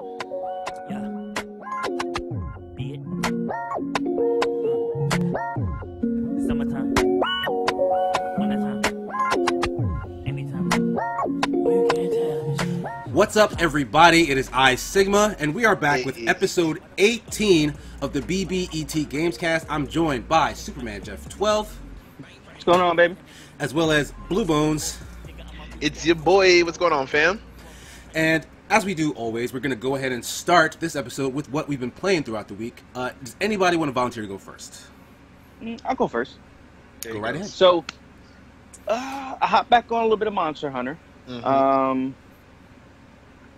Yeah. Be it. Summertime. Wintertime. Anytime. You can't tell me shit. What's up, everybody? It is I Sigma, and we are back with episode 18 of the BBET Gamescast. I'm joined by Superman Jeff 12, What's going on, baby? as well as Blue Bones. It's your boy. What's going on, fam? And as we do always, we're going to go ahead and start this episode with what we've been playing throughout the week. Uh, does anybody want to volunteer to go first? Mm, I'll go first. There Go you right ahead. So, uh, I hopped back on a little bit of Monster Hunter. Mhm. Um,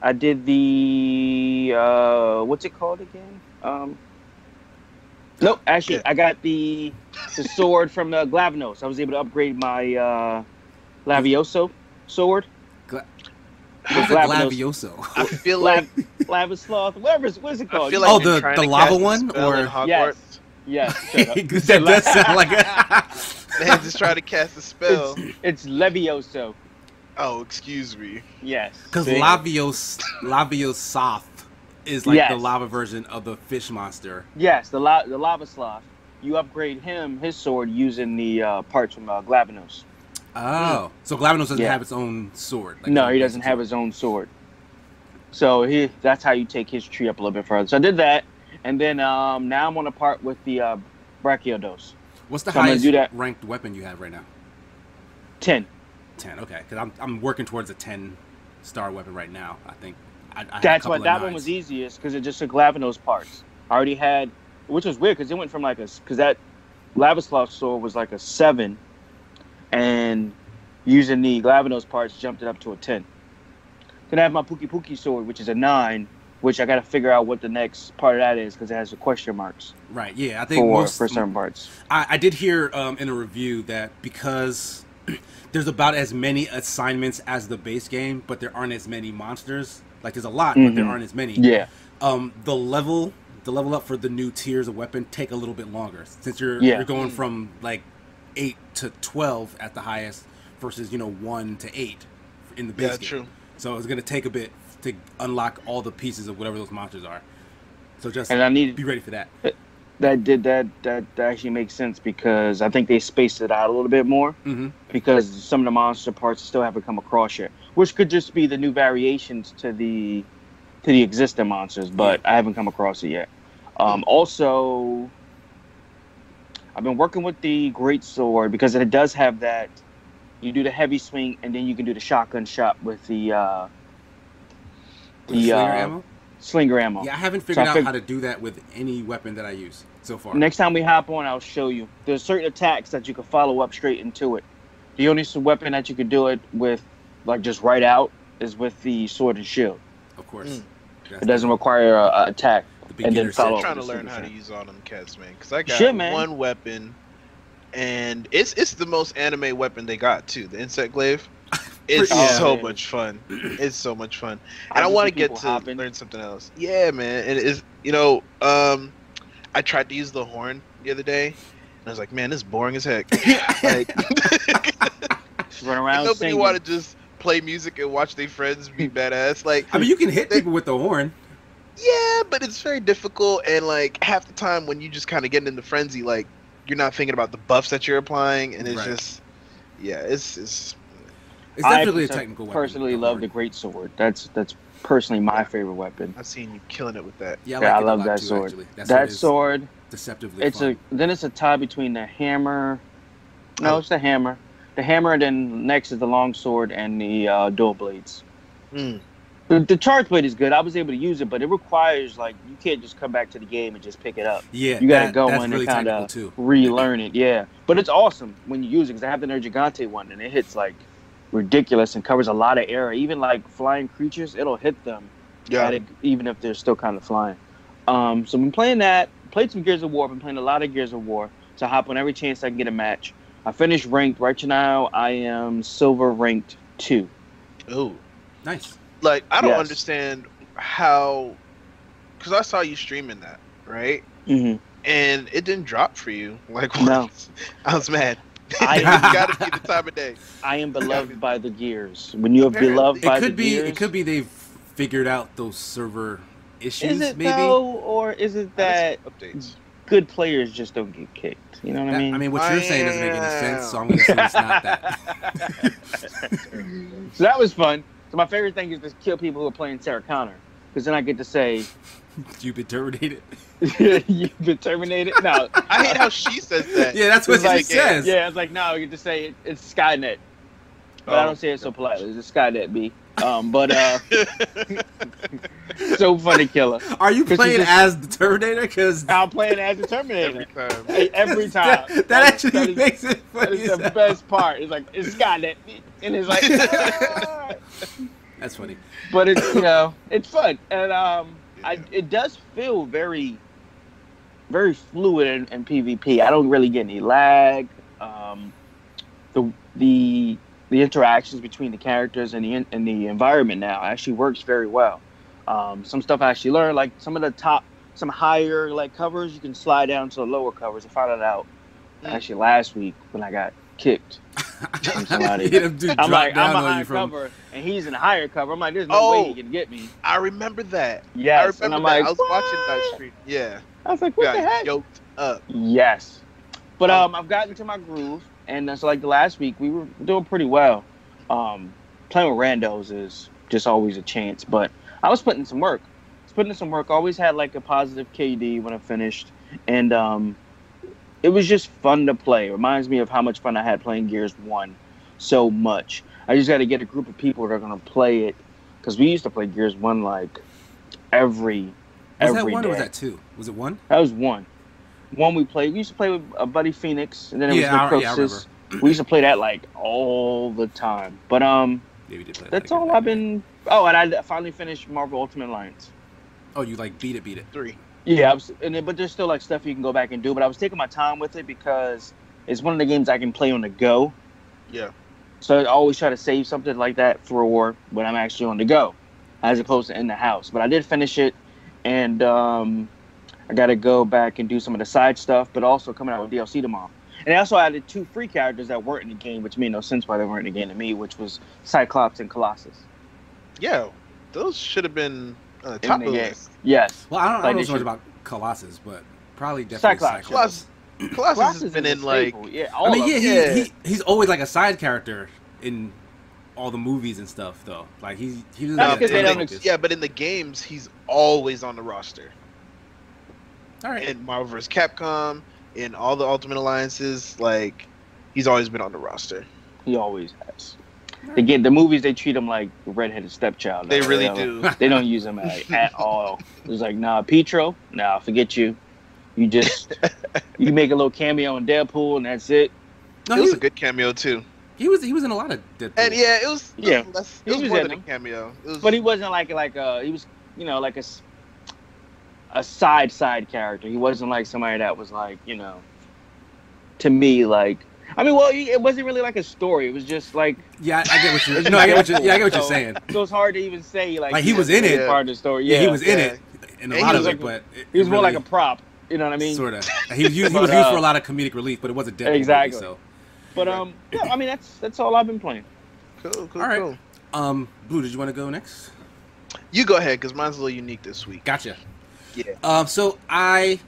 I did the uh, what's it called again? Um, nope. Actually, Yeah. I got the the sword from uh, Glavenus. I was able to upgrade my uh, Lavioso sword. Gla- The What's a Glavenus- Glavioso? I feel like Lav- Lava sloth, whatever. it's- What is it called? feel Oh, like you're the- the lava one, or- in Hogwarts. yes, yes. that does sound like it. Man, just trying to cast a spell. It's, it's Levioso. Oh, excuse me. Yes. Because See? Lavios, Laviosoth is like the lava version of the fish monster. Yes, the la- the lava sloth. You upgrade him his sword using the uh, parts from uh, Glavenus. Oh, so Glavenus doesn't Yeah. have its own sword. like no, he doesn't have his own sword. So he that's how you take his tree up a little bit further. So I did that, and then um, now I'm on a part with the uh, Brachydios. What's the so highest do that. ranked weapon you have right now? Ten. Ten. Okay, because I'm I'm working towards a ten star weapon right now. I think. I, I That's why that one was easiest because it just took Glavenus parts. I already had, which was weird because it went from like a because that lava sloth sword was like a seven, and using the Glavenus parts jumped it up to a ten. Then I have my Pukei-Pukei sword, which is a nine, which I got to figure out what the next part of that is because it has the question marks Right. Yeah, I think for most. for certain parts. I, I did hear um, in a review that because there's about as many assignments as the base game, but there aren't as many monsters. Like there's a lot, but there Mhm. aren't as many. Yeah, um, the level the level up for the new tiers of weapon take a little bit longer since you're Yeah. you're going from like eight to twelve at the highest versus you know one to eight in the base Yeah, game. true. So it's gonna take a bit to unlock all the pieces of whatever those monsters are. So just and I need to be ready for that. that did that that that actually makes sense because I think they spaced it out a little bit more. hmm because some of the monster parts still haven't come across yet, which could just be the new variations to the to the existing monsters, but I haven't come across it yet. Um, also, I've been working with the great sword because it does have that. You do the heavy swing, and then you can do the shotgun shot with the uh, The the slinger uh, ammo. slinger ammo. Yeah, I haven't I figured out fig- how to do that with any weapon that I use so far. Next time we hop on, I'll show you. There's certain attacks that you can follow up straight into it. The only weapon that you could do it with, like just right out, is with the sword and shield. of course. Mm. It doesn't require a, a attack. The and then beginner follow set. I'm trying to learn how to use all them cats, man. Because I got Shit, man. one weapon, and it's it's the most anime weapon they got too. The insect glaive. It's Yeah. so man. much fun. It's so much fun. I and I just want to get to hopping. learn something else. Yeah, man. And it's you know, um, I tried to use the horn the other day, and I was like, man, this is boring as heck. like, Just run around nobody want to just play music and watch their friends be badass. Like, I mean, you can hit people with the horn. Yeah, but it's very difficult, and like half the time when you just kind of get into frenzy, like you're not thinking about the buffs that you're applying, and it's Right. just, yeah, it's it's. It's I definitely a technical weapon. personally love the great sword. That's that's personally my favorite weapon. I've seen you killing it with that. Yeah, I, Yeah, like I it a love lot that too, sword. Actually. That, that is sword, deceptively it's fun. a then it's a tie between the hammer. No, Oh. it's the hammer. The hammer, and then next is the long sword and the uh, dual blades. Mm. The, the charge blade is good. I was able to use it, but it requires like you can't just come back to the game and just pick it up. yeah, you gotta that- go in really and kind of relearn it. Yeah, but it's awesome when you use it because I have the Nergigante one and it hits like ridiculous and covers a lot of area. Even like flying creatures, it'll hit them. Yeah, it, even if they're still kind of flying. Um, so I've been playing that. Played some Gears of War. Been playing a lot of Gears of War. So I hop on every chance I can get a match. I finished ranked right now. I am silver ranked two. Ooh, Nice. Like I don't Yes. understand how, because I saw you streaming that, right? hmm And it didn't drop for you. Like, No. I was mad. I- got to be the time of day. I am beloved by the Gears. When you are Apparently. beloved It by It could the be. Gears, It could be they've figured out those server issues. Is it maybe. though, or is it that updates? good players just don't get kicked? You know what I mean? I mean? what you're saying doesn't make any sense, so I'm gonna say it's not that. so that was fun. So my favorite thing is to kill people who are playing Sarah Connor, because then I get to say, You've been terminated. "You've been terminated." No, I hate how she says that. Yeah, that's what It's she like- says. yeah, it's like no, I get to say it, it's Skynet, but I Oh. don't say it so politely. It's a Skynet, B. Um, but uh, so funny, killer. Are you playing she just- as the Terminator? Because I'm playing as a Terminator every time. Hey, every time. that, that That- actually that is- makes it That funny. is as the best part. It's like it's Skynet, B. and it's like, "Ah." That's funny. but it's you know it's fun, and um, I it does feel very, very fluid in, in PvP. I don't really get any lag. Um, the the the interactions between the characters and the in- and the environment now actually works very well. Um, some stuff I actually learned, like some of the top, some higher like covers, you can slide down to the lower covers. I found that out Mm. actually last week when I got kicked. somebody. I'm like, I'm a on high you from. cover, and he's in a higher cover. I'm like, there's no Oh. way he can get me. I remember that. I Yes, and remember I'm that. like, I was watching that "What?" stream. Yeah. I was like, what Got the heck? yoked up. Yes, but Oh. um, I've gotten to my groove, and uh, so like the last week we were doing pretty well. Um, playing with randos is just always a chance, but I was putting in some work. I was putting in some work. Always had like a positive KD when I finished, and um, it was just fun to play. It reminds me of how much fun I had playing Gears One, so much. I just got to get a group of people that are gonna play it, because we used to play Gears One like every Was every that one or was that two? Was it one? That was one. One we played. We used to play with a buddy Phoenix, and then it Yeah, I- was yeah, Necrosis. we used to play that like all the time. But um, Yeah, we did play that's again all I've been. Oh, and I finally finished Marvel Ultimate Alliance. Oh, you like beat it, beat it. Three. Yeah, I was, and then, but there's still like stuff you can go back and do. But I was taking my time with it because it's one of the games I can play on the go. Yeah. So I always try to save something like that for when I'm actually on the go, as opposed to in the house. But I did finish it, and um, I got to go back and do some of the side stuff, but also coming out with DLC tomorrow. And I also added two free characters that weren't in the game, which made no sense why they weren't in the game to me, which was Cyclops and Colossus. Yeah. Those should have been uh, In top the of the game. list. Yes. Well, I don't, I don't know they so much about Colossus, but probably definitely Cyclops. Cyclops. Colossus, Colossus, has been is in like staple. yeah, all I mean, yeah, them. he, Yeah. he he's always like a side character in all the movies and stuff, though. Like he he doesn't That's they any don't focus. ex- yeah, but in the games he's always on the roster. All right. In Marvel vs. Capcom, in all the Ultimate Alliances, like he's always been on the roster. He always has. They get the movies. They treat him like a redheaded stepchild. They Like, really don't- do. They don't use him at, at all. It's like, nah, Petro, nah, forget you. You just you make a little cameo in Deadpool, and that's it. No, it he, was a good cameo too. he was he was in a lot of Deadpool. And yeah, it was it Yeah. was less, He it was, was more in than a cameo. It was, But he wasn't like like uh he was you know like a s- a side side character. He wasn't like somebody that was like you know to me like I mean well he- it wasn't really like a story. It was just like yeah, I, I get what you. It's No, I get what you. Deadpool, Yeah, I get what you're so- saying. so it's hard to even say like Like, he was in it it. is part of the story. Yeah, Yeah, he was in yeah. it in a And lot of like it, but it, He was it more like a prop. You know what I mean? sort of. He was used, he was used for uh, a lot of comedic relief, but it was a Deadpool Exactly. movie. So, But um, yeah, I mean that's that's all I've been playing. cool, cool, All right. cool. um, Blue, did you want to go next? You go ahead because mine's a little unique this week. Gotcha. Yeah. Um, so I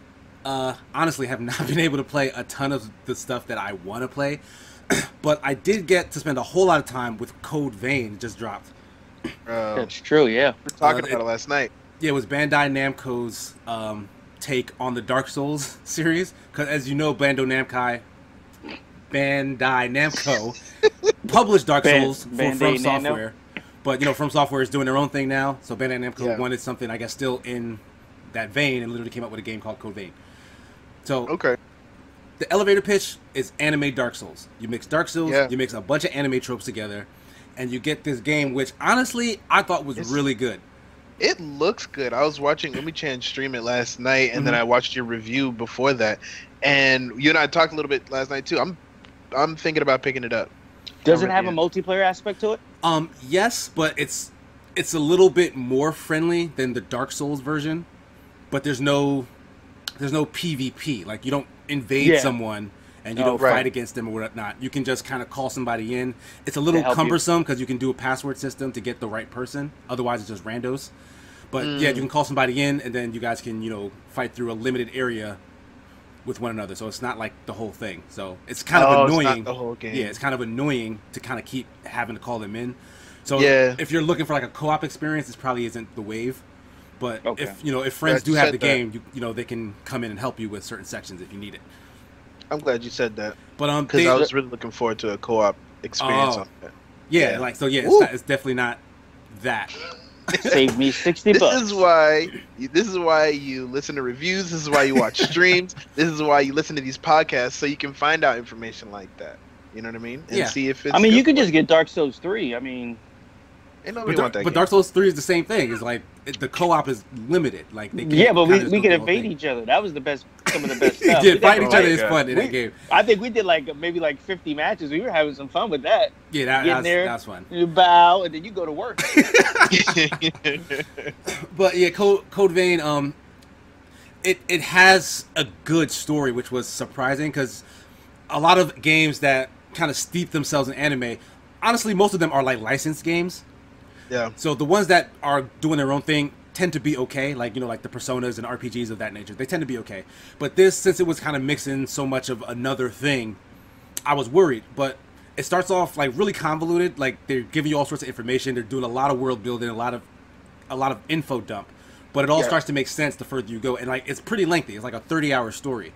uh, honestly have not been able to play a ton of the stuff that I want to play, but I did get to spend a whole lot of time with Code Vein. It just dropped. Uh, That's true. Yeah. we were talking Uh, about it last night. Yeah, it was Bandai Namco's um, take on the Dark Souls series. Because as you know, Bandai Namco, Bandai Namco published Dark Ban- Souls for Bandai From Nano? Software, but you know From Software is doing their own thing now. So Bandai Namco Yeah. wanted something, I guess, still in that vein, and literally came up with a game called Code Vein. So Okay. the elevator pitch is anime Dark Souls. You mix Dark Souls, Yeah. you mix a bunch of anime tropes together, and you get this game, which honestly I thought was It's- really good. It looks good. I was watching Umi Chan stream it last night, and then Mhm. I watched your review before that. And you and I talked a little bit last night too. I'm, I'm thinking about picking it up. Does it have a multiplayer aspect to it? Um, yes, but it's it's a little bit more friendly than the Dark Souls version, but there's no there's no PvP. Like you don't invade Yeah. someone and you Oh, don't right. fight against them or whatnot. You can just kind of call somebody in. It's a little cumbersome because you can do a password system to get the right person. Otherwise, it's just randos. But yeah, Mm. you can call somebody in, and then you guys can you know fight through a limited area with one another. So it's not like the whole thing. So it's kind Oh, of it's not annoying. the whole game. Yeah, it's kind of annoying to kind of keep having to call them in. So Yeah. if you're looking for like a co-op experience, this probably isn't the wave. But Okay. if you know if friends Glad do have the that. game, you, you know they can come in and help you with certain sections if you need it. I'm glad you said that But um, because I was really looking forward to a co-op experience Oh. on that. yeah, yeah. like so yeah, it's, not, it's definitely not that. Save me sixty This bucks. is why. You, this is why you listen to reviews. This is why you watch streams. This is why you listen to these podcasts so you can find out information like that. You know what I mean? And Yeah. see if it's. I mean, you could just get Dark Souls three. I mean, Ain't But, nobody Dar- want that but. Dark Souls Three is the same thing. It's like it, the co-op is limited. Like they yeah, but we, we could invade thing. each other. That was the best. Some of the best stuff. yeah, got each other is fun in we- that game. I think we did like maybe like fifty matches. We were having some fun with that. Yeah, that, that's, there. that's fun. You bow and then you go to work. But yeah, Code, Code Vein, um, it it has a good story, which was surprising because a lot of games that kind of steep themselves in anime, honestly, most of them are like licensed games. Yeah. So the ones that are doing their own thing tend to be okay, like you know, like the personas and RPGs of that nature. They tend to be okay. But this, since it was kind of mixing so much of another thing, I was worried. But it starts off like really convoluted. Like they're giving you all sorts of information. They're doing a lot of world building, a lot of a lot of info dump. But it all Yeah. starts to make sense the further you go, and like it's pretty lengthy. It's like a thirty-hour story.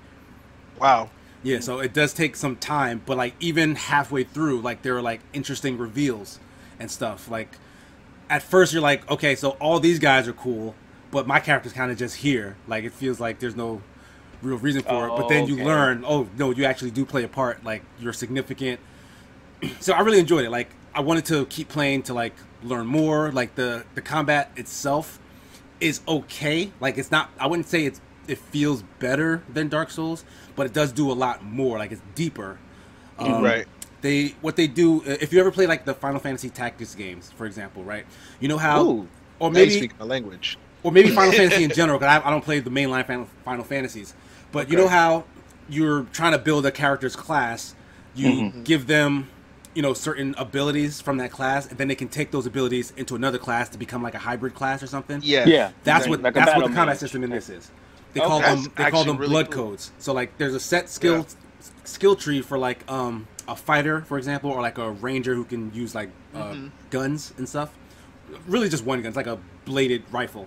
Wow. Yeah, so it does take some time, but like even halfway through, like there are like interesting reveals and stuff. Like at first you're like, okay, so all these guys are cool, but my character's kind of just here. Like it feels like there's no real reason for it. But then you Oh, learn, oh no, you actually do play a part. Like you're significant. so I really enjoyed it. Like I wanted to keep playing to like learn more. Like the the combat itself is okay. Like it's not. I wouldn't say it's it feels better than Dark Souls, but it does do a lot more. Like it's deeper. Um, right. They what they do. If you ever play like the Final Fantasy Tactics games, for example, right? You know how, Ooh. or maybe speak my language. or maybe Final Fantasy in general, because I, I don't play the mainline Final, Final Fantasies. But you know how you're trying to build a character's class, you Mhm. give them, you know, certain abilities from that class, and then they can take those abilities into another class to become like a hybrid class or something. Yeah. Yeah, That's like- what like that's what the combat mage. system in this is. They Okay. call That's them they call them really blood cool. codes. So like there's a set skill Yeah. skill tree for like um a fighter, for example, or like a ranger who can use like uh, Mhm. guns and stuff. Really, just one gun. It's like a bladed rifle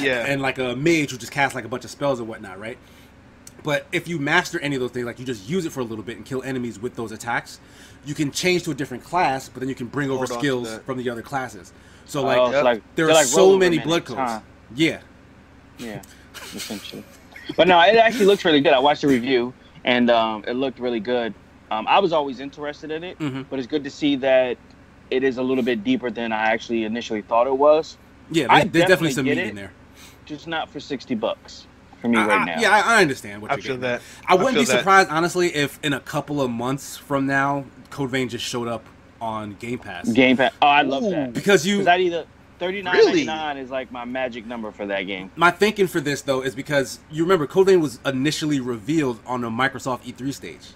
Yeah. and like a mage who just casts like a bunch of spells and whatnot, right? But if you master any of those things, like you just use it for a little bit and kill enemies with those attacks, you can change to a different class, but then you can bring over Hold on skills from the other classes. So Oh, like it's like- there they're like so many blood codes. huh? Yeah, Yeah, essentially. But no, it actually looks really good. I watched the review and um, it looked really good. Um, I was always interested in it, Mhm. but it's good to see that it is a little bit deeper than I actually initially thought it was. yeah. I There's, there's definitely definitely some meat in there. Just not for sixty bucks for me I- right I- now. Yeah, I, I understand what I you're feel getting. that. I wouldn't feel be that. surprised, honestly, if in a couple of months from now, Code Vein just showed up on Game Pass. Game Pass. Oh, I love Ooh. that. because you Because that either thirty nine Really? ninety nine is like my magic number for that game. my thinking for this though is because you remember Code Vein was initially revealed on a Microsoft E3 stage,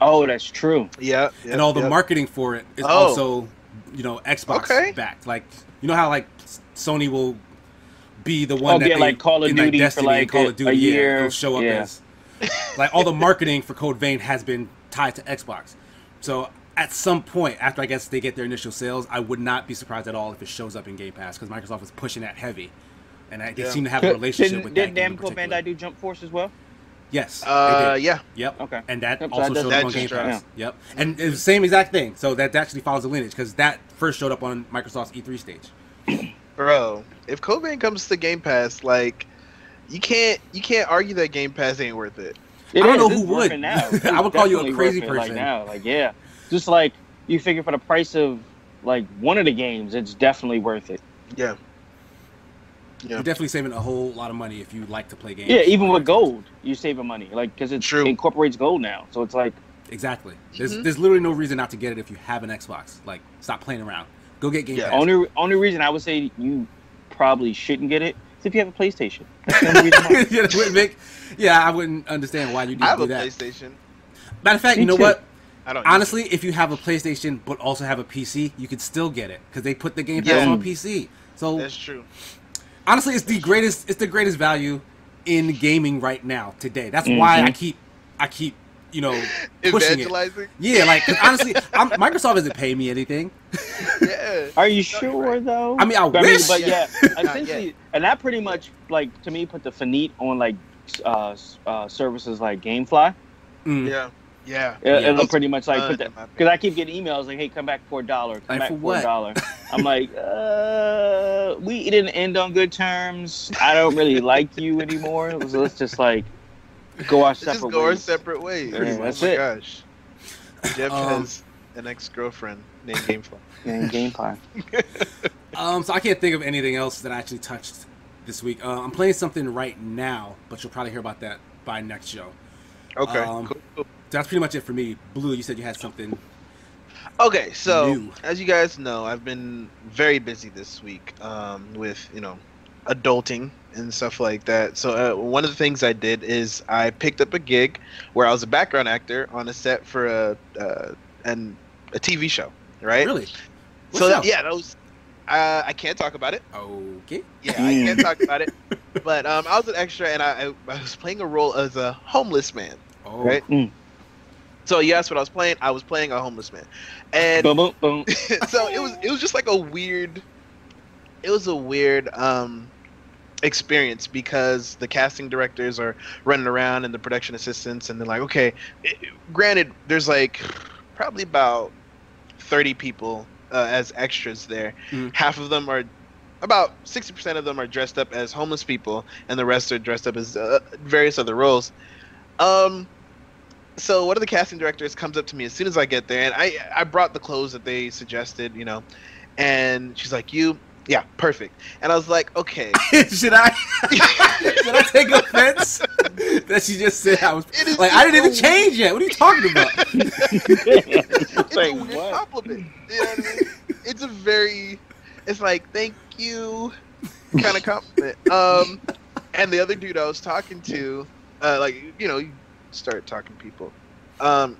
Oh, that's true. Yeah. yeah, and all the yeah. marketing for it is Oh. also, you know, Xbox Okay. backed. Like you know how like Sony will be the one Oh, that yeah, they, like Call of in, Duty for, Destiny like, Call a- of Duty, a yeah, year. it'll show up Yeah. as like all the marketing for Code Vein has been tied to Xbox. So at some point, after I guess they get their initial sales, I would not be surprised at all if it shows up in Game Pass because Microsoft is pushing that heavy, and I- they Yeah. seem to have a relationship Didn't, with didn't that game in Namco. Bandai do Jump Force as well? Yes. Uh, yeah. Yep. Okay. And that Yep, also that showed up on Game Pass. dropped. Yep. And it's the same exact thing. So that actually follows the lineage because that first showed up on Microsoft's E3 stage. Bro, if Code Vein comes to Game Pass, like you can't you can't argue that Game Pass ain't worth it. It I don't is. know It's who worth would. Now. I would call you a crazy person. Like now, like yeah, just like you figure for the price of like one of the games, it's definitely worth it. Yeah. Yeah. You're definitely saving a whole lot of money if you like to play games. Yeah, even with gold, you're saving money, like because it True. incorporates gold now. So it's like Exactly. There's Mhm. there's literally no reason not to get it if you have an Xbox. Like, stop playing around. Go get Game Yeah. Pass. only only reason I would say you probably shouldn't get it is if you have a PlayStation. That's the only reason why. yeah, that would make- yeah, I wouldn't understand why you need I to have do a that. PlayStation. Matter of fact, Me you know too. what? I don't. Honestly, if you have a PlayStation but also have a PC, you could still get it because they put the Game Pass Yeah. on PC. So that's true. Honestly, it's the greatest. It's the greatest value in gaming right now today. That's why I Mhm. keep, I keep, you know, pushing it. Yeah, like 'cause honestly, I'm, Microsoft isn't paying me anything. Yeah. Are you No, sure right. though? I mean, I wish. but yeah, essentially, and that pretty much like to me put the finite on like uh, uh services like GameFly. Mm. Yeah. Yeah. It, Yeah. it'll pretty much like put that because I keep getting emails like, "Hey, come back for a dollar, come Like, back for for what? a dollar." I'm like, uh, we didn't end on good terms. I don't really like you anymore. So let's just like go our separate just go our ways. separate ways. Yeah, oh that's my it. gosh. Jeff Um, has an ex-girlfriend named Gamefly. And GameFly. Um, so I can't think of anything else that I actually touched this week. Uh, I'm playing something right now, but you'll probably hear about that by next show. Okay. Um, cool, cool. That's pretty much it for me. Blue, you said you had something. Okay, so New. as you guys know, I've been very busy this week um, with you know adulting and stuff like that. So uh, one of the things I did is I picked up a gig where I was a background actor on a set for a uh, an a TV show, right? Really? What So show? yeah, that was. Uh, I can't talk about it. Okay. Yeah, I can't talk about it. But um, I was an extra, and I, I I was playing a role as a homeless man. Oh. Right. So you asked what I was playing. I was playing a homeless man, and boom, boom, boom. so it was it was just like a weird it was a weird um experience because the casting directors are running around and the production assistants and they're like okay it, granted there's like probably about 30 people uh, as extras there Mhm. half of them are about 60% of them are dressed up as homeless people and the rest are dressed up as uh, various other roles um so one of the casting directors comes up to me as soon as I get there, and I I brought the clothes that they suggested, you know, and she's like, "You, yeah, perfect." And I was like, "Okay." should I? should I take offense that she just said I was It is like I didn't even change yet? What are you talking about? It's Like, a weird what? compliment. You know what I mean? It's a very, it's like thank you, kind of compliment. Um, and the other dude I was talking to, uh, like you know, you start talking to people, um,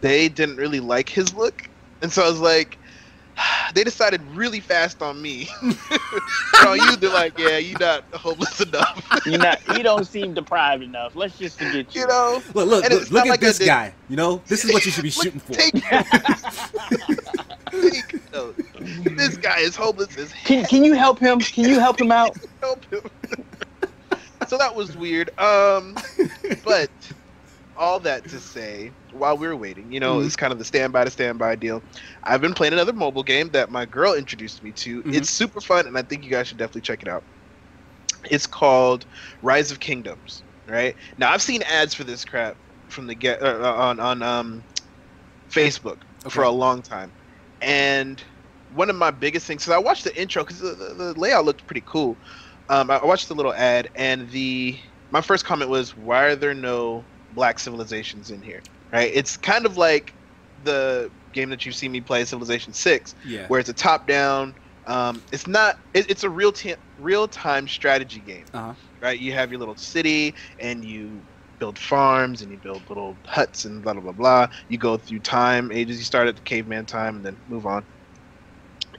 they didn't really like his look, and so I was like. They decided really fast on me. but on you, they're like, "Yeah, you're not homeless enough." You're not. You don't seem deprived enough. Let's just forget you. you know, Look, look, And look, look at like this guy. You know, this is what you should be shooting for. Take, take note. This guy is homeless as Can Can you help him? Can you help him out? help him. so that was weird. Um, but all that to say, while we were waiting, you know, Mhm. it's kind of the standby to standby deal. I've been playing another mobile game that my girl introduced me to. Mhm. It's super fun, and I think you guys should definitely check it out. It's called Rise of Kingdoms. Right now, I've seen ads for this crap from the get uh, on on um, Facebook for a long time, and one of my biggest things. So I watched the intro because the, the, the layout looked pretty cool. Um, I watched the little ad, and the my first comment was, "Why are there no black civilizations in here?" Right? It's kind of like the game that you've seen me play, Civilization Six, Yeah. where it's a top-down. Um, it's not. It, it's a real ti real-time strategy game. Uh-huh. Right? You have your little city, and you build farms, and you build little huts, and blah blah blah blah. You go through time ages. You start at the caveman time, and then move on.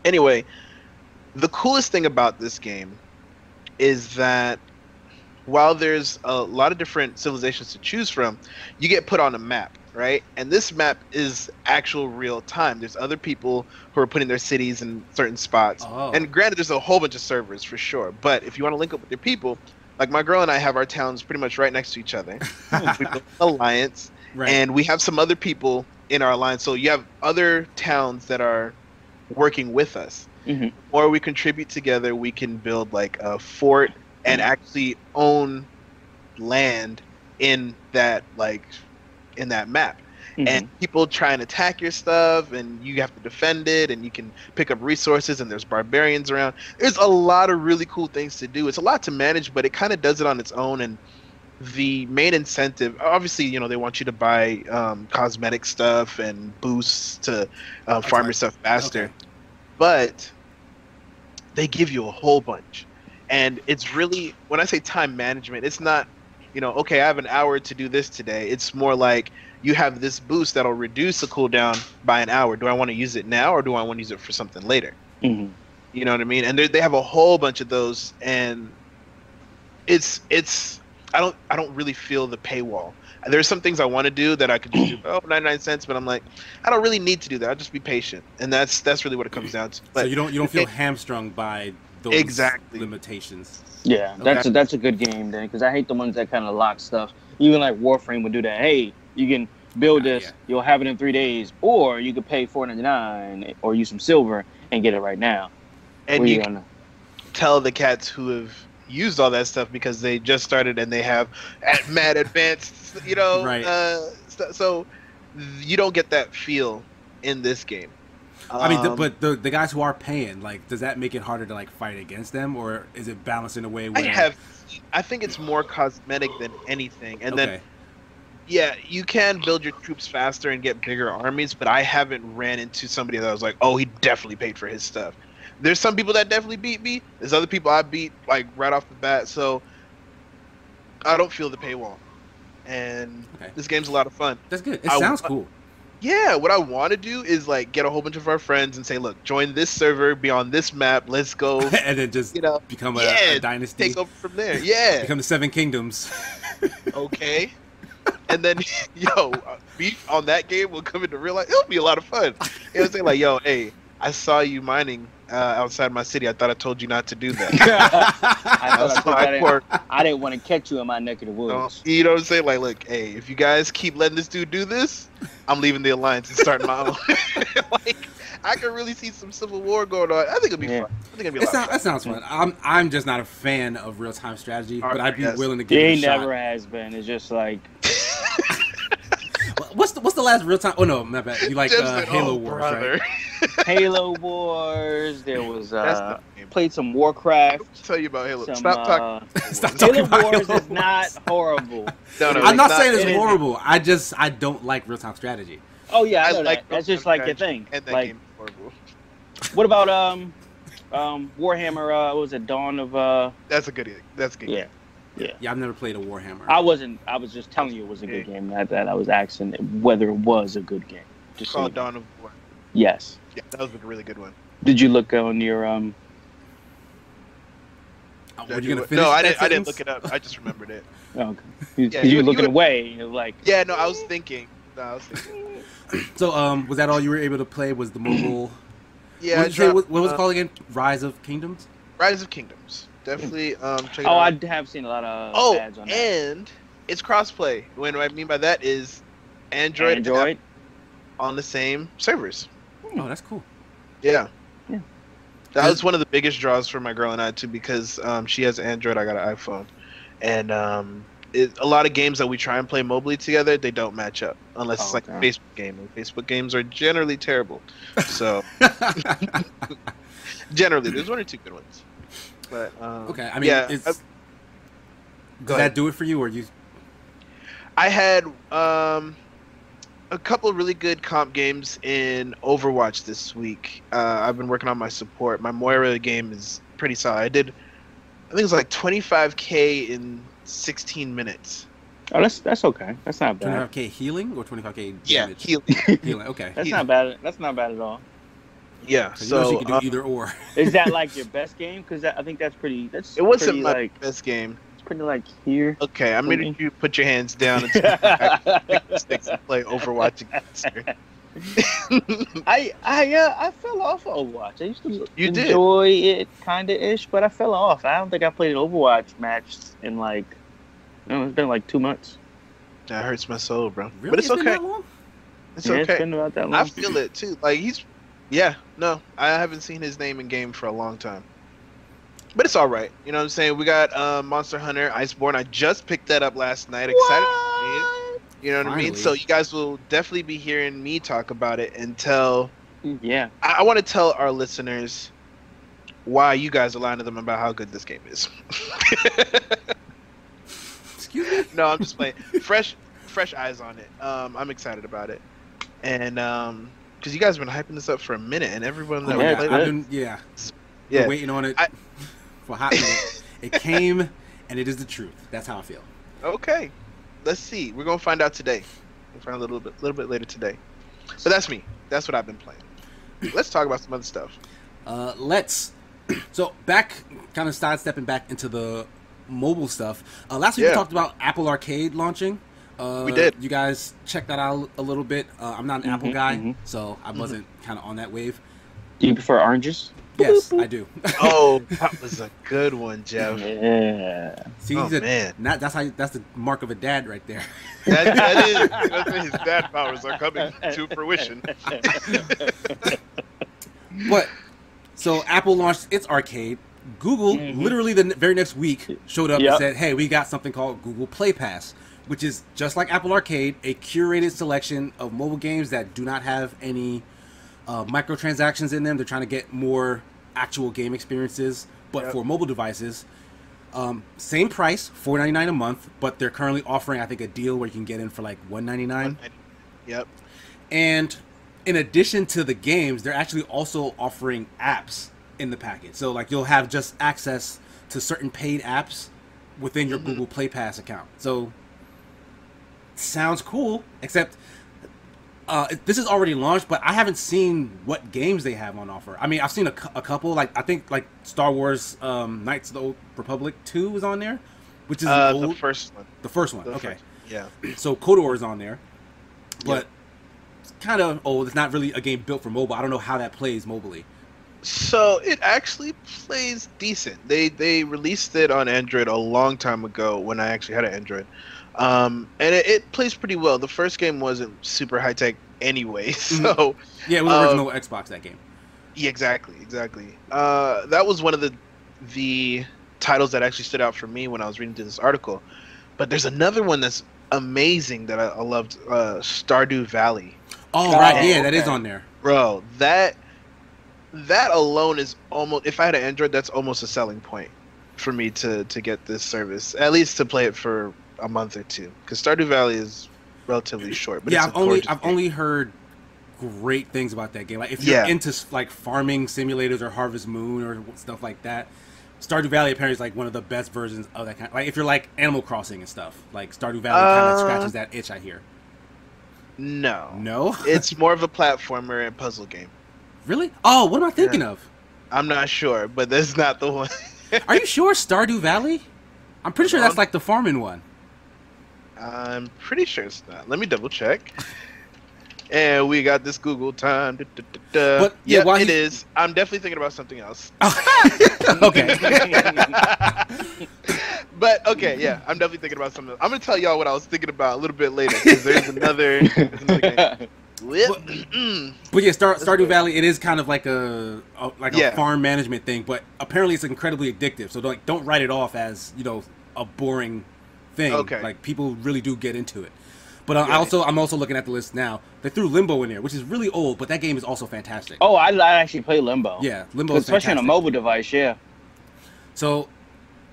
Anyway, the coolest thing about this game is that while there's a lot of different civilizations to choose from, you get put on a map, right? And this map is actual real time. There's other people who are putting their cities in certain spots. Oh. And granted, there's a whole bunch of servers for sure. But if you want to link up with your people, like my girl and I have our towns pretty much right next to each other. we built an alliance, right. and we have some other people in our alliance. So you have other towns that are working with us Mhm. or we contribute together, we can build like a fort and actually own land in that like in that map. Mhm. And people try and attack your stuff, and you have to defend it, and you can pick up resources, and there's barbarians around. There's a lot of really cool things to do. It's a lot to manage, but it kind of does it on its own. And the main incentive, obviously, you know, they want you to buy um, cosmetic stuff and boosts to uh, farm right. your stuff faster Okay. but they give you a whole bunch and it's really when i say time management it's not you know, okay, I have an hour to do this today. It's more like you have this boost that'll reduce the cooldown by an hour. Do I want to use it now or do I want to use it for something later? Mhm. You know what I mean? And they they have a whole bunch of those, and it's it's I don't I don't really feel the paywall. There's some things I want to do that I could just do oh 99 cents, but I'm like I don't really need to do that. I'll just be patient, and that's that's really what it comes down to. so you don't you don't feel Okay. hamstrung by those Exactly. limitations. Yeah, that's Okay. a, that's a good game then, because I hate the ones that kind of lock stuff. Even like Warframe would do that. Hey, you can build this, yeah. you'll have it in three days, or you could pay four ninety nine or use some silver and get it right now. and Where you you gonna? tell the cats who have used all that stuff because they just started and they have at mad advanced, you know. Right. Uh, so, so you don't get that feel in this game. I mean, the, Um, but the the guys who are paying, like, does that make it harder to like fight against them, or is it balanced in a way I have. I think it's more cosmetic than anything, and then yeah, you can build your troops faster and get bigger armies, but I haven't ran into somebody that was like, oh, he definitely paid for his stuff. There's some people that definitely beat me. There's other people I beat like right off the bat, so I don't feel the paywall. And Okay. this game's a lot of fun. that's good. It I- sounds cool. Yeah, what I want to do is like get a whole bunch of our friends and say, look, join this server, be on this map, let's go, and then just you know, become a, yeah, a dynasty, take over from there. Yeah. become the Seven Kingdoms. okay. And then, yo, beef on that game will come into real life. It'll be a lot of fun. It'll say like, yo, hey, I saw you mining uh, outside my city. I thought I told you not to do that. I, thought I, That's told my that. I didn't want to catch you in my neck of the woods. You know what I'm saying? Like, look, hey, if you guys keep letting this dude do this, I'm leaving the alliance and starting my own. like, I can really see some civil war going on. I think it'll be Yeah. fun. I think it'll be a It lot sound, of that fun. sounds fun. I'm I'm just not a fan of real time strategy, but I'd be Yes. willing to give He it a shot. It never has been. It's just like What's the what's the last real time? Oh no, my bad. You like uh, Halo "Oh, Wars, brother." right? Halo Wars. There was That's uh, the played some Warcraft. I'll tell you about Halo. Some, Stop talking. uh, Stop talking Halo about Wars Halo is not horrible. No, no, I'm not it's saying it it's is- horrible. I just I don't like real time strategy. Oh yeah, I I know like that. That's just like your thing. And that Like, game horrible. what about um, um, Warhammer? Uh, what was it Dawn of uh? That's a good. That's a good. Yeah, game. Yeah, Yeah, I've never played a Warhammer. I wasn't. I was just telling you it was a good game. Not that I was asking whether it was a good game. Just so Called you- Dawn of War. Yes. Yeah, that was a really good one. Did you look on your um? Oh, Did were you gonna look- finish? No, I didn't. I didn't look it up. I just remembered it. Oh, okay. You, Yeah, you you- were you looking would- away. You're like, Yeah, no, I was thinking. No, I was thinking. So, um, was that all you were able to play? Was the mobile? Yeah, what, I say, dropped, what, what was uh, it called again? Rise of Kingdoms. Rise of Kingdoms. Definitely. Um, check it oh, out. I have seen a lot of oh, ads on that. and it's crossplay. When what I mean by that is Android, and Android. On the same servers. Oh, that's cool. Yeah. Yeah. That was one of the biggest draws for my girl and I too because um, she has Android, I got an iPhone, and um, it, a lot of games that we try and play mobily together, they don't match up unless it's Oh, like a. Facebook game. And Facebook games are generally terrible. So generally, there's one or two good ones. But um, okay, I mean, yeah, it's, I- does that ahead. do it for you, or you? I had um, a couple of really good comp games in Overwatch this week. Uh, I've been working on my support. My Moira game is pretty solid. I did, I think it was like 25k in 16 minutes. Oh, that's that's okay. That's not bad. 25k healing or 25k Yeah, damage? healing. healing. Okay. That's Yeah. not bad. That's not bad at all. Yeah, So, you know so she can do uh, either or. Is that like your best game? Because I think that's pretty. That's it wasn't pretty, my like best game. it's pretty like here. Okay, I'm For gonna you put your hands down and take and play Overwatch against. I I uh, I fell off Overwatch. I used to You did. enjoy it kind of ish, but I fell off. I don't think I played an Overwatch match in like. No, it's been like two months. That hurts my soul, bro. Really? But it's been okay. that long? It's yeah, okay. It's been about that long. I feel it too. Like he's, yeah, no, I haven't seen his name in game for a long time. But it's all right. You know what I'm saying? We got uh, Monster Hunter Iceborne. I just picked that up last night. Excited. to play it. What? You know what I mean? So you guys will definitely be hearing me talk about it until. Yeah. I, I want to tell our listeners why you guys are lying to them about how good this game is. Excuse me. no, I'm just playing. fresh, fresh eyes on it. Um, I'm excited about it, and um, because you guys have been hyping this up for a minute, and everyone that Oh, yeah, yeah, played I've with, been yeah, yeah, waiting on it I- for hot minute. it came, and it is the truth. That's how I feel. Okay, let's see. We're gonna find out today. We'll find out a little bit, little bit later today. But that's me. That's what I've been playing. Let's talk about some other stuff. Uh, let's. So back, kind of sidestepping back into the mobile stuff. Uh, last week we talked about Apple Arcade launching. Uh, We did. You guys check that out a little bit. Uh, I'm not an Apple Mhm, guy, mhm. so I wasn't kind of on that wave. Do you prefer oranges? Yes, I do. Oh, that was a good one, Jeff. Yeah. See, Oh, a- man. not- that's how. That's the mark of a dad right there. That, that is. That's when his dad powers are coming to fruition. But so Apple launched its arcade. Google Mhm. literally the very next week showed up and said, "Hey, we got something called Google Play Pass, which is just like Apple Arcade, a curated selection of mobile games that do not have any uh, microtransactions in them. They're trying to get more actual game experiences, but Yep. for mobile devices." Um, same price, four ninety nine a month, but they're currently offering, I think, a deal where you can get in for like one ninety nine. Yep. And in addition to the games, they're actually also offering apps in the package. So like you'll have just access to certain paid apps within your Mhm. Google Play Pass account. So sounds cool, except uh, this is already launched, but I haven't seen what games they have on offer. I mean, I've seen a, a couple, like I think like Star Wars um, Knights of the Old Republic Two is on there, which is Uh, old, the first one. the first one. The okay, first- Yeah. so KOTOR is on there, but it's kind of old. It's not really a game built for mobile. I don't know how that plays mobily. So it actually plays decent. They they released it on Android a long time ago when I actually had an Android, um, and it, it plays pretty well. The first game wasn't super high tech anyway, so Yeah, it was Um, original Xbox that game. yeah, exactly, exactly. Uh, that was one of the the titles that actually stood out for me when I was reading through this article. But there's another one that's amazing that I, I loved, uh, Stardew Valley. Oh, Oh, right, yeah, that is okay. on there. bro that that alone is almost if i had an android that's almost a selling point for me to to get this service at least to play it for a month or two because stardew valley is relatively short but yeah, it's I've a only I've game. only heard great things about that game. Like if you're Yeah. into like farming simulators or Harvest Moon or stuff like that, Stardew Valley apparently is like one of the best versions of that kind. Like if you're like Animal Crossing and stuff, like Stardew Valley kind Uh, of scratches that itch. I hear. no No, it's more of a platformer and puzzle game really? Oh, what am I thinking of? i'm not sure but that's not the one Are you sure Stardew Valley? I'm pretty sure that's like the farming one. I'm pretty sure it's not let me double check and we got this google time da, da, da, da. But, yeah, Yep, while it he's- is i'm definitely thinking about something else okay. but okay, yeah, I'm definitely thinking about something. Else. I'm gonna tell y'all what I was thinking about a little bit later because there's another. there's another game. Whip. Mm. But yeah, Star, Stardew good. Valley, it is kind of like a, a like a Yeah. farm management thing, but apparently it's incredibly addictive. So like, don't write it off as you know a boring thing. Okay. Like people really do get into it. But I Yeah. also I'm also looking at the list now. They threw Limbo in there, which is really old, but that game is also fantastic. oh, I, I actually play Limbo. yeah, Limbo is Especially on a mobile device, yeah. So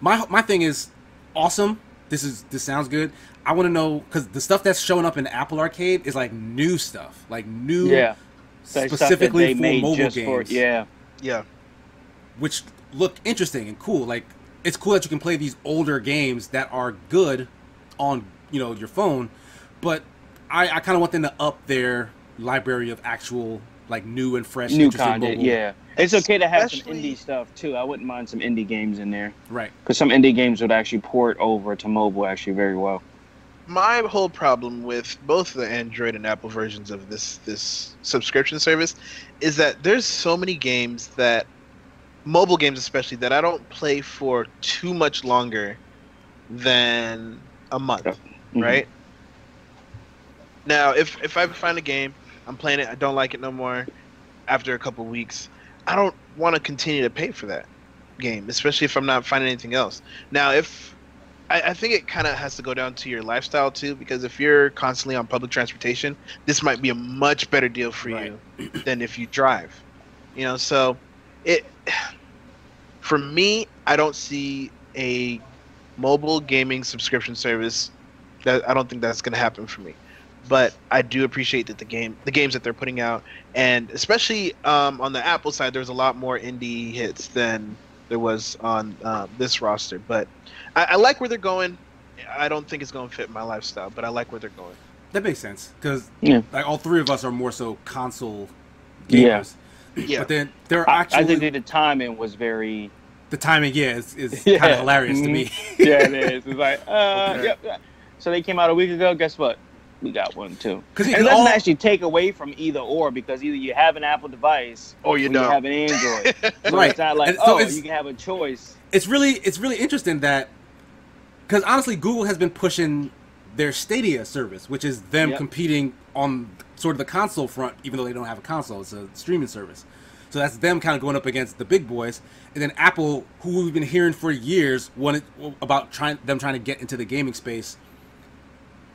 my my thing is awesome. This is this sounds good. I want to know because the stuff that's showing up in the Apple Arcade is like new stuff, like new Yeah. So specifically they for made mobile just games. for- yeah. Yeah. which look interesting and cool. Like it's cool that you can play these older games that are good on you know your phone, but I, I kind of want them to up their library of actual like new and fresh, New content, mobile- yeah. It's okay to have some indie stuff too. I wouldn't mind some indie games in there right. because some indie games would actually port over to mobile actually very well. My whole problem with both the Android and Apple versions of this this subscription service is that there's so many games that mobile games especially that I don't play for too much longer than a month. Mhm. right? Now, if if I find a game, I'm playing it, I don't like it no more. After a couple weeks, I don't want to continue to pay for that game, especially if I'm not finding anything else. Now, if I, I think it kind of has to go down to your lifestyle too, because if you're constantly on public transportation, this might be a much better deal for Right. you than if you drive. You know, so it for me, I don't see a mobile gaming subscription service that I don't think that's going to happen for me. But I do appreciate that the game, the games that they're putting out, and especially um, on the Apple side, there's a lot more indie hits than there was on uh, this roster. But I, I like where they're going. I don't think it's going to fit my lifestyle, but I like where they're going. That makes sense because Yeah. like all three of us are more so console Yeah. gamers. Yeah. But then there are actually I think that the timing was very. the timing, yeah, is, is Yeah. kind of hilarious to me. Yeah, it is. It's like, uh, Okay. yep. yeah. So they came out a week ago. Guess what? We got one too. Because it doesn't actually take away from either or because either you have an Apple device Or you or don't. you have an Android. So Right. it's not like so oh, you can have a choice. it's really it's really interesting that because honestly google has been pushing their stadia service which is them Yep. competing on sort of the console front even though they don't have a console it's a streaming service. So that's them kind of going up against the big boys. And then apple who we've been hearing for years wanted about trying them trying to get into the gaming space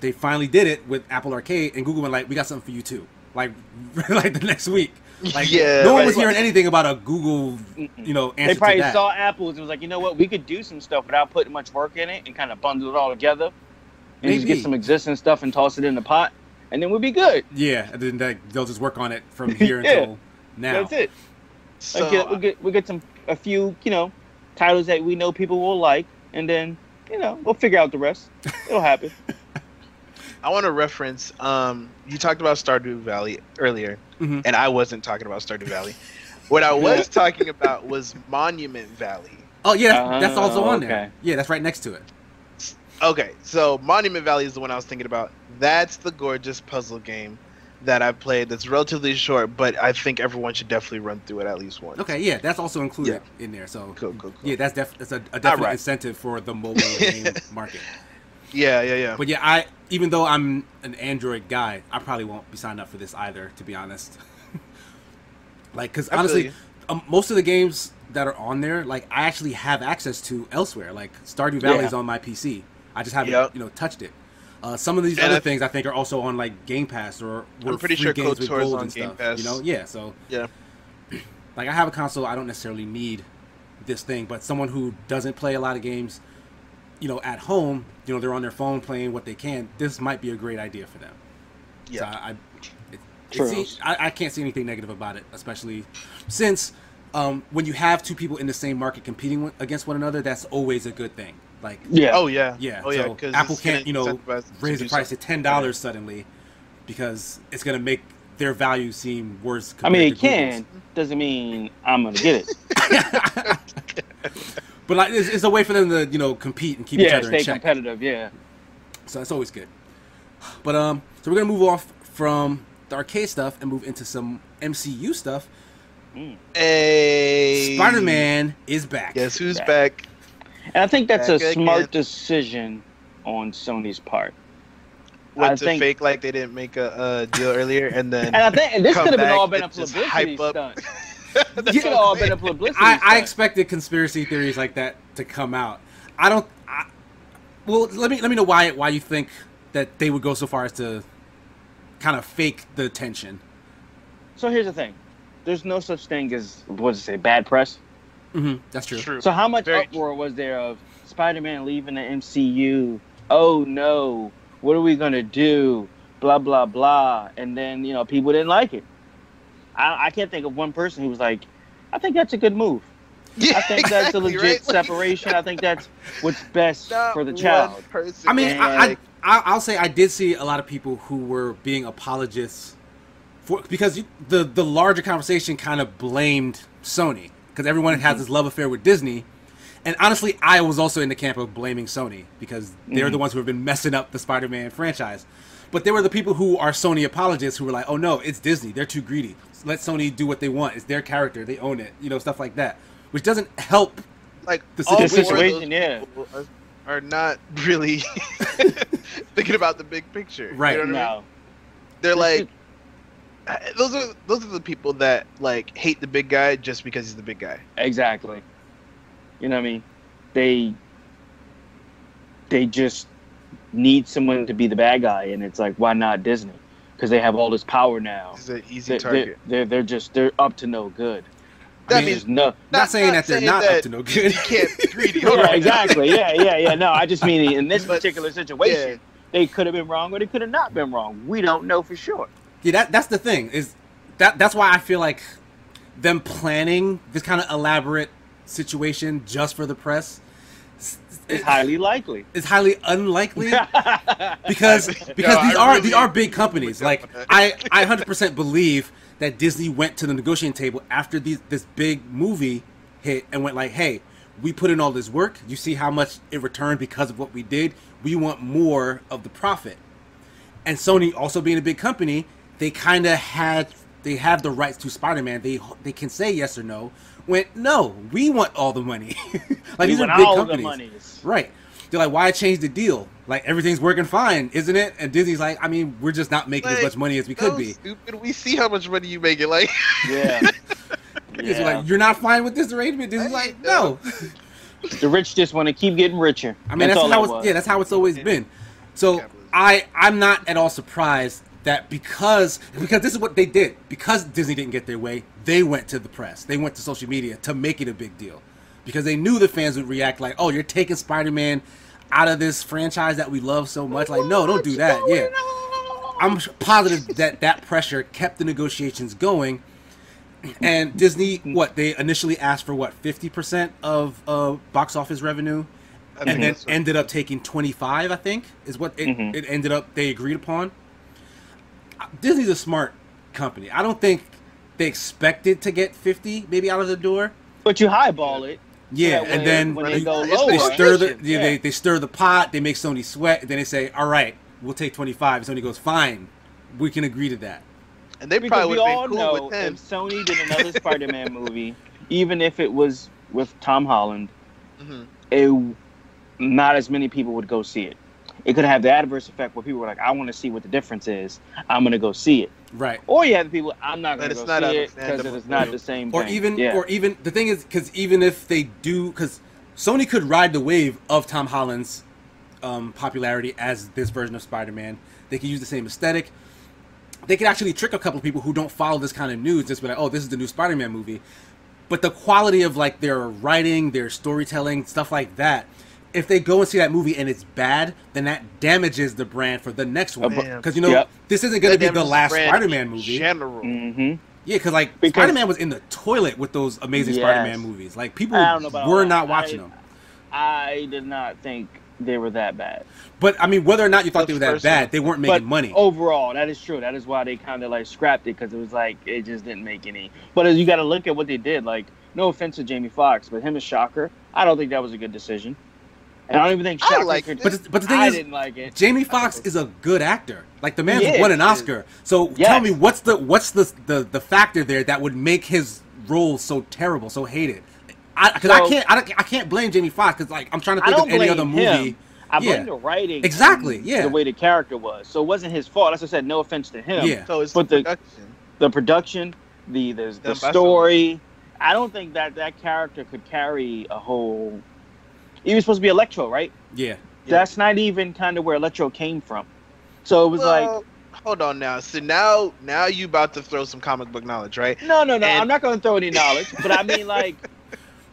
they finally did it with apple arcade and google went like we got something for you too. Like like the next week. Like Yeah, no one right. was hearing anything about a google you know answer They probably saw Apple's and was like, you know what, we could do some stuff without putting much work in it and kind of bundle it all together and just get some existing stuff and toss it in the pot, and then we'll be good. Yeah, and then that, they'll just work on it from here Yeah. until now. That's it. So, Like, get, we'll get we'll get some a few you know titles that we know people will like, and then you know we'll figure out the rest. It'll happen. I want to reference. Um, you talked about Stardew Valley earlier, Mhm. and I wasn't talking about Stardew Valley. What I was talking about was Monument Valley. Oh yeah, that's Oh, also on okay. there. Yeah, that's right next to it. Okay, so Monument Valley is the one I was thinking about. That's the gorgeous puzzle game that I played. That's relatively short, but I think everyone should definitely run through it at least once. Okay, yeah, that's also included in there. So Cool, cool, cool. yeah, that's def- that's a, a definite right. incentive for the mobile game market. Yeah, yeah, yeah. But yeah, I even though I'm an Android guy, I probably won't be signed up for this either, to be honest. like, because honestly, um, most of the games that are on there, like I actually have access to elsewhere. Like Stardew Valley is Yeah. on my PC. I just haven't, Yep. you know, touched it. Uh, some of these And other I- things I think are also on like Game Pass or were I'm pretty free sure games with KOTOR is gold on and Game stuff. Pass. You know, yeah. So Yeah. like I have a console, I don't necessarily need this thing, but someone who doesn't play a lot of games, you know, at home, you know, they're on their phone playing what they can. This might be a great idea for them. So Yeah. I, I, it, True. it's- I, I can't see anything negative about it, especially since um, when you have two people in the same market competing against one another, that's always a good thing. Like, Yeah. Oh yeah. yeah, Oh yeah. so 'cause Apple can't, you know, raise the do price to ten dollars suddenly because it's gonna make their value seem worse. I mean, it compared to can. Doesn't mean I'm gonna get it. but like, it's, it's a way for them to, you know, compete and keep each other stay in check. competitive. Yeah. So that's always good. But um, so we're gonna move off from the arcade stuff and move into some MCU stuff. Hey. Spider-Man is back. Guess who's Back. back? And I think that's a Back smart again. decision on Sony's part. What I to think- fake like they didn't make a, a deal earlier, and then And I think and this could have been all been a publicity stunt. This could I'm have all been a publicity I, I expected conspiracy theories like that to come out. I don't. I, well, let me let me know why why you think that they would go so far as to kind of fake the tension. So here's the thing. There's no such thing as what does it say, bad press. Hmm that's true. True. So how much Very uproar was there of Spider-Man leaving the MCU? Oh no, what are we gonna do? Blah blah blah. And then you know people didn't like it. I, I can't think of one person who was like, I think that's a good move. Yeah, I think that's a legit right? Separation. I think that's what's best not for the child. person, I mean, I, I, like, I I'll say I did see a lot of people who were being apologists for because the the larger conversation kind of blamed Sony because everyone has mm-hmm. this love affair with Disney. And honestly, I was also in the camp of blaming Sony because they're the mm-hmm. ones who have been messing up the Spider-Man franchise. But there were the people who are Sony apologists who were like, "Oh no, it's Disney. They're too greedy. Let Sony do what they want. It's their character. They own it. You know, stuff like that." Which doesn't help. like the all The situation, those yeah. Are, are not really thinking about the big picture. Right. You know what I mean? They're like is- Uh, those are those are the people that like hate the big guy just because he's the big guy. Exactly. You know what I mean? They they just need someone to be the bad guy, and it's like, why not Disney? Because they have all this power now. He's an easy They're, they're, target. they're they're just they're up to no good. That I mean, means no. Not, saying that they're saying not that up to no good. You can't be greedy. Hold Yeah, exactly. Yeah, yeah, yeah. No, I just mean in this But- particular situation, they could have been wrong or they could have not been wrong. We don't know for sure. Yeah, that that's the thing is that that's why I feel like them planning this kind of elaborate situation just for the press is highly likely. It's highly unlikely because because Yo, these I are really these are big companies. Like I I hundred percent believe that Disney went to the negotiating table after these this big movie hit and went like, hey, we put in all this work. You see how much it returned because of what we did. We want more of the profit. And Sony also being a big company, they kind of had they have the rights to Spider-Man. They they can say yes or no. Went no, we want all the money. like We these are big all the companies. monies. Right. They're like, why change the deal? Like everything's working fine, isn't it? And Disney's like, I mean, we're just not making as much money as we could So be. Stupid. We see how much money you make it. Like, Yeah. Yeah. like, you're not fine with this arrangement. Disney's I like, no. the rich just want to keep getting richer. I mean, that's, all how that it's was. yeah, that's how it's always been. So I I'm not at all surprised that because because this is what they did because Disney didn't get their way, they went to the press, they went to social media to make it a big deal because they knew the fans would react like, oh, you're taking Spider-Man out of this franchise that we love so much. Like, no, don't do that. Yeah. I'm positive that that pressure kept the negotiations going. And Disney, what they initially asked for, what fifty percent of uh, box office revenue, and then what- ended up taking twenty five. I think is what it, Mhm. it ended up they agreed upon. Disney's a smart company. I don't think they expected to get fifty maybe out of the door. But you highball it. Yeah, that and way then when they, they go It's lower, they stir the yeah, yeah. they, they stir the pot. They make Sony sweat. And then they say, "All right, we'll take 25." Sony goes, "Fine, we can agree to that." and they because probably we would all have been know cool with him. if Sony did another Spider-Man movie, even if it was with Tom Holland, Mhm. it not as many people would go see it. It could have the adverse effect where people are like, "I want to see what the difference is. I'm gonna go see it." Right. Or you have the people, "I'm not gonna it's go not see it because it understandable. is not the same Or thing." even, yeah. or even the thing is, because even if they do, because Sony could ride the wave of Tom Holland's um, popularity as this version of Spider-Man. They could use the same aesthetic. They could actually trick a couple of people who don't follow this kind of news, just be like, "Oh, this is the new Spider-Man movie." But the quality of like their writing, their storytelling, stuff like that. If they go and see that movie and it's bad, then that damages the brand for the next one. Because you know Yep. this isn't going to be the last brand Spider-Man in movie. General. hmm Yeah, because like Because- Spider Man was in the toilet with those amazing Yes. Spider Man movies. Like people I don't know about all were not watching I- them. I did not think they were that bad. But I mean, whether or not you thought The they were that bad, they weren't making but money. overall, that is true. That is why they kind of like scrapped it because it was like it just didn't make any. But as you got to look at what they did. Like, no offense to Jamie Foxx, but him as Shocker, I don't think that was a good decision. And I don't even think I Shocker liked could. it. But the, but the thing I is, didn't like it. Jamie Foxx is a good actor. Like the man's He won an Oscar. So Yes. tell me, what's the what's the, the the factor there that would make his role so terrible, so hated? Because I, So- can't I, don't- I can't blame Jamie Foxx because like I'm trying to think of any other movie. him. I blame Yeah. the writing. Exactly, yeah. The way the character was, so it wasn't his fault. As I said, no offense to him. Yeah. So it's But the the- production. The production, the the, the Done by story. I don't think that that character could carry a whole. He was supposed to be Electro, right? Yeah, Yeah. That's not even kind of where Electro came from. So it was like, hold on now. So now, now you about to throw some comic book knowledge, right? no, no, no. and- I'm not going to throw any knowledge, but I mean, like,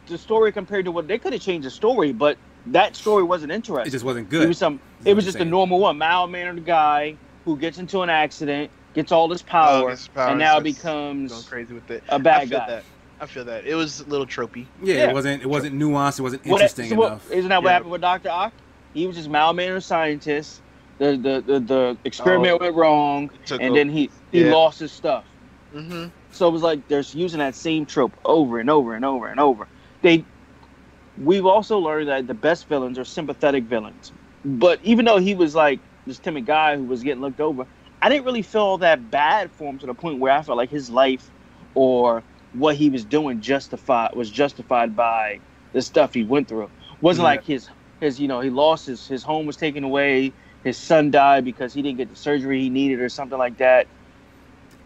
the story compared to what they could have changed the story, but that story wasn't interesting. it just wasn't good. It was some. Is It was you're just a normal one, mild mannered guy who gets into an accident, gets all this power, Oh, power, and now starts becomes Going crazy with it. a I bad feel guy. that. I feel that. It was a little tropey. yeah, yeah. it wasn't it wasn't nuanced. It wasn't What- interesting so what- enough. Isn't that what Yeah. happened with Doctor Ock? He was just mild mannered scientist. The the the, the experiment Oh. went wrong, Took and then he he Yeah. lost his stuff. hmm So it was like they're using that same trope over and over and over and over. They we've also learned that the best villains are sympathetic villains. But even though he was like this timid guy who was getting looked over, I didn't really feel that bad for him to the point where I felt like his life or what he was doing justified was justified by the stuff he went through. wasn't Yeah. like his his you know he lost his his home was taken away, his son died because he didn't get the surgery he needed or something like that.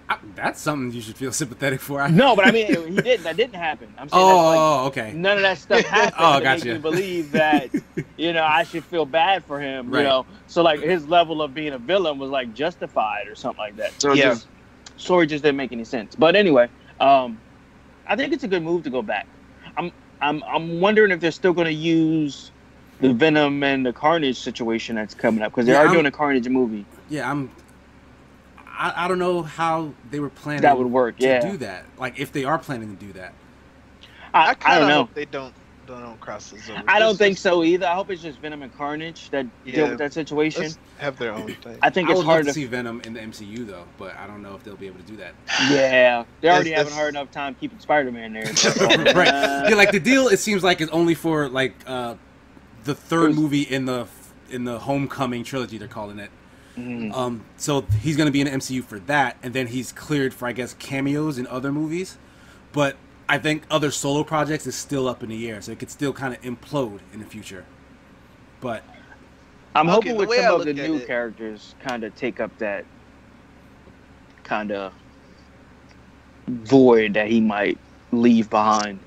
I- that's something you should feel sympathetic for. I- No, but I mean, he didn't. That didn't happen. I'm saying that's like, Oh, okay. none of that stuff happened Oh, to gotcha. make me believe that you know I should feel bad for him. Right. You know, so like his level of being a villain was like justified or something like that. So Yeah. just, story just didn't make any sense. But anyway, um, I think it's a good move to go back. I'm I'm I'm wondering if they're still going to use the Venom and the Carnage situation that's coming up because they Yeah, are I'm- doing a Carnage movie. Yeah, I'm. I, I don't know how they were planning That would work, to yeah. do that. Like if they are planning to do that. I, I, I kind don't of know. hope they don't don't, don't cross those over. I don't think just- so either. I hope it's just Venom and Carnage that deal with that situation. Let's have their own thing. I think I it's would hard to to. see Venom in the MCU though, but I don't know if they'll be able to do that. Yeah, they're already That's- haven't hard enough time keeping Spider-Man there. right. Uh, Yeah, like the deal. It seems like is only for like uh, the third There's- movie in the in the Homecoming trilogy. They're calling it. mhm. Um, so he's gonna be in the MCU for that, and then he's cleared for I guess cameos in other movies. But I think other solo projects is still up in the air, so it could still kind of implode in the future. But I'm Okay, hoping with some of the new it- characters kind of take up that kind of void that he might leave behind.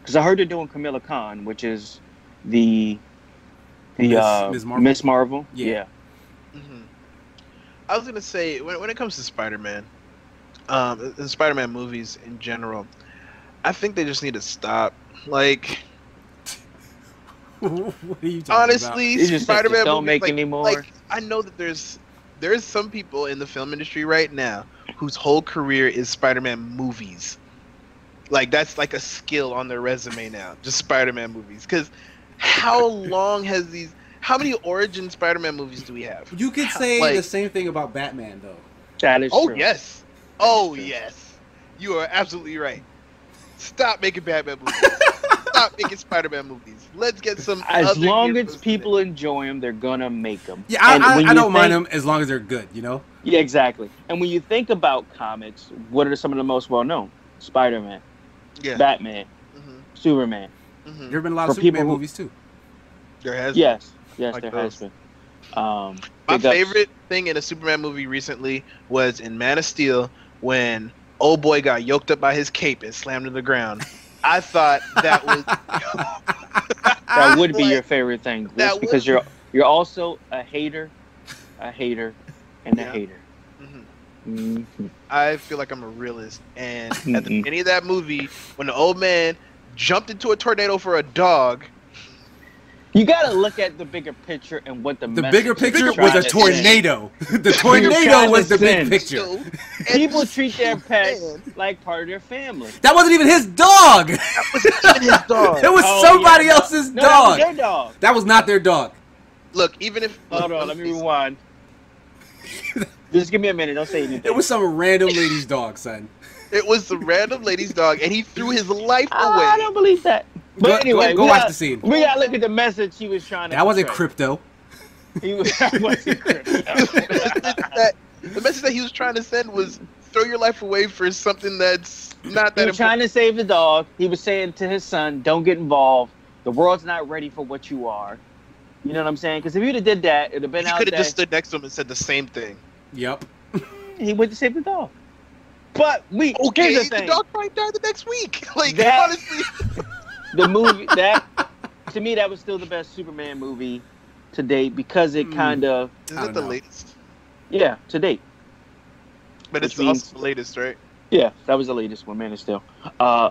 Because I heard they're doing Camilla Khan, which is the the Miss- uh, Ms. Marvel? Miss Marvel. Yeah. Yeah. Mhm. I was gonna say when, when it comes to Spider-Man, um, the Spider-Man movies in general, I think they just need to stop. Like what are you talking honestly, You Spider-Man just don't movies, make like, any more. Like I know that there's there's some people in the film industry right now whose whole career is Spider-Man movies. Like that's like a skill on their resume now, just Spider-Man movies. Because how long has these? How many origin Spider-Man movies do we have? You could say Like- the same thing about Batman though. That is Oh true. yes. Oh true. yes. You are absolutely right. Stop making Batman movies. Stop making Spider-Man movies. Let's get some. As other long as people enjoy them, they're gonna make them. Yeah, I, I, I don't mind them as long as they're good. You know. Yeah, exactly. And when you think about comics, what are some of the most well known? Spider-Man, Yeah. Batman, Mhm, Superman. mhm. There have been a lot For of Superman who- movies too. There has. Yes, yes, Like there those. has been. Um, My big ups. favorite thing in a Superman movie recently was in Man of Steel when old boy got yoked up by his cape and slammed to the ground. I thought that was that would be Like, your favorite thing, Chris, that because you're you're also a hater, a hater, and a Yeah. hater. Mhm. Mhm. I feel like I'm a realist. And at the beginning of that movie, when the old man jumped into a tornado for a dog, You got to look at the bigger picture and what the The bigger picture was a to tornado. the tornado was the big picture. People treat their pets like part of their family. That wasn't even his dog. even his dog. It was Oh, somebody yeah, else's no, that was dog. their dog. That was not their dog. Look, even if Hold look, on, let me it's- rewind. Just give me a minute. Don't say anything. It was some random lady's dog, son. It was the random lady's dog, and he threw his life Ah, away. I don't believe that. But Go- anyway, go, go we watch gotta- the scene. We gotta look at the message he was trying to. That wasn't crypto. He was, that wasn't crypto. that, the message that he was trying to send was throw your life away for something that's not that. he that was trying to save the dog. He was saying to his son, "Don't get involved. The world's not ready for what you are." You know what I'm saying? Because if you'd have did that, it'd have been out there. He could have just stood next to him and said the same thing. Yep. He went to save the dog. But we Okay, the the, dog might die the next week. Like That- honestly, the movie that to me that was still the best Superman movie to date because it Hmm. kind of is it the know. latest? yeah to date. But Which it's means- also the latest, right? Yeah, that was the latest one, Man of Steel. Uh,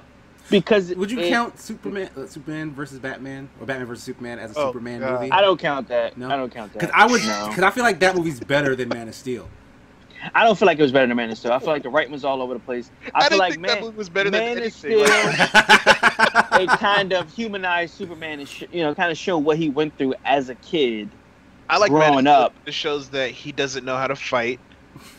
because Would you it- count Superman, uh, Superman versus Batman, or Batman versus Superman as a Oh, Superman God. movie? I don't count that. No? I don't count that. Because I would, No. because I feel like that movie's better than Man of Steel. I don't feel like it was better than Man of Steel. I feel like the writing was all over the place. I, I, feel didn't like think that Man, movie was better Man than of anything. Steel, Like, it kind of humanized Superman and sh- you know kind of show what he went through as a kid. I like growing Man up. It shows that he doesn't know how to fight.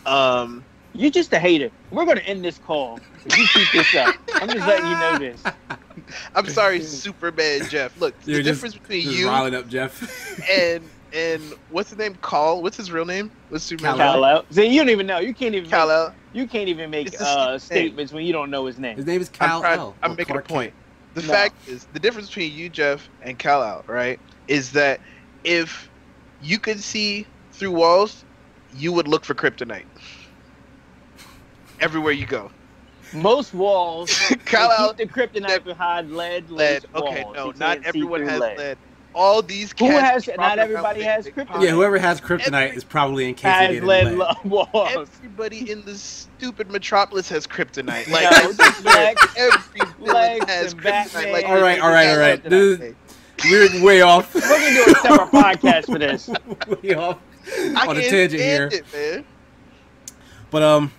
Um, You're just a hater. We're gonna end this call if you keep this up. I'm just letting you know this. I'm sorry, Superman Jeff. Look, the You're just- difference between Just you riling up Jeff. and and what's his name? Call. What's his real name? What's Superman? Kal-El. See, you don't even know. You can't even. Kal Make, El. you can't even make uh, statements when you don't know his name. His name is I'm, Kal trying- El. I'm making Clark a point. The No. fact is, the difference between you, Jeff, and Kal out, right, is that if you could see through walls, you would look for kryptonite. Everywhere you go. Most walls Kal-El, keep the kryptonite behind lead. lead. Okay, walls. no, not everyone has lead. lead. All these Who has- not everybody has kryptonite. Yeah, whoever has kryptonite Every- is probably Has encapsulated in lead lead. lo- walls. Everybody in the stupid metropolis has kryptonite. Like No, I swear, Lex- every villain has kryptonite. Batman. Like, All right, all right, all right. Kryptonite. This is, we're way off. We're gonna do a separate podcast for this. way off I on a can't tangent here. It, man. But um,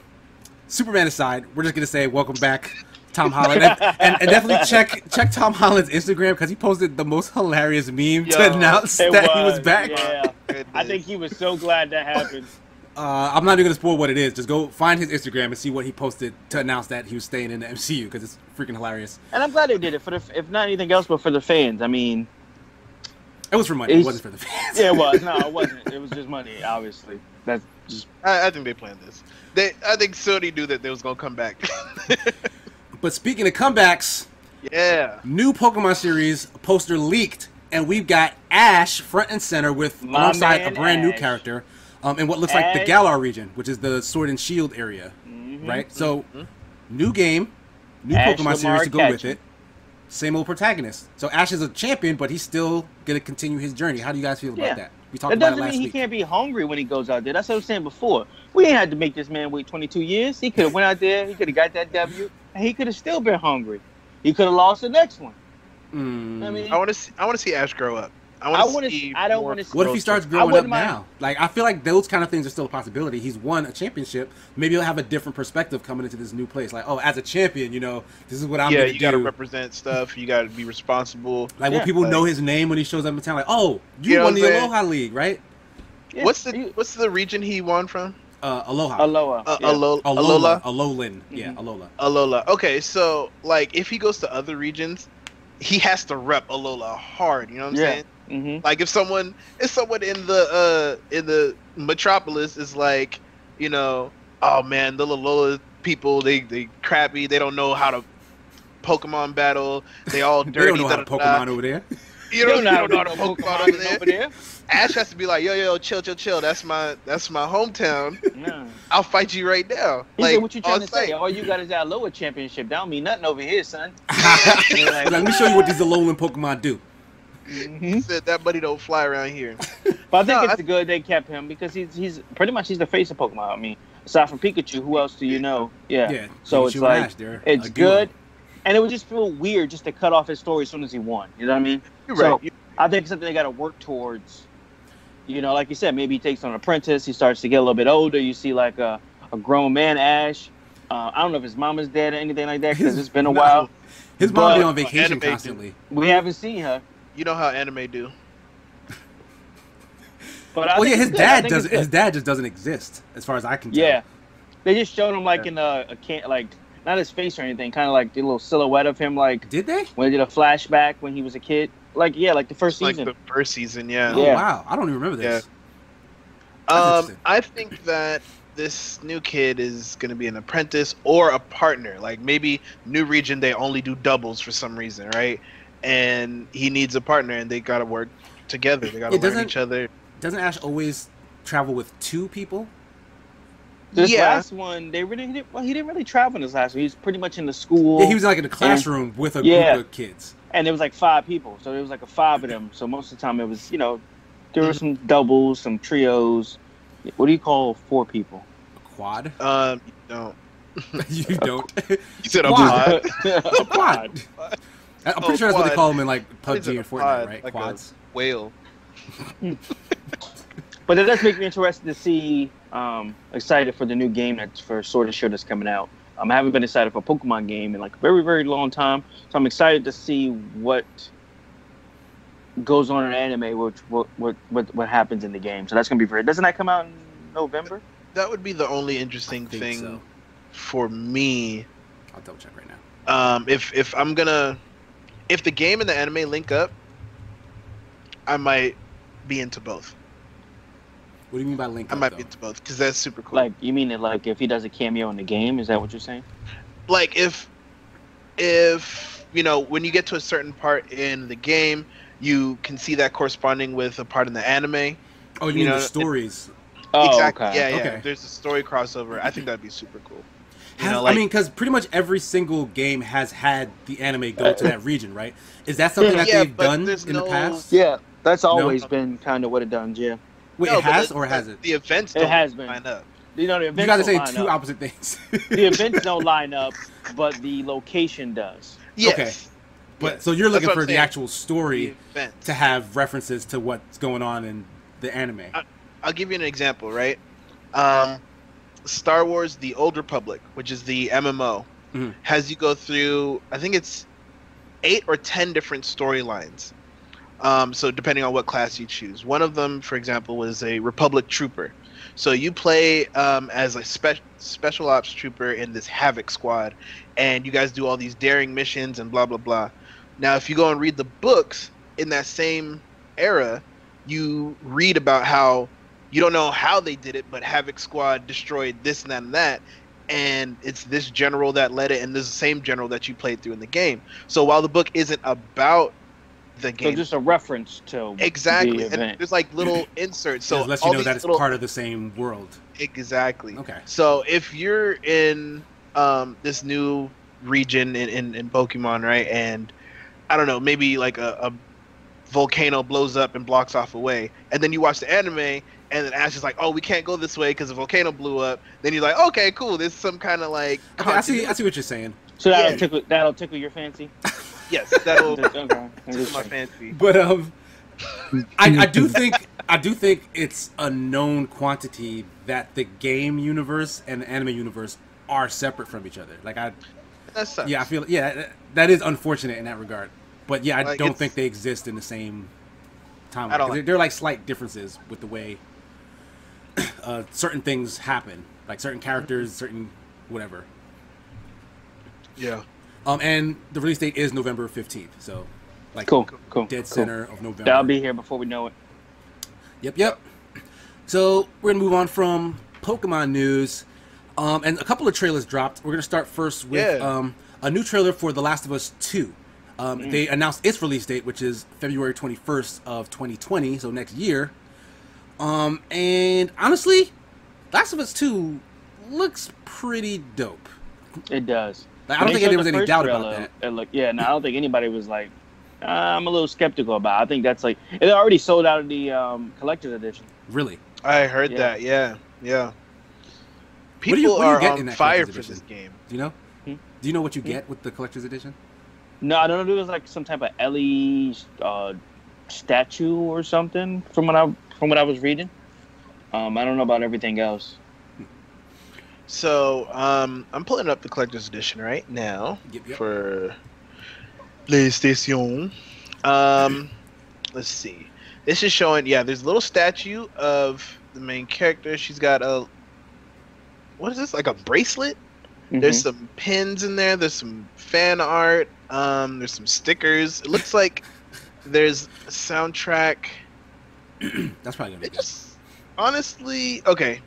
Superman aside, we're just gonna say welcome back Tom Holland, and, and, and definitely check check Tom Holland's Instagram because he posted the most hilarious meme to announce It that he was back. Yeah. I think he was so glad that happened. Uh, I'm not even gonna spoil what it is. Just go find his Instagram and see what he posted to announce that he was staying in the MCU because it's freaking hilarious. And I'm glad they did it for the, if not anything else, but for the fans. I mean, It was for money. It wasn't for the fans. yeah, it was. No, it wasn't. It was just money, obviously. That's just I, I think they planned this. They, I think Sony knew that they was gonna come back. But speaking of comebacks, yeah. new Pokemon series poster leaked, and we've got Ash front and center with My alongside a man brand new character, um, in what looks like the Ash. Galar region, which is the Sword and Shield area, mhm. right? So, new game, new Ash Pokemon series to go with it. Same old protagonist. So Ash is a champion, but he's still gonna continue his journey. How do you guys feel Yeah. about that? We talked That about it doesn't mean he week. can't be hungry when he goes out there. That's what I was saying before. We ain't had to make this man wait 22 years. He could have went out there. He could have got that W, and he could have still been hungry. He could have lost the next one. Mm. I mean, I want to see. I want to see Ash grow up. I I want wanna to see. I don't wanna see- What if he starts growing up mind- now? Like I feel like those kind of things are still a possibility. He's won a championship. Maybe he'll have a different perspective coming into this new place. Like, oh, as a champion, you know, this is what I'm yeah, gonna you got to represent stuff. You got to be responsible. like Yeah, when people like- know his name when he shows up in town, like, oh, you You know won the saying? Aloha League, right? yeah, what's the What's the region he won from? Uh, Aloha. Aloha? Uh, yeah. Alola. Alola. Alola. Alolan. Yeah, Mhm. Alola. Alola. Okay, so like if he goes to other regions, he has to rep Alola hard. You know what I'm Yeah. saying? Mhm. Like if someone if someone in the uh in the metropolis is like, you know, oh man, the Alola people they they crappy, they don't know how to Pokemon battle, they all dirty. They don't know how to. Pokemon over there. You know, You you don't don't know how to no Pokemon over there. Over there. Ash has to be like, yo, yo, chill, chill, chill. That's my that's my hometown. Yeah. I'll fight you right now. He like, said, "What you trying on to say? site. All you got is that lower championship. That don't mean nothing over here, son." Let me show you what these Alolan Pokemon do. Mhm. He said that buddy don't fly around here. But I think No, it's good they kept him because he's he's pretty much he's the face of Pokemon. I mean, aside from Pikachu, who else do you know? Yeah. Yeah. So Pikachu it's like Ash, it's good, and it would just feel weird just to cut off his story as soon as he won. You know what I mean? You're So- right. You- I think it's something they got to work towards. You know, like you said, maybe he takes on an apprentice. He starts to get a little bit older. You see like a, a grown man Ash. Uh, I don't know if his mama's dead or anything like that because it's been a No. while. His mom be on vacation Animation. constantly. We haven't seen her. you know how anime do. But I Well, yeah, think his it's good. I dad does. it's. His dad just doesn't exist, as far as I can tell. Yeah, they just showed him like Yeah. in a, a can like not his face or anything, kind of like the little silhouette of him, like Did they? when they did a flashback when he was a kid. Like yeah, like the first season. Like season. the first season, yeah. Oh Yeah. wow, I don't even remember this. That's Um. I think that this new kid is going to be an apprentice or a partner. Like maybe new region they only do doubles for some reason, right? And he needs a partner, and they got to work together. They got to Yeah, learn doesn't- each other. Doesn't Ash always travel with two people? This yeah. last one, they really did, well, he didn't really travel in this last one. He was pretty much in the school, Yeah, he was like in a classroom with a Yeah. group of kids. And there was like five people, so there was like a five of them. So most of the time it was, you know, there were some doubles, some trios. What do you call four people? A quad? Um, you don't. you don't. You said a Quad. pod. a quad. I'm pretty Oh, sure that's what they call them in like What is PUBG it, and Fortnite, pod? right? Like a- Quads. Whale. But it does make me interested to see. Um, excited for the new game that's for Sword and Shield that's coming out. Um, I haven't been excited for a Pokemon game in like a very very long time, so I'm excited to see what goes on in anime, which what what what, what happens in the game. So that's gonna be very. Doesn't that come out in November? That would be the only interesting thing so. for me. I'll double check right now. Um, if if I'm gonna, if the game and the anime link up, I might be into both. What do you mean by link I up, might though? be into both because that's super cool. Like you mean it like if he does a cameo in the game? Is that what you're saying? like if if you know when you get to a certain part in the game you can see that corresponding with a part in the anime oh, you, you mean know, the stories? Oh, exactly okay. yeah yeah Okay. there's a story crossover i think that'd be super cool you Has- know like I mean, because pretty much every single game has had the anime go to that region, right? Is that something that Yeah, they've done in no- the past? Yeah, that's No? always been kind of what it done. Yeah, Wait, no, it but has the- or has the- it? the events It don't has been. line up you know the events You got to say two up. opposite things. The events don't line up, but the location does. yes Okay. But Yes. so you're looking for the actual story events. to have references to what's going on in the anime. I- i'll give you an example right um star wars the old republic which is the mmo Mhm. has you go through. I think it's eight or ten different storylines. Um, so depending on what class you choose, one of them, for example, was a Republic trooper. So you play um, as a spe- special ops trooper in this Havoc squad, and you guys do all these daring missions and blah blah blah. Now, if you go and read the books in that same era, you read about how you don't know how they did it, but Havoc Squad destroyed this and that and that, and it's this general that led it, and this same general that you played through in the game. So while the book isn't about the So just a reference to exactly, the and there's like little inserts. So So it lets you know that it's little- part of the same world. exactly. Okay. So if you're in um, this new region in, in, in Pokemon, right, and I don't know, maybe like a, a volcano blows up and blocks off a way, and then you watch the anime, and then Ash is like, "Oh, we can't go this way because the volcano blew up." Then you're like, "Okay, cool. This is some kind of like." Okay, I see. I see what you're saying. So that'll Yeah. tickle that'll tickle your fancy. Yes, that'll okay. I'm tickle just my fancy. But um, I, I do think I do think it's a known quantity that the game universe and the anime universe are separate from each other. Like I, That sucks. yeah, I feel yeah, that- that is unfortunate in that regard. But yeah, I Like, don't think they exist in the same timeline. I don't 'Cause like- There are like slight differences with the way uh, certain things happen, like certain characters, certain whatever. Yeah. Um, and the release date is November fifteenth. So, like, Cool, cool. dead cool. center of November. That'll be here before we know it. Yep, yep. So we're gonna move on from Pokemon news, um, and a couple of trailers dropped. We're gonna start first with Yeah. um, a new trailer for The Last of Us Two. Um, They announced its release date, which is February twenty first of twenty twenty, so next year. Um, and honestly, Last of Us Two looks pretty dope. It does. Like, I don't think there was the any first doubt about that. It looked, yeah, no, I don't think anybody was like, uh, I'm a little skeptical about. It. I think that's like it already sold out of the um, collector's edition. Really, I heard Yeah. that. Yeah. Yeah. do you- People what do you are get in on that fire collector's for edition? this game. do you know? Hmm? Do you know what you get with the collector's edition? No, I don't know. It was like some type of Ellie uh, statue or something from what I from what I was reading. Um, I don't know about everything else. So, um, I'm pulling up the collector's edition right now Yep, yep. for PlayStation. Um, let's see. This is showing. Yeah, there's a little statue of the main character. She's got a. What is this? Like a bracelet? There's Mhm. some pins in there. There's some fan art. Um, there's some stickers. It looks like there's a soundtrack. That's probably gonna be It good. just honestly okay.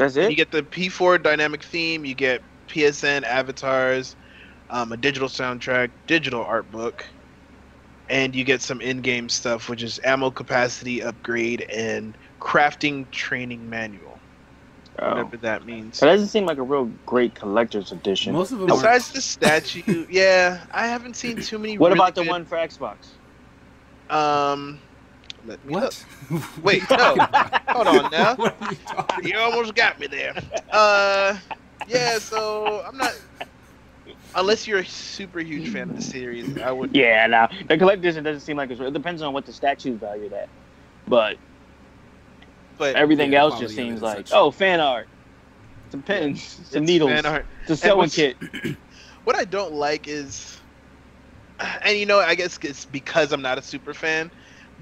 That's You get the PS4 dynamic theme. You get PSN avatars, um, a digital soundtrack, digital art book, and you get some in-game stuff, which is ammo capacity upgrade and crafting training manual, Oh. whatever that means. So that doesn't seem like a real great collector's edition. Most of them. aren't. Besides the statue, yeah, I haven't seen too many. what really about the good- one for Xbox? Um, let me look. What? Wait, no. Hold on now. What are you talking You almost got me there. Uh, yeah. So I'm not. Unless you're a super huge fan of the series, I would. Yeah, now the collector's edition doesn't seem like it's. It depends on what the statue's valued at, but But everything Yeah, else just seems like such. oh fan art, some pins, some needles, fan art. it's a sewing kit. What I don't like is, and you know, I guess it's because I'm not a super fan,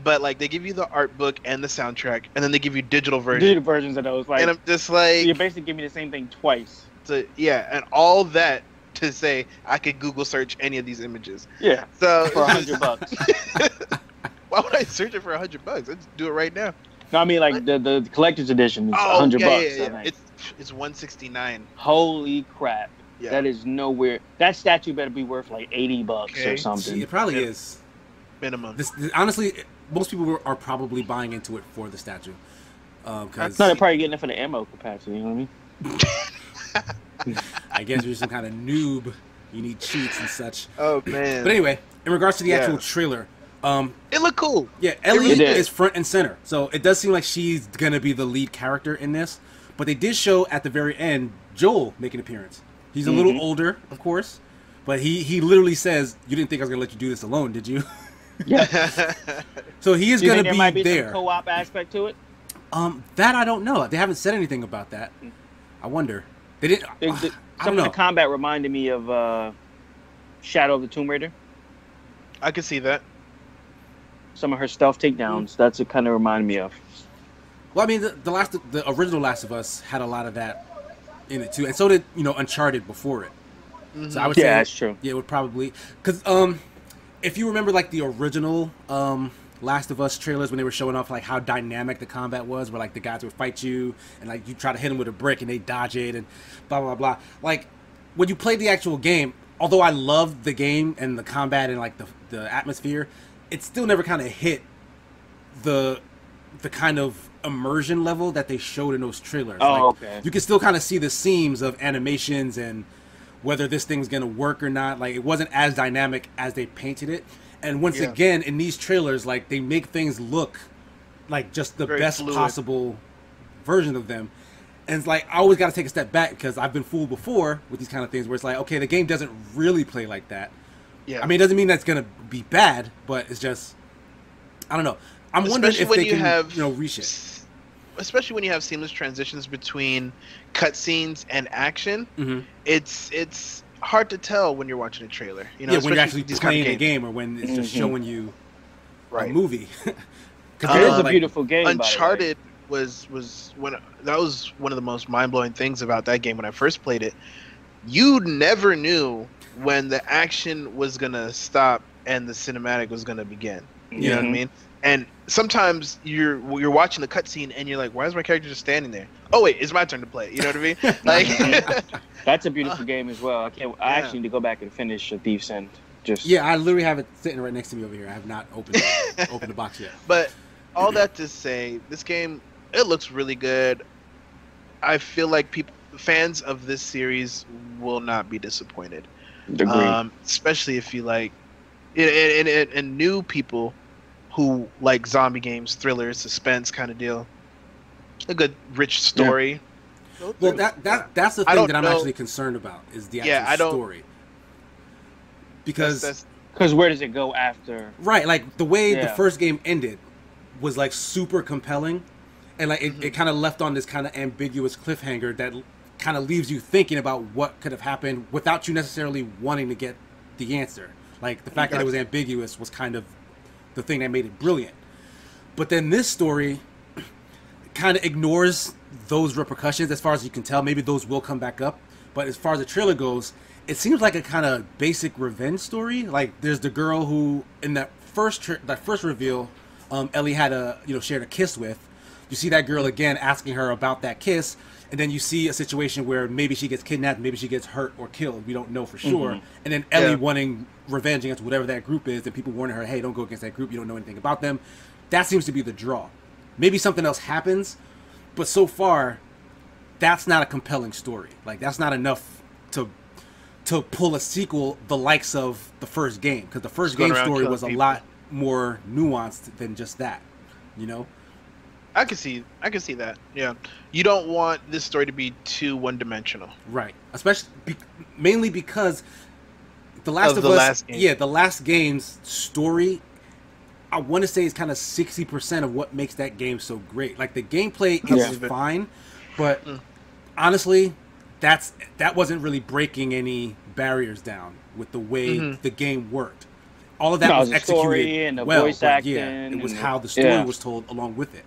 but like they give you the art book and the soundtrack, and then they give you digital version, Digital versions of those, like and I'm just like, you're basically giving me the same thing twice. so, yeah, and all that to say I could Google search any of these images. Yeah, So for a hundred bucks. Why would I search it for a hundred bucks? Let's do it right now. No, I mean like the, the collector's edition is a Oh, hundred yeah, bucks. yeah, I yeah. think. It's it's one sixty nine. Holy crap! Yeah. That is nowhere. That statue better be worth like eighty bucks Okay. or about? something. It probably Yeah. is. minimum. This, this- honestly, most people were- are probably buying into it for the statue. Because No, they're probably getting it for the ammo capacity. You know what I mean? I guess you're some kind of noob. You need cheats and such. oh man. But anyway, in regards to the Yeah. actual trailer, um, it looked cool. yeah, Ellie really is front and center. So it does seem like she's gonna be the lead character in this. But they did show at the very end Joel make an appearance. He's a little Mhm. older, of course, but he he literally says, "You didn't think I was gonna let you do this alone, did you?" Yeah. so he is gonna think there be might be there. some co-op aspect to it? Um, that I don't know. They haven't said anything about that. I wonder. They didn't. They- they- I Some don't of know. the combat reminded me of uh, Shadow of the Tomb Raider. I could see that. Some of her stealth takedowns. That's what kind of reminded me of. Well, I mean, the, the last, the original Last of Us had a lot of that in it too, and so did you know Uncharted before it. So I would Yeah, say, that's true. Yeah, it would probably because um, if you remember like the original um Last of Us trailers when they were showing off like how dynamic the combat was, where like the guys would fight you and like you try to hit them with a brick and they dodge it and blah blah blah. Like when you play the actual game, although I loved the game and the combat and like the the atmosphere, it still never kind of hit the the kind of immersion level that they showed in those trailers. Oh, Like, okay. You can still kind of see the seams of animations and whether this thing's gonna work or not. Like it wasn't as dynamic as they painted it. And once Yeah. again, in these trailers, like they make things look like just the Very best fluid. possible version of them. And it's like I always got to take a step back because I've been fooled before with these kind of things where it's like, okay, the game doesn't really play like that. Yeah. I mean, it doesn't mean that's gonna be bad, but it's just I don't know. I'm wondering if they you can, have you know, reshape. S- especially when you have seamless transitions between cutscenes and action. hmm It's it's hard to tell when you're watching a trailer. You know, yeah, when you're actually these kind playing of the game or when it's just Mhm. showing you Right. a movie. 'Cause Uh, It you is know, a like- beautiful game. by the way. Uncharted was was when that was one of the most mind blowing things about that game when I first played it. You never knew when the action was gonna stop and the cinematic was gonna begin. You know what I mean? And sometimes you're you're watching the cutscene and you're like, why is my character just standing there? Oh wait, it's my turn to play. You know what I mean? Like, That's a beautiful game as well. I can't. I Yeah. actually need to go back and finish A Thief's End. Just Yeah, I literally have it sitting right next to me over here. I have not opened it, opened the box yet. but all that to say, this game it looks really good. I feel like people fans of this series will not be disappointed. Agreed. um, especially if you like and, and, and, and new people who like zombie games thrillers suspense kind of deal a good rich story Go Well, that that that's the thing that I'm know- actually concerned about is the actual Yeah, I don't- story. Because Because where does it go after? right, like the way the first game ended was like super compelling, and like it, Mm-hmm. it kind of left on this kind of ambiguous cliffhanger that kind of leaves you thinking about what could have happened without you necessarily wanting to get the answer. Like the fact that it was ambiguous was kind of the thing that made it brilliant. But then this story kind of ignores those repercussions as far as you can tell. Maybe those will come back up. But as far as the trailer goes, it seems like a kind of basic revenge story. Like there's the girl who in that first tra- that first reveal, um, Ellie had a you know shared a kiss with. You see that girl again asking her about that kiss, and then you see a situation where maybe she gets kidnapped, maybe she gets hurt or killed. We don't know for sure. And then Ellie Yeah. wanting revenge against whatever that group is, and people warning her, "Hey, don't go against that group. You don't know anything about them." That seems to be the draw. Maybe something else happens, but so far, that's not a compelling story. Like that's not enough to to pull a sequel the likes of the first game because the first game story was a lot more nuanced than just that. You know? I can see i can see that yeah you don't want this story to be too one-dimensional Right. Especially be, mainly because the Last Of of, the Us, last game. yeah, the last game's story. I want to say is kind of sixty percent of what makes that game so great. Like the gameplay is Yeah. fine, but Mm. honestly, that's that wasn't really breaking any barriers down with the way Mhm. the game worked. All of that No, was the executed story and the well. voice but yeah, it was and how the- the story yeah. was told along with it.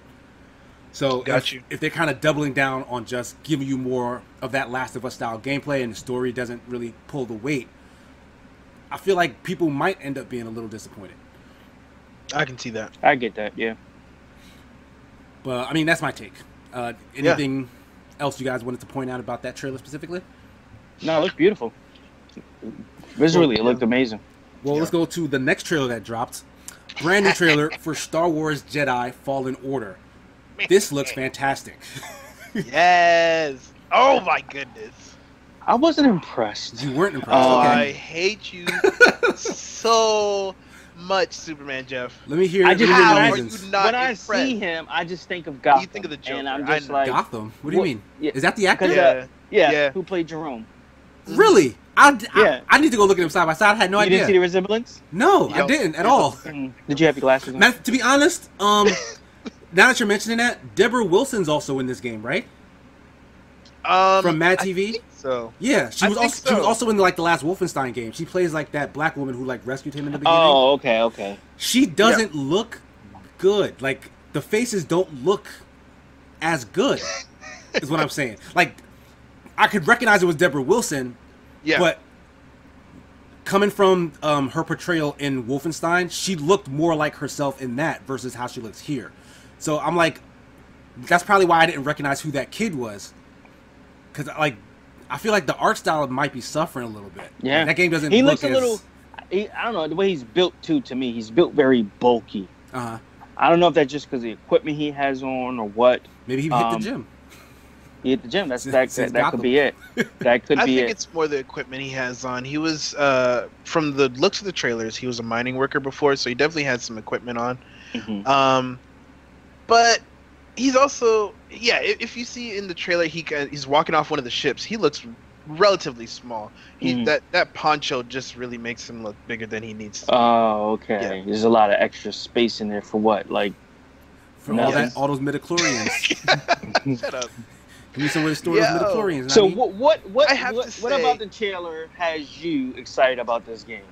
So Got if, you. if they're kind of doubling down on just giving you more of that Last of Us style gameplay and the story doesn't really pull the weight, I feel like people might end up being a little disappointed. i can see that I get that. Yeah. But I mean, that's my take. Uh, anything else you guys wanted to point out about that trailer specifically? No, it looks beautiful. Visually, Well, it looked amazing. Well, let's go to the next trailer that dropped. Brand new trailer for Star Wars Jedi Fallen Order. This looks fantastic. yes oh my goodness I wasn't impressed. You weren't impressed. oh okay. i hate you so much superman jeff Let me hear, I let me just How are you not when I see him, I just think of Gotham. You think of the and I'm just like, Gotham? What do you What- mean? yeah, Is that the actor? Yeah. uh, yeah, Yeah. who played Jerome? Really? I, I, Yeah. I need to go look at him side by side. I had no you idea. didn't see the resemblance? no, I didn't at all. Mm. Did you have your glasses on? Matter- to be honest, um, now that you're mentioning that, Debra Wilson's also in this game, right? Um, From Mad TV? So Yeah, she I was also she was also in like the last Wolfenstein game. She plays like that black woman who like rescued him in the beginning. Oh, okay, okay. She doesn't look good. Like the faces don't look as good. is what I'm saying. Like I could recognize it was Debra Wilson, yeah, but coming from um, her portrayal in Wolfenstein, she looked more like herself in that versus how she looks here. So I'm like, that's probably why I didn't recognize who that kid was, because like I feel like the art style might be suffering a little bit. Yeah. Like, that game doesn't. He look looks a as, little. He, I don't know the way he's built too. To me, he's built very bulky. Uh, huh. I don't know if that's just because the equipment he has on or what. maybe he hit Um, the gym. He hit the gym. That's that. That, that Gotham. could be it. That could I be think it. it's more the equipment he has on. He was uh, from the looks of the trailers, he was a mining worker before, so he definitely had some equipment on. Mhm. Um, but he's also yeah. i- If you see in the trailer, he ca- he's walking off one of the ships. He looks relatively small. He Mhm. that that poncho just really makes him look bigger than he needs to. Oh, okay. There's a lot of extra space in there for what? Like, For all that, all those midichlorians. Shut up. Give me somewhere to store Yo. those midichlorians. so I mean, what? What? What? I have what, to what about the trailer has you excited about this game?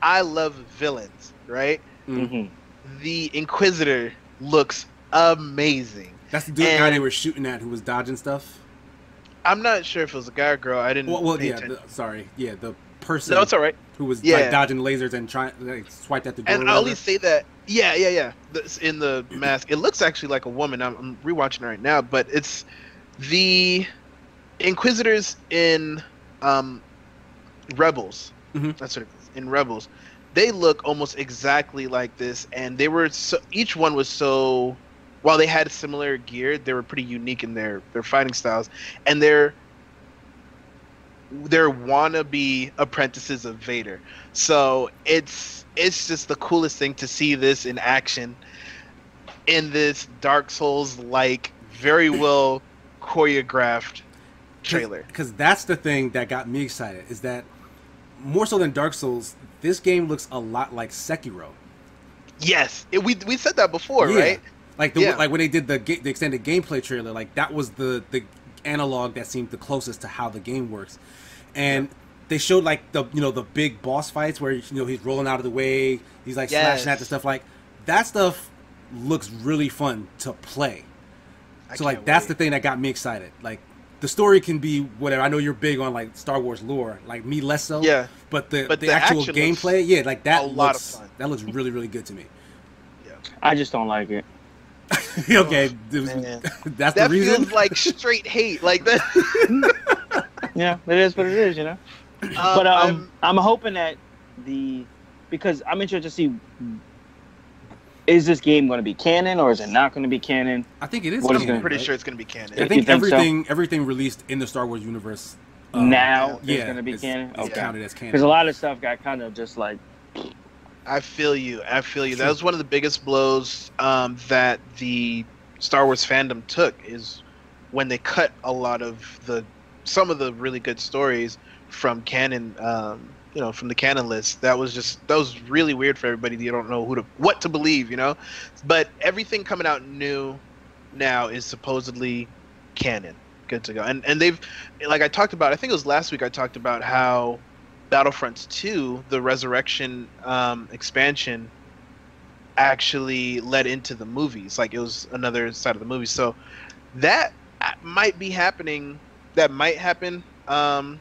I love villains, right? Mm. Mm-hmm. The Inquisitor looks amazing. That's the dude guy they were shooting at who was dodging stuff. I'm not sure if it was a guy or girl. I didn't. Well, well yeah. The, sorry, yeah. The person no, it's all right. who was Yeah. like dodging lasers and trying like swiped at the door. And I only say that, yeah, yeah, yeah. This, in the mask, it looks actually like a woman. I'm, I'm rewatching it right now, but it's the Inquisitors in um, Rebels. Mhm. That's what it is. In Rebels, they look almost exactly like this, and they were so. Each one was so. While they had similar gear, they were pretty unique in their their fighting styles, and they're they're wannabe apprentices of Vader. So it's it's just the coolest thing to see this in action in this Dark Souls like very well choreographed trailer. because that's the thing that got me excited is that more so than Dark Souls, this game looks a lot like Sekiro. Yes, it, we we said that before, Yeah. right? Like the Yeah. like when they did the ga- the extended gameplay trailer, like that was the the analog that seemed the closest to how the game works, and they showed like the you know the big boss fights where you know he's rolling out of the way, he's like Yes. slashing at the stuff like that stuff looks really fun to play. I so like can't that's wait. the thing that got me excited. Like the story can be whatever. I know you're big on like Star Wars lore, like me less so. Yeah, But the But the, the actual gameplay, yeah, like that a lot of looks fun. that looks really really good to me. Yeah. I just don't like it. okay, it was- Oh, that's that the reason. feels like straight hate, like that. Yeah, it is what it is, you know. but um, I'm, hoping that the because I'm interested to see is this game going to be canon or is it not going to be canon? I think it is. What is canon, I'm pretty right? sure it's gonna be canon. I You think, think so? everything everything released in the Star Wars universe um, now is going to be is- canon. is Okay, counted as canon because a lot of stuff got kind of just like I feel you. I feel you. That was one of the biggest blows um, that the Star Wars fandom took is when they cut a lot of the some of the really good stories from canon. Um, you know, from the canon list. That was just that was really weird for everybody. You don't know who to what to believe. You know, but everything coming out new now is supposedly canon. Good to go. And and they've like I talked about. I think it was last week. I talked about how Battlefronts 2, the Resurrection um, expansion, actually led into the movies. Like it was another side of the movie. So that uh, might be happening. That might happen. Um,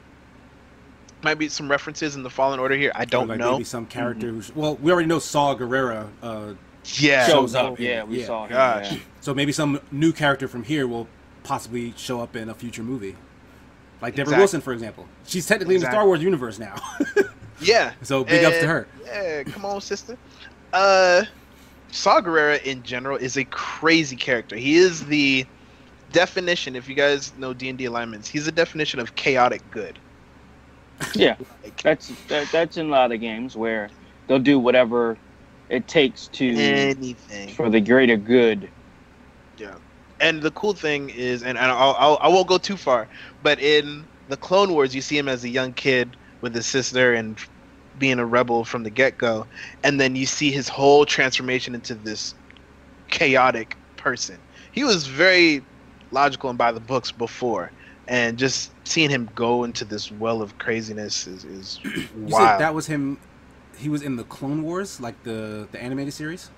might be some references in the Fallen Order here. I don't like know. Maybe some character. who's well, we already know Saw Gerrera. Uh, Yeah. shows shows up up. in Yeah, we yeah. saw him. Gosh. yeah. so maybe some new character from here will possibly show up in a future movie. Like Debra Exactly. Wilson, for example. She's technically in the Star Wars universe now. Yeah. so big ups to her. Yeah, come on, sister. Uh, Saw Gerrera in general is a crazy character. He is the definition. If you guys know D and D alignments, he's the definition of chaotic good. Yeah, Like, that's that, that's in a lot of games where they'll do whatever it takes to anything. for the greater good. Yeah. And the cool thing is, and, and I'll, I'll, I won't go too far, but in the Clone Wars, you see him as a young kid with his sister and being a rebel from the get go. And then you see his whole transformation into this chaotic person. He was very logical and by the books before. and just seeing him go into this well of craziness is, is You wild. said that was him. He was in the Clone Wars, like the the animated series.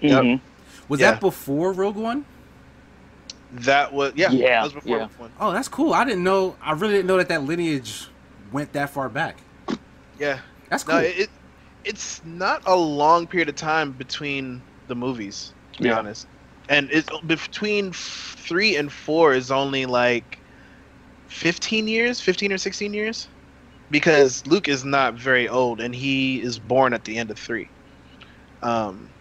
Yep. Mhm. Was Yeah. that before Rogue One? That was yeah, Yeah, that was before yeah. One. Oh, that's cool. I didn't know. I really didn't know that that lineage went that far back. Yeah, That's cool. no, it, it it's not a long period of time between the movies, to be Yeah. honest, and it's between three and four is only like fifteen years, fifteen or sixteen years, because Luke is not very old and he is born at the end of three. Um,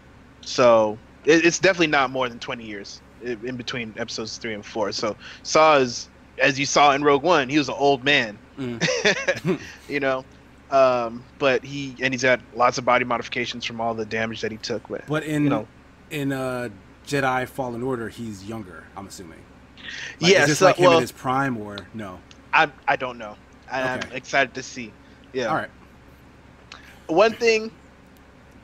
so it, it's definitely not more than twenty years i- in between episodes three and four. So Saw is, as you saw in Rogue One, he was an old man Mm. you know. Um, but he and he's had lots of body modifications from all the damage that he took. With But in you know, in uh, Jedi Fallen Order, he's younger. I'm assuming. Like, yeah. Is this So, like him well, in his prime or no? I I don't know. I, I'm Okay. excited to see. Yeah. All right. One thing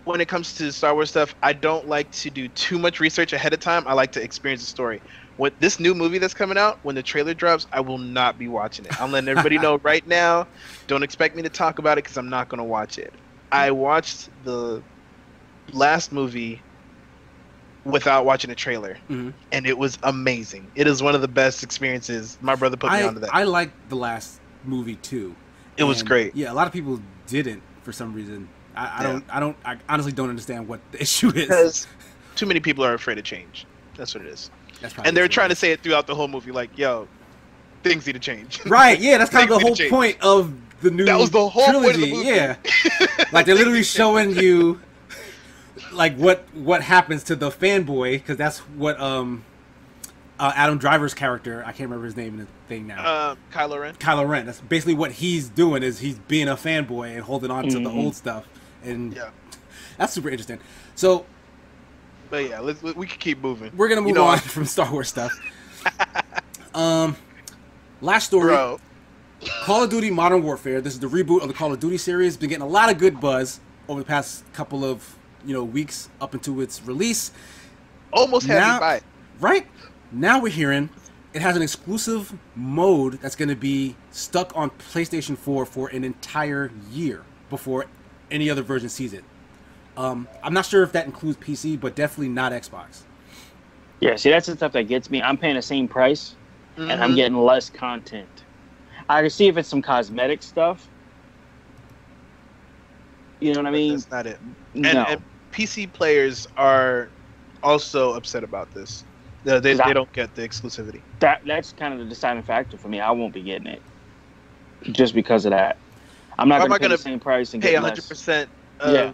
when it comes to Star Wars stuff, I don't like to do too much research ahead of time. I like to experience the story. With this new movie that's coming out, when the trailer drops, I will not be watching it. I'm letting everybody know right now. Don't expect me to talk about it because I'm not going to watch it. I watched the last movie without watching a trailer, Mhm. and it was amazing. It is one of the best experiences. My brother put me I onto that. I liked the last movie too. it was great. Yeah, a lot of people didn't for some reason. I, I Yeah. don't. I don't. I honestly don't understand what the issue is. Because too many people are afraid of change. That's what it is. That's and they're trying to say it throughout the whole movie, like, "Yo, things need to change." Right. Yeah, that's kind of the whole point of the new. That was the whole point of the trilogy. movie. Yeah. like they're literally showing you, like what what happens to the fanboy because that's what um, uh, Adam Driver's character. I can't remember his name in the thing now. uh, Kylo Ren. Kylo Ren. That's basically what he's doing is he's being a fanboy and holding on to the Mhm. old stuff, and Yeah, that's super interesting. So but yeah, let's we can keep moving. we're gonna You move know, on from Star Wars stuff. um, last story. bro. Call of Duty Modern Warfare. This is the reboot of the Call of Duty series. Been getting a lot of good buzz over the past couple of you know weeks up into its release. Almost had Now- me buy it. Right now, we're hearing it has an exclusive mode that's going to be stuck on PlayStation 4 for an entire year before any other version sees it. Um, I'm not sure if that includes PC, but definitely not Xbox. Yeah, see, that's the stuff that gets me. I'm paying the same price, and I'm Mhm. getting less content. I can see if it's some cosmetic stuff. You know what I But mean? that's not it. And, no. and PC players are also upset about this. They, they, That- they don't get the exclusivity. that that's kind of the deciding factor for me. I won't be getting it just because of that. I'm not going to pay gonna the same price and Pay get 100 less. percent of Yeah.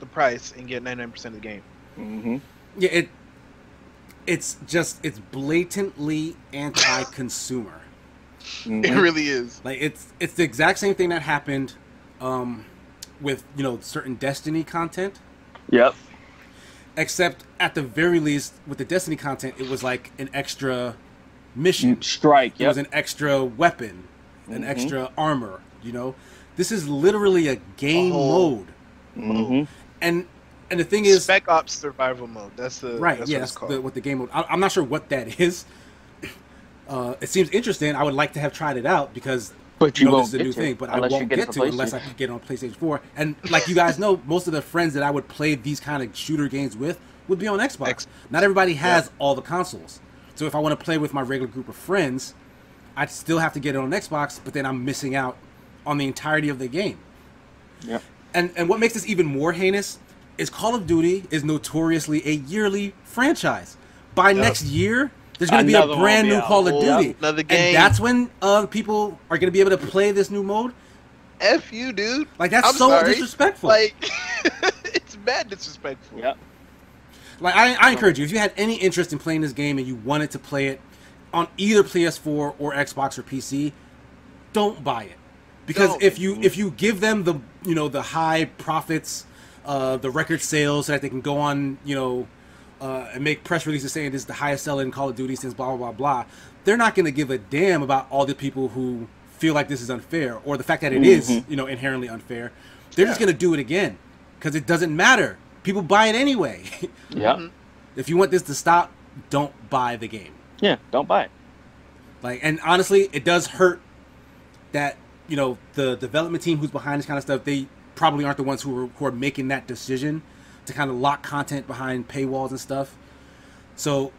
the price and get 99 percent of the game. hmm Yeah, it it's just it's blatantly anti-consumer. It Mhm. really is. Like it's it's the exact same thing that happened um, with you know certain Destiny content, Yep. except at the very least with the Destiny content, it was like an extra mission. Strike. It was an extra weapon, an Mhm. extra armor. You know, this is literally a game A whole- mode, hmm and and the thing is, Spec Ops survival mode. That's the right? That's yeah, what that's called. the, what the game mode. I, I'm not sure what that is. Uh, it seems interesting. I would like to have tried it out because But you you know, won't this is a new thing, but I won't get get to unless I can get it on PlayStation 4. And like you guys know, most of the friends that I would play these kind of shooter games with would be on Xbox. X- Not everybody has all the consoles. So if I want to play with my regular group of friends, I'd still have to get it on Xbox, but then I'm missing out on the entirety of the game. Yeah. And and what makes this even more heinous is Call of Duty is notoriously a yearly franchise. By next year, there's going to be a Another one will brand be new out. Call of Yep. Duty. Another game. And that's when uh, people are going to be able to play this new mode. F you, dude. Like that's I'm so sorry. disrespectful. Like, it's bad disrespectful. Yep. Like I, I encourage you, if you had any interest in playing this game and you wanted to play it on either PS4 or Xbox or PC, don't buy it. Because Don't. if you if you give them the you know the high profits, uh, the record sales, so that they can go on you know uh, and make press releases saying this is the highest selling Call of Duty since blah blah blah blah, they're not going to give a damn about all the people who feel like this is unfair or the fact that it is Mhm. you know inherently unfair. They're just going to do it again because it doesn't matter. People buy it anyway. Yep. Mhm. If you want this to stop, don't buy the game. Yeah. Don't buy it. Like, and honestly, it does hurt that you know the development team who's behind this kind of stuff. They probably aren't the ones who are who are making that decision to kind of lock content behind paywalls and stuff. So,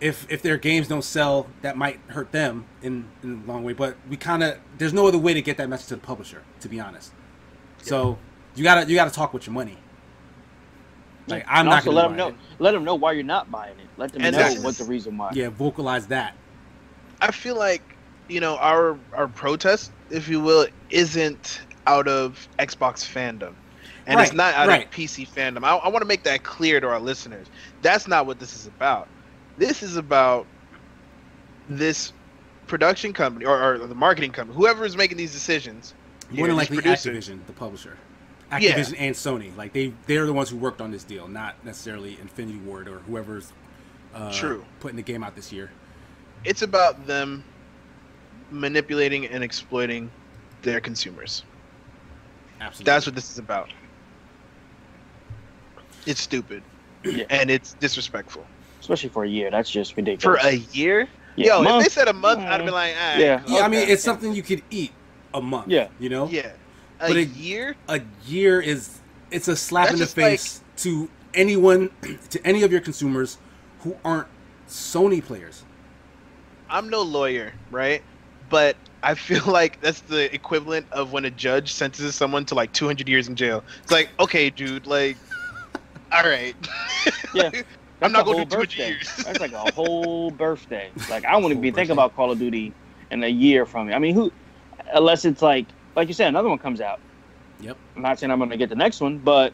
if if their games don't sell, that might hurt them in in the long way. But we kind of there's no other way to get that message to the publisher, to be honest. So you gotta you gotta talk with your money. Like I'm And not also gonna let them know. it. Let them know why you're not buying it. Let them And know that's- what the reason why. Yeah, vocalize that. I feel like you know our our protest, if you will, isn't out of Xbox fandom, and it's not out right. of PC fandom. I, I want to make that clear to our listeners. That's not what this is about. This is about this production company or, or the marketing company, whoever is making these decisions. More than likely. Activision, the publisher. Yeah. Activision and Sony, like they they're the ones who worked on this deal, not necessarily Infinity Ward or whoever's uh, True. putting the game out this year. It's about them manipulating and exploiting their consumers. Absolutely. That's what this is about. It's stupid Yeah. and it's disrespectful. Especially for a year. That's just ridiculous. For a year? Yeah, Yo, month. if they said a month, I'd be like, ah, Yeah. yeah, I mean it's something you could eat a month. Yeah. you know. Yeah. A But it- year? A year is it's a slap That's in the just like- face to anyone, to any of your consumers who aren't Sony players. I'm no lawyer, right? But I feel like that's the equivalent of when a judge sentences someone to like 200 years in jail. It's like, okay, dude, like, all right. Yeah. I'm not going to do 200 birthday. years. That's like a whole birthday. Like I wouldn't Whole be thinking about Call of Duty in a year from it. I mean, who? Unless it's like, like you said, another one comes out. Yep. I'm not saying I'm going to get the next one, but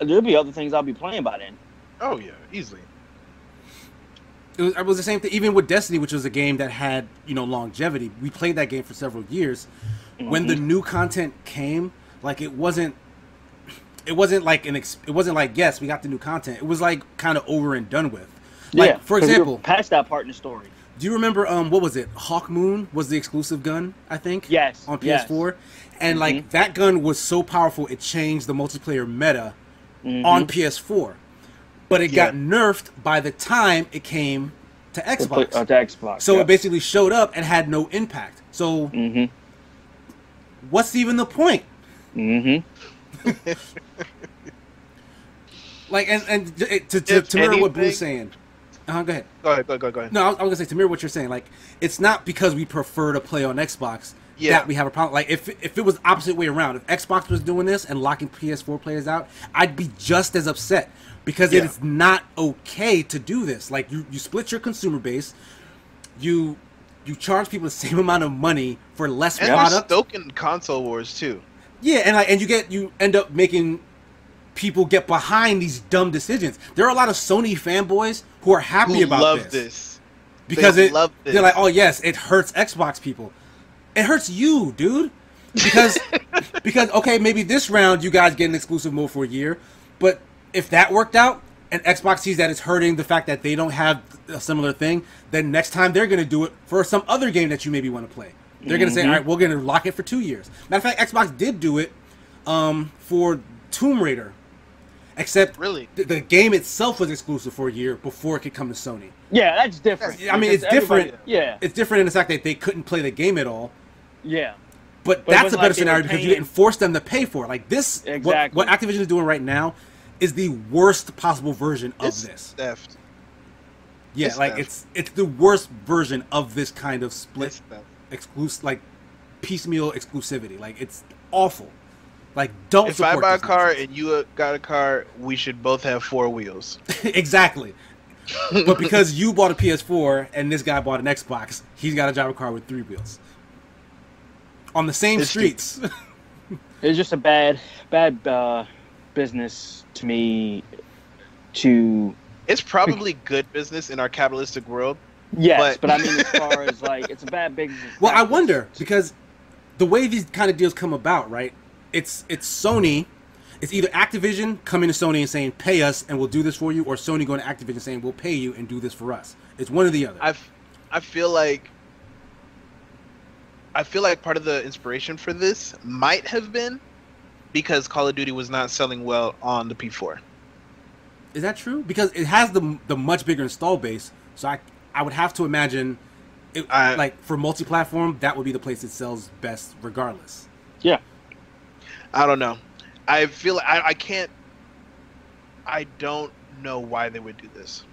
there'll be other things I'll be playing by then. Oh, yeah, easily. It was, it was the same thing, even with Destiny, which was a game that had you know longevity. We played that game for several years. When Mm-hmm. the new content came, like it wasn't, it wasn't like an, ex, it wasn't like yes, we got the new content. It was like kind of over and done with. Like yeah. for example, past that part in the story. do you remember um what was it? Hawkmoon was the exclusive gun, I think. Yes. On. PS4, and Mhm. like that gun was so powerful, it changed the multiplayer meta Mhm. on PS4. But it got nerfed by the time it came to To Xbox. put- uh, to Xbox. So yeah. it basically showed up and had no impact. So mm-hmm. what's even the point? Mm-hmm. Like, and and to to, to, If to mirror what Blue's saying. Uh-huh, go ahead. Go ahead, go ahead, go ahead. Go ahead. No, I was, I was gonna say to mirror what you're saying. Like, it's not because we prefer to play on Xbox Yeah. that we have a problem. Like, if if it was opposite way around, if Xbox was doing this and locking PS4 players out, I'd be just as upset because Yeah. it is not okay to do this. Like, you you split your consumer base, you you charge people the same amount of money for less And product. stoking console wars, too. Yeah, and like, and you get you end up making people get behind these dumb decisions. There are a lot of Sony fanboys who are happy Who about love this, this. because They it love this. they're like, oh yes, it hurts Xbox people. It hurts you, dude. Because because okay, maybe this round you guys get an exclusive mode for a year, but if that worked out and Xbox sees that it's hurting the fact that they don't have a similar thing, then next time they're gonna do it for some other game that you maybe want to play. They're gonna say, all right, we're gonna lock it for two years. Matter of fact, Xbox did do it um, for Tomb Raider, except Really? the, the game itself was exclusive for a year before it could come to Sony. Yeah, that's different. I mean, it's different. Yeah. It's different in the fact that they couldn't play the game at all. Yeah. But, But that's a better like scenario because you paying- didn't force them to pay for it. Like this, what, Exactly. what Activision is doing right now is the worst possible version of It's this. theft. Yeah, it's like theft. it's it's the worst version of this kind of split It's exclusive, like piecemeal exclusivity. Like it's awful. Like don't. If I buy a car nonsense. and you uh, got a car, we should both have four wheels. exactly. but because you bought a PS4 and this guy bought an Xbox, he's got to drive a car with three wheels on the same It's streets. It's just a bad, bad uh, business to me. To It's probably good business in our capitalistic world. yes, But- but, I mean, as far as like, it's a bad business. well, I practice. wonder because the way these kind of deals come about, right? It's it's Sony. It's either Activision coming to Sony and saying, "Pay us, and we'll do this for you," or Sony going to Activision saying, "We'll pay you and do this for us." It's one or the other. I, f- I feel like I feel like part of the inspiration for this might have been because Call of Duty was not selling well on the P4. Is that true? Because it has the the much bigger install base, so I I would have to imagine, it, I- like for multi-platform, that would be the place it sells best, regardless. Yeah. I don't know. I feel I, I can't. I don't know why they would do this.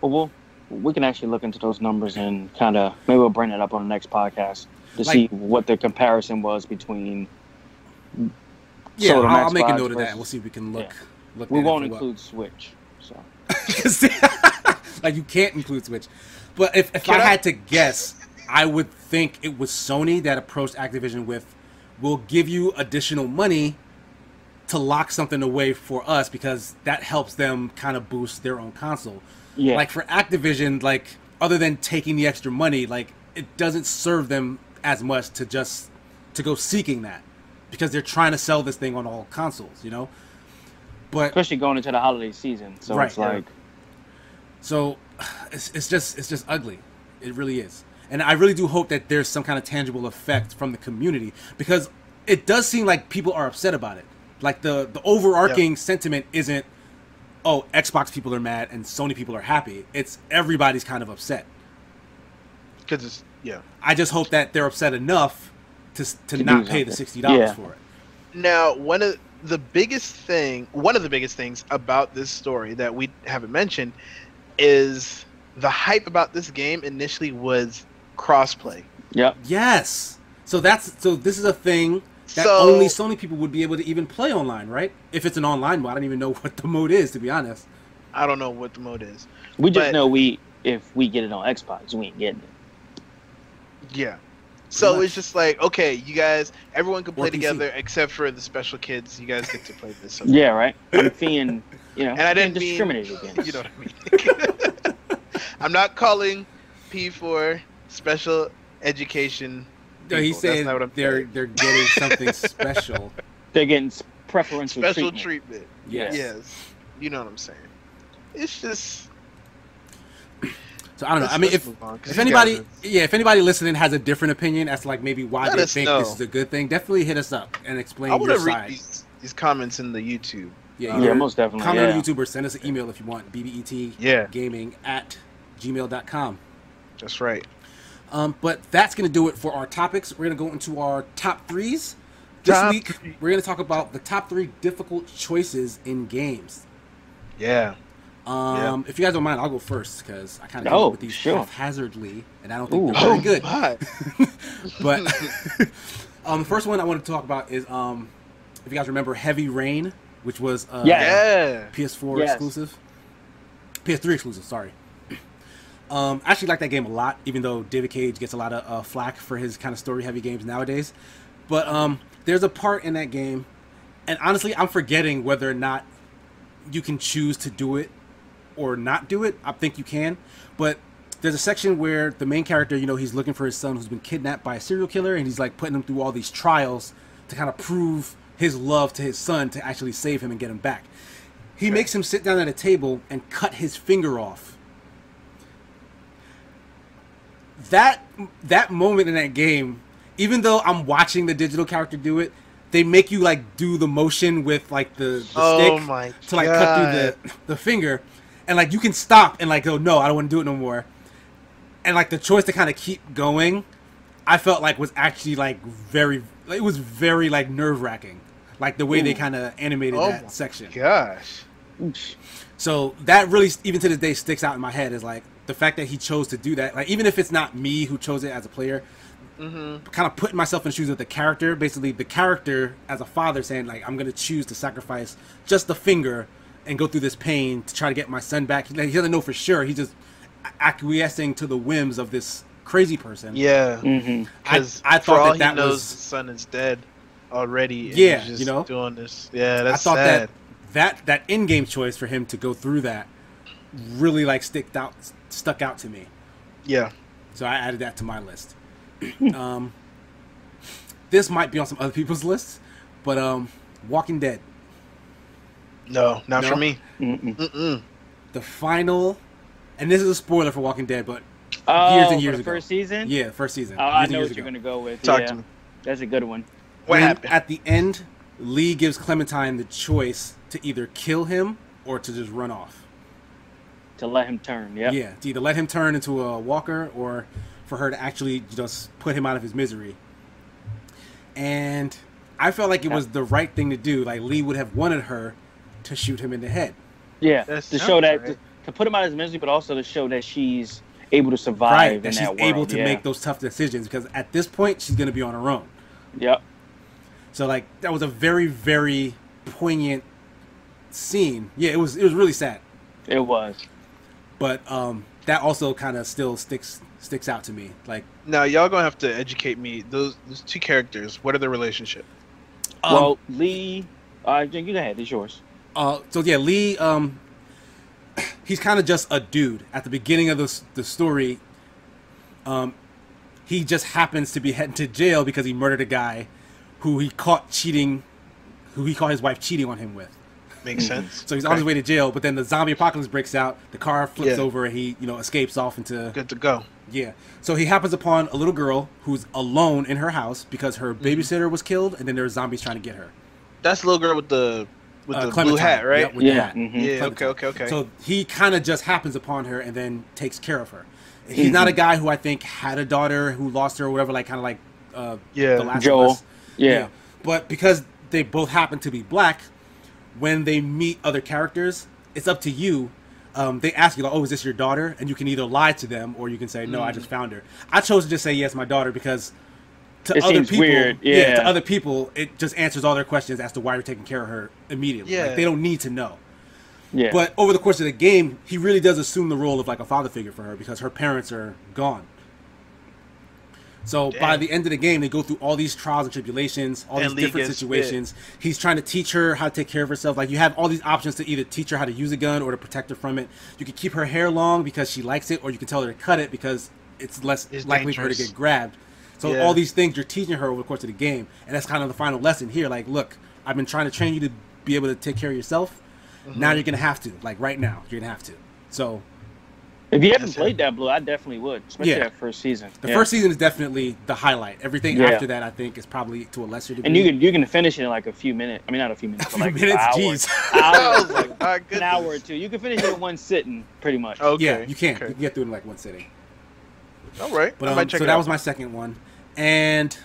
Well, we'll we can actually look into those numbers and kind of maybe we'll bring it up on the next podcast to Like- see what the comparison was between. Yeah, sold on I'll, I'll make a note of that. We'll see if we can look. look We that won't up include Switch. So like you can't include Switch. But if, if I I- had to guess, I would think it was Sony that approached Activision with, "We'll give you additional money to lock something away for us because that helps them kind of boost their own console." yeah, Like for Activision, like other than taking the extra money, like it doesn't serve them as much to just to go seeking that because they're trying to sell this thing on all consoles, you know. But especially going into the holiday season. So Right, it's yeah. like So it's, it's just it's just ugly. It really is. And I really do hope that there's some kind of tangible effect from the community because it does seem like people are upset about it. Like the the overarching sentiment isn't oh Xbox people are mad and Sony people are happy. It's everybody's kind of upset. Because it's yeah. I just hope that they're upset enough to to, To not pay the sixty dollars Yeah. for it. Now, one of the biggest thing, one of the biggest things about this story that we haven't mentioned is the hype about this game initially was crossplay. yep. Yes. So that's so this is a thing that So- only Sony people would be able to even play online, right? If it's an online mode, I don't even know what the mode is to be honest. I don't know what the mode is. We just But- know we if we get it on Xbox, we ain't getting it. Yeah. So much. it's just like, okay, you guys, everyone can Or play PC. together except for the special kids. You guys get to play this. So Yeah, right. I'm being, you know, And I didn't mean- discriminated against. You know what I mean? I'm not calling P4 special education. No, he's people. That's saying not what I'm they're saying. they're getting something special. They're getting preferential special treatment. treatment. Yes. Yes. You know what I'm saying. It's just. So I don't know. let's- I mean, if move on, 'cause if anybody, yeah, if anybody listening has a different opinion as to like maybe why Let they think know. this is a good thing, definitely hit us up and explain I want your to read side. these, these comments in the YouTube. Yeah, Uh, Yeah, most definitely. comment Yeah. on YouTube or send us an email if you want. BBET Yeah, gaming at gmail.com. that's right. Um, but that's going to do it for our topics. We're going to go into our top threes. This Top week, three. we're going to talk about the top three difficult choices in games. Yeah. Um, If you guys don't mind, I'll go first because I kind of Oh, with these sure. haphazardly, and I don't think Ooh. they're very Oh, good. But um, the first one I want to talk about is um, if you guys remember Heavy Rain, which was uh, Yeah. Yeah. PS4 Yes. exclusive, PS3 exclusive. Sorry. Um, I actually like that game a lot, even though David Cage gets a lot of uh, flack for his kind of story-heavy games nowadays. But um, there's a part in that game, and honestly, I'm forgetting whether or not you can choose to do it or not do it. I think you can, but there's a section where the main character, you know, he's looking for his son who's been kidnapped by a serial killer, and he's like putting him through all these trials to kind of prove his love to his son to actually save him and get him back. He makes him sit down at a table and cut his finger off. That that moment in that game, even though I'm watching the digital character do it, they make you like do the motion with like the, the Oh stick to like cut through the the finger, and like you can stop and like go no, I don't want to do it no more, and like the choice to kind of keep going, I felt like was actually like very it was very like nerve wracking, like the way they kind of animated Oh that my section. Gosh. Oosh. So that really, even to this day, sticks out in my head is like the fact that he chose to do that. Like even if it's not me who chose it as a player, Mm-hmm. kind of putting myself in the shoes of the character. Basically, the character as a father saying like, "I'm gonna choose to sacrifice just the finger and go through this pain to try to get my son back." He, he doesn't know for sure. He's just acquiescing to the whims of this crazy person. Yeah. Mhm. I, Because I for thought all that he that knows, was. his son is dead already. and Yeah, he's just you know? doing this. Yeah, I that's thought sad. that that that in-game choice for him to go through that really like sticked out stuck out to me. Yeah. So I added that to my list. um, this might be on some other people's lists, but um, Walking Dead, No, not No? for me. Mm-mm. Mm-mm. the final, and this is a spoiler for Walking Dead, but Oh, Years and for years the ago. first season. yeah, first season. Oh, years I know years what you're gonna go with. Talk yeah, to me. that's a good one. What When happened? At the end, Lee gives Clementine the choice to either kill him or to just run off. to let him turn. Yeah. Yeah, to either let him turn into a walker or for her to actually just put him out of his misery. And I felt like it was the right thing to do. Like Lee would have wanted her to shoot him in the head. Yeah, That to show that right. to, to put him out of his misery, but also to show that she's able to survive right, in that she's that world. able to yeah. make those tough decisions because at this point she's going to be on her own. Yep. So like that was a very very poignant scene. Yeah, it was it was really sad. It was. But um that also kind of still sticks sticks out to me. Like Now y'all gonna have to educate me. Those those two characters. What are their relationship? um, well, Lee, uh, you go ahead. It's yours. Uh, so yeah, Lee. Um, he's kind of just a dude at the beginning of the the story. Um, he just happens to be heading to jail because he murdered a guy who he caught cheating, who he caught his wife cheating on him with. Makes Mhm. sense. So he's on his way to jail, but then the zombie apocalypse breaks out. The car flips Yeah. over, and he you know escapes off into Good to go. yeah. So he happens upon a little girl who's alone in her house because her Mm-hmm. babysitter was killed, and then there are zombies trying to get her. That's the little girl with the with Uh, the blue hat, right? Yep, with the Yeah, hat. mhm. Yeah. Okay. Clementine. Okay. Okay. So he kind of just happens upon her and then takes care of her. He's not a guy who I think had a daughter who lost her or whatever, like kind of like uh, Yeah. the last Joel. of Us. Yeah. But because they both happen to be black, when they meet other characters, it's up to you. Um, they ask you, like, "Oh, is this your daughter?" And you can either lie to them or you can say, "No, I just found her." I chose to just say, "Yes, my daughter," because to It other seems people, weird, to yeah. other people, it just answers all their questions as to why you're taking care of her immediately. Yeah. Like, they don't need to know. Yeah. But over the course of the game, he really does assume the role of like a father figure for her because her parents are gone. So by the end of the game, they go through all these trials and tribulations, all And these different gets situations. He's trying to teach her how to take care of herself. Like you have all these options to either teach her how to use a gun or to protect her from it. You can keep her hair long because she likes it, or you can tell her to cut it because it's less It's likely for her to get grabbed. So Yeah. all these things you're teaching her over the course of the game, and that's kind of the final lesson here. Like, look, I've been trying to train you to be able to take care of yourself. Mm-hmm. Now you're gonna have to. Like right now, you're gonna have to. So if you haven't played that blue, I definitely would, especially Yeah. that first season. the Yeah. first season is definitely the highlight. Everything Yeah. after that, I think, is probably to a lesser degree. and you can you can finish it in like a few minutes. I mean, not a few minutes, but few like minutes, an hour, jeez. I hour, was like, an hour or two. You can finish it in one sitting, pretty much. Okay. yeah, you can. Okay. You can get through it in like one sitting. All right. But I um, might check so it that out. was my second one, and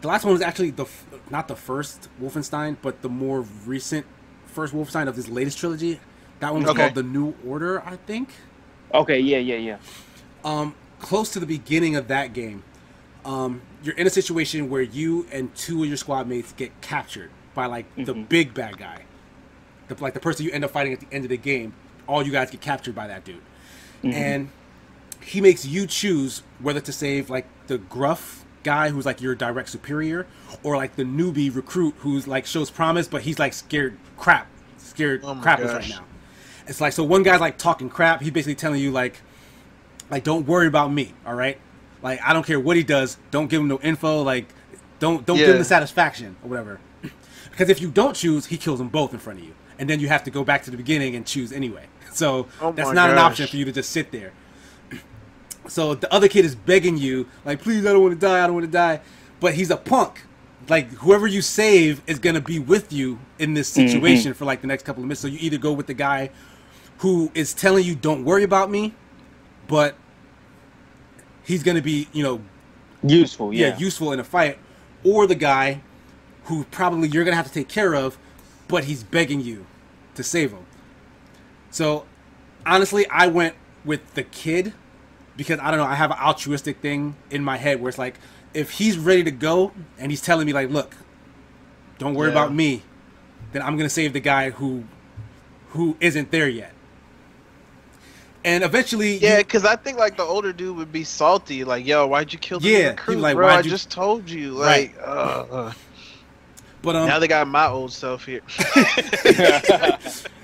the last one was actually the not the first Wolfenstein, but the more recent first Wolfenstein of this latest trilogy. That one was Okay. called the New Order, I think. Okay. Yeah. Yeah. Yeah. um, close to the beginning of that game, um, you're in a situation where you and two of your squad mates get captured by like the Mhm. big bad guy, the, like the person you end up fighting at the end of the game. All you guys get captured by that dude, and he makes you choose whether to save like the gruff guy who's like your direct superior, or like the newbie recruit who's like shows promise, but he's like scared crap, scared Oh right now. It's like so one guy's like talking crap. He's basically telling you like, like don't worry about me, all right? Like I don't care what he does. Don't give him no info. Like don't don't give him the satisfaction or whatever. because if you don't choose, he kills them both in front of you, and then you have to go back to the beginning and choose anyway. So Oh that's not an option for you to just sit there. So the other kid is begging you, like, please, I don't want to die, I don't want to die. But he's a punk. Like whoever you save is gonna be with you in this mm-hmm. situation for like the next couple of minutes. So you either go with the guy who is telling you, "Don't worry about me," but he's gonna be, you know, Useful. yeah, Yeah. useful in a fight, or the guy who probably you're gonna have to take care of, but he's begging you to save him. So honestly, I went with the kid because I don't know, I have an altruistic thing in my head where it's like if he's ready to go and he's telling me like, look, don't worry Yeah. about me, then I'm gonna save the guy who who isn't there yet. And eventually, Yeah, you- because I think like the older dude would be salty, like, "Yo, why'd you kill the Yeah, recruit, like, bro? I "Why'd you-" just told you." Like, uh, uh. But um, now they got my old self here.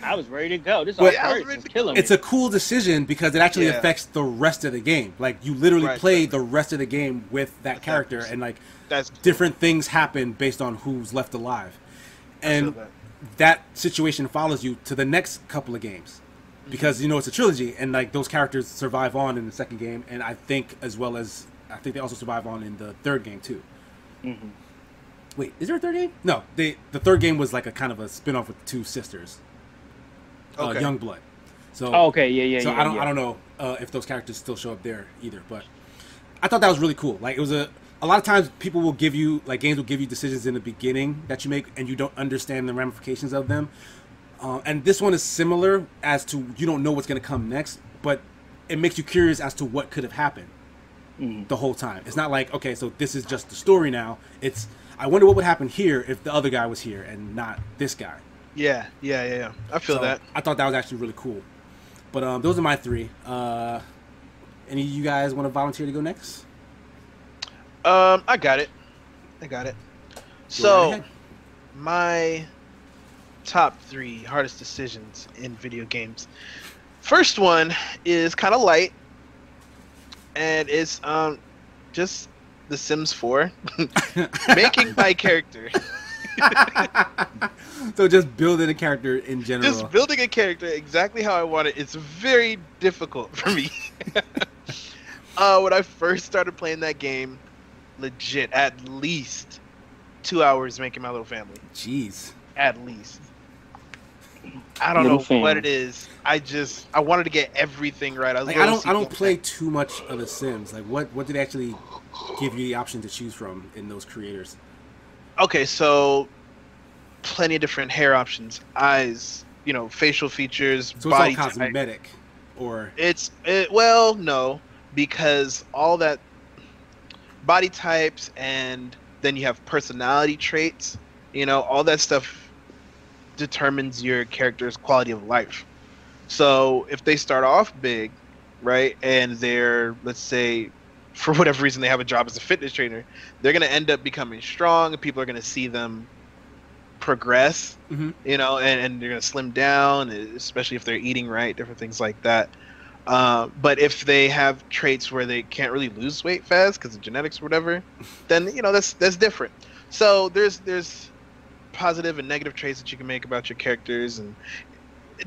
I was ready to go. This But- all Yeah, I was hurts. It's to killing me. it's a cool decision because it actually Yeah. affects the rest of the game. Like you literally Right, play right. the rest of the game with that With character, person. and like That's different things happen based on who's left alive, and that. that situation follows you to the next couple of games because you know it's a trilogy, and like those characters survive on in the second game, and I think as well as I think they also survive on in the third game too. Mhm. Wait, is there a third game? No, they the third game was like a kind of a spin off with two sisters, uh, Youngblood. So Oh, okay, yeah, yeah, so yeah. I don't yeah. I don't know uh, if those characters still show up there either. But I thought that was really cool. Like it was a a lot of times people will give you like games will give you decisions in the beginning that you make and you don't understand the ramifications of them. Uh, and this one is similar as to you don't know what's going to come next, but it makes you curious as to what could have happened Mhm. the whole time. It's not like okay, so this is just the story now. It's I wonder what would happen here if the other guy was here and not this guy. Yeah, yeah, yeah, yeah. I feel So, that. I thought that was actually really cool. But um, those are my three. Uh, any of you guys want to volunteer to go next? Um, I got it. I got it. Go So, ahead. my top three hardest decisions in video games. First one is kind of light, and it's um just The Sims 4. Making my character, so just building a character in general. just building a character exactly how I want it. It's very difficult for me. uh, when I first started playing that game, legit, at least two hours making my little family. Jeez. at least. I don't Little know fan. what it is. I just I wanted to get everything right. I was Like I don't I don't play say- too much of The Sims. Like what what did they actually give you the option to choose from in those creators? Okay, so plenty of different hair options, eyes, you know, facial features, So it's all body type. cosmetic, or It's it, well, no, because all that body types and then you have personality traits. You know, all that stuff determines your character's quality of life. So if they start off big, right, and they're let's say for whatever reason they have a job as a fitness trainer, they're gonna end up becoming strong, and people are gonna see them progress Mhm. you know, and, and they're gonna slim down, especially if they're eating right, different things like that. Uh, but if they have traits where they can't really lose weight fast because of genetics or whatever, then you know that's that's different. So there's there's positive and negative traits that you can make about your characters, and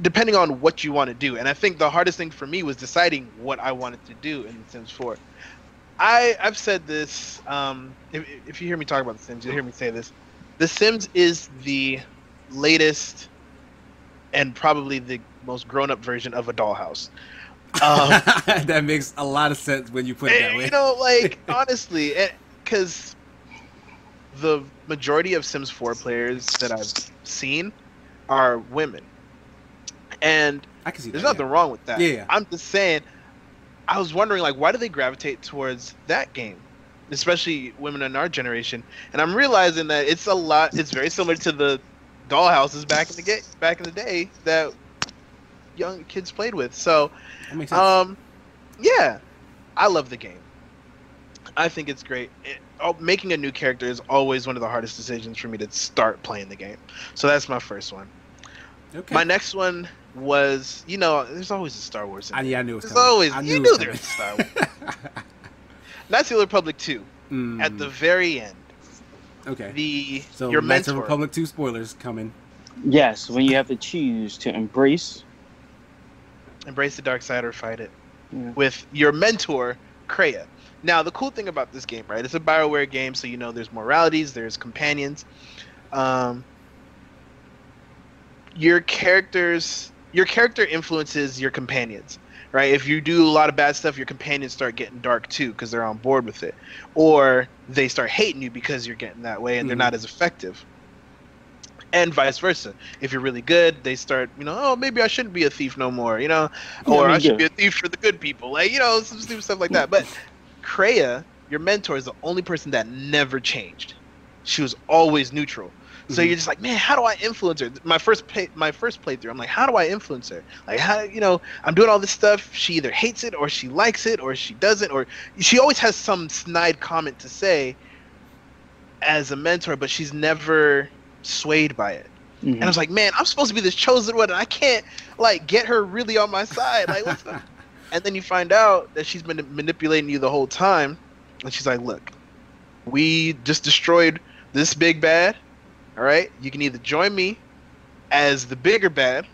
depending on what you want to do. And I think the hardest thing for me was deciding what I wanted to do in Sims 4. I I've said this. Um, if if you hear me talk about The Sims, you'll hear me say this. The Sims is the latest and probably the most grown-up version of a dollhouse. Um, that makes a lot of sense when you put it that way. you know, like honestly, because the majority of Sims 4 players that I've seen are women, and I can see there's that. nothing wrong with that. Yeah, yeah. I'm just saying. I was wondering, like, why do they gravitate towards that game, especially women in our generation? And I'm realizing that it's a lot. It's very similar to the dollhouses back in the ga- back in the day that young kids played with. So, That makes sense. um, yeah, I love the game. I think it's great. It, oh, making a new character is always one of the hardest decisions for me to start playing the game. So that's my first one. okay. My next one was, you know, there's always a Star Wars. In I, yeah, I knew it was There's coming. always I you knew was there was a Star Wars. Knights of the Republic 2 Mm, at the very end. okay. The So your Knights of mentor. Republic 2 spoilers coming. Yes, when you have to choose to embrace. embrace the dark side or fight it Yeah. with your mentor Kreia. Now the cool thing about this game, right? It's a Bioware game, so you know there's moralities, there's companions. Um, your characters, your character influences your companions, right? If you do a lot of bad stuff, your companions start getting dark too because they're on board with it, or they start hating you because you're getting that way and they're Mhm. not as effective. And vice versa. If you're really good, they start, you know, oh, maybe I shouldn't be a thief no more, you know, Yeah, or me I should too. be a thief for the good people, like you know, some stupid stuff like that. But Kreia, your mentor, is the only person that never changed. She was always neutral. So you're just like, man, how do I influence her? My first play, my first playthrough, I'm like, how do I influence her? Like, how you know, I'm doing all this stuff. She either hates it or she likes it or she doesn't, or she always has some snide comment to say as a mentor, but she's never swayed by it. Mhm. And I was like, man, I'm supposed to be this chosen one, and I can't like get her really on my side. Like, what's the... and then you find out that she's been manipulating you the whole time, and she's like, look, we just destroyed this big bad. All right, you can either join me as the bigger bad,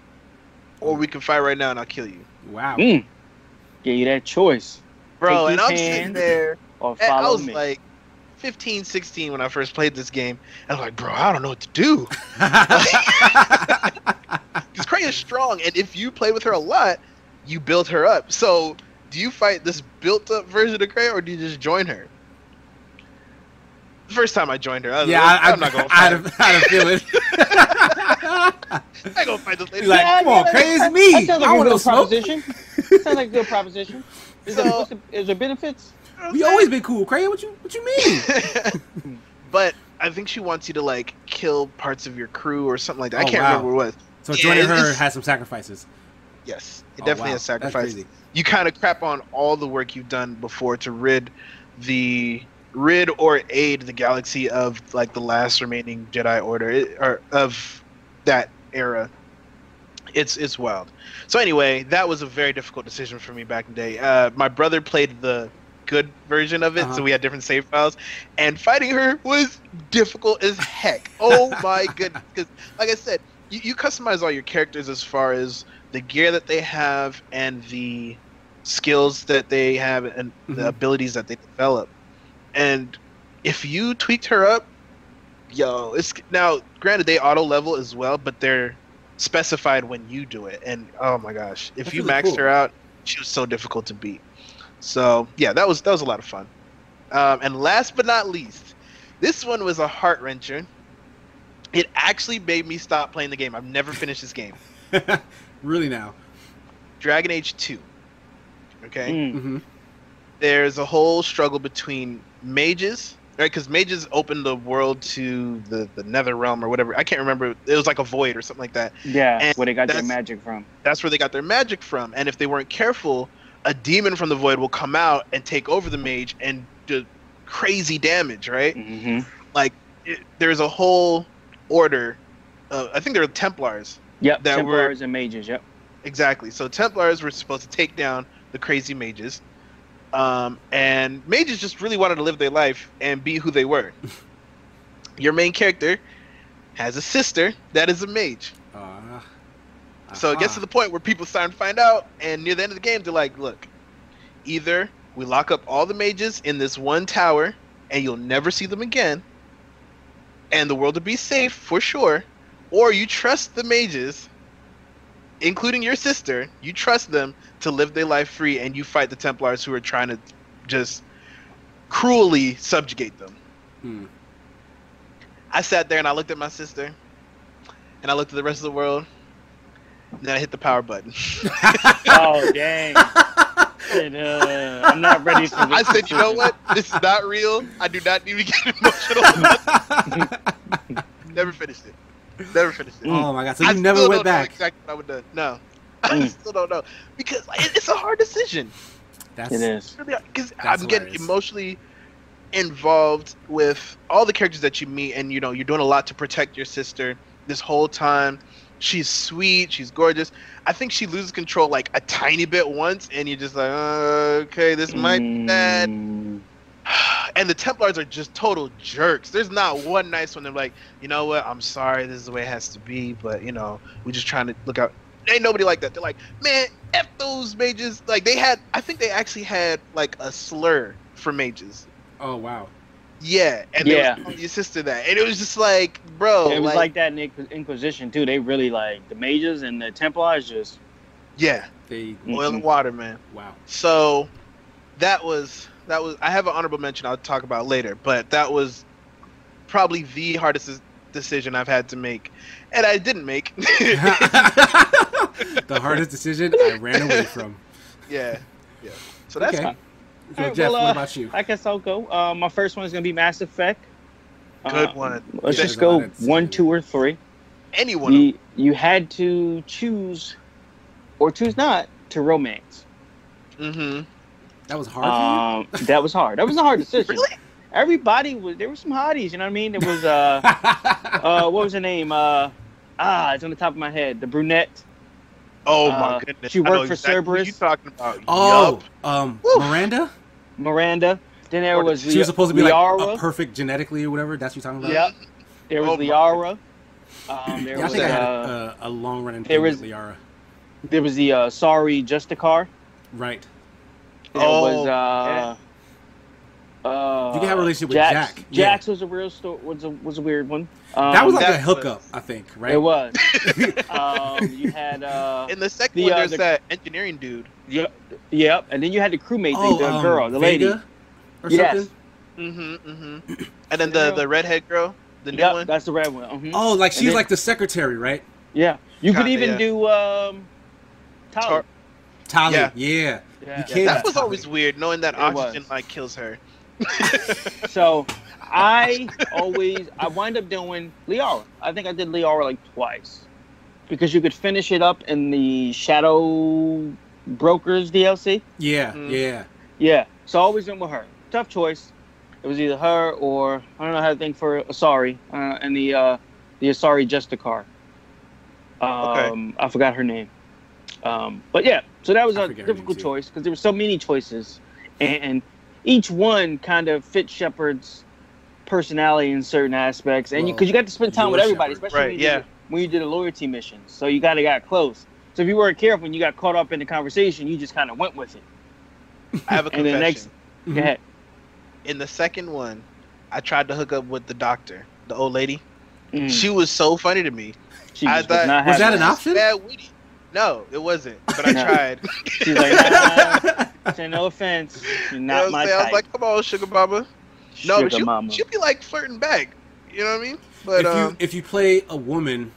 or we can fight right now and I'll kill you, Wow. Mm. Give you that choice. bro. Take And I'm sitting there. Or and I was me. like 15, 16 when I first played this game, and I'm like, bro, I don't know what to do. Because Kreia is strong, and if you play with her a lot, you build her up. So, do you fight this built-up version of Kreia, or do you just join her? The first time I joined her, I was Yeah, like, I, I, I'm not gonna I, had fight. a, I had a feeling. I ain't gonna fight this lady. He's like, Yeah, come on, yeah, Kreia, it's that- me. That sounds I like a good smoke. proposition. sounds like a good proposition. Is there, So- what's the- is there benefits? You know what I'm We always been cool, Kreia. What you what you mean? but I think she wants you to like kill parts of your crew or something like that. I Oh, can't wow. remember what it was. So Yeah, joining her has some sacrifices. Yes, it Oh, definitely wow. has That's sacrifice. crazy. You kind of crap on all the work you've done before to rid the rid or aid the galaxy of like the last remaining Jedi Order or of that era. It's it's wild. So anyway, that was a very difficult decision for me back in the day. Uh, my brother played the good version of it, Uh-huh. so we had different save files, and fighting her was difficult as heck. Oh my goodness! Because like I said, you, you customize all your characters as far as the gear that they have and the skills that they have and Mhm. the abilities that they develop. And if you tweaked her up, yo, it's now granted they auto level as well, but they're specified when you do it. And oh my gosh, if That's you really maxed cool. her out, she was so difficult to beat. So yeah, that was that was a lot of fun. Um, and last but not least, this one was a heart wrencher. It actually made me stop playing the game. I've never finished this game. really now. Dragon Age 2. Okay? Mm. hmm There's a whole struggle between mages, right? Because mages opened the world to the, the nether realm or whatever. I can't remember. It was like a void or something like that. Yeah, And where they got their magic from. That's where they got their magic from. And if they weren't careful, a demon from the void will come out and take over the mage and do crazy damage, right? hmm It, there's a whole order. Uh, I think there are Templars Yep, That were- Templars and mages. Yep. Exactly. So Templars were supposed to take down the crazy mages, um, and mages just really wanted to live their life and be who they were. Your main character has a sister that is a mage, Uh, so it gets to the point where people start to find out, and near the end of the game, they're like, "Look, either we lock up all the mages in this one tower, and you'll never see them again, and the world will be safe for sure, or you trust the mages." Including your sister, you trust them to live their life free, and you fight the Templars who are trying to just cruelly subjugate them. Hmm. I sat there and I looked at my sister, and I looked at the rest of the world, and then I hit the power button. Oh dang! And, uh, I'm not ready for this. I said, you know what? This is not real. I do not need to get emotional. Never finished it. Never finished it. oh my god! So I you never still went don't know back. exactly what I would have done. No, I Mm. still don't know because it's a hard decision. That's It is. because That's I'm getting hilarious. emotionally involved with all the characters that you meet, and you know you're doing a lot to protect your sister this whole time. She's sweet, she's gorgeous. I think she loses control like a tiny bit once, and you're just like, uh, okay, this might be bad. Mm. And the Templars are just total jerks. There's not one nice one. They're like, you know what? I'm sorry, this is the way it has to be, but you know, we're just trying to look out. Ain't nobody like that. They're like, man, f those mages. Like they had, I think they actually had like a slur for mages. oh wow. Yeah, and they Yeah. was calling sister that, and it was just like, bro, it was like, like, that in the Inquisition too. They really like the mages and the Templars just. yeah, They oil and Mhm. water, man. wow. So that was that was. I have an honorable mention. I'll talk about later, but that was probably the hardest decision I've had to make, and I didn't make. the hardest decision I ran away from. yeah, yeah. So that's okay. So Alright, Jeff, well, what uh, about you? I guess I'll go. Uh, my first one is gonna be Mass Effect. Good Uh, one. Let's Yeah, just there's a lot go one, two, or three. anyone. You you had to choose, or choose not to romance. mm-hmm. That was hard Um, that was hard. That was a hard decision. Really? Everybody was there. were some hotties. You know what I mean? There was uh, uh, what was her name? Uh, ah, it's on the top of my head. The brunette. Oh Uh, my goodness. she I know worked for exactly who Cerberus. You talking about? oh, Yup. um, Woo. Miranda. Miranda. Then there was She was supposed to be Liara. like a perfect genetically or whatever. That's what you're talking about. Yep. There was Oh my Liara. Um, there Yeah, I was think I had uh, a, a, a long running there thing with was- Liara. there was the uh, sorry Justicar. Right. There Oh, was uh, uh, You can have relationship with Jax. Jack. Yeah. Was a real sto- was a was a weird one. Um, that was like a hookup, was- I think, right? it was. um, you had uh, In the second The, one, uh, there's the- that engineering dude. yep, yep, and then you had the crewmate, Oh, the, the um, girl, the lady. Vega or Yes. something. Mm-hmm. Mm-hmm. And then the the redhead girl, the new Yep, one. that's the red one. mhm. Oh, like she's then- like the secretary, right? Yeah, you could Kinda, even yeah. do um, Tyler. Tar- Tali. Yeah. Yeah. Yeah. Yeah, that was Tali. always weird, knowing that It oxygen was. like kills her. So I always I wind up doing Liara. I think I did Liara like twice because you could finish it up in the Shadow Brokers DLC. Yeah, Mm. yeah. Yeah, so I always went with her. Tough choice. It was either her or I don't know how to think for Asari uh, and the uh, the Asari Justicar. Um, I forgot her name. Um, but yeah, so that was I a difficult choice because there were so many choices, and each one kind of fit Shepard's personality in certain aspects, and Well, because you, got to spend time with everybody, Shepard. especially Right, when, you yeah. did, when you did a loyalty mission. So you got to got close. So if you weren't careful and you got caught up in the conversation, you just kind of went with it. I have a And the confession. next- Mhm. Go ahead. In the second one, I tried to hook up with the doctor, the old lady. Mm. She was so funny to me. She I just thought- was not Was that an option? Bad witty. No, it wasn't. But I tried. She's like, nah, say no offense, you're You know what my I'm? I was like, come on, sugar mama. No, Sugar but she, mama. she'd be like flirting back. You know what I mean? But if you um, if you play a woman,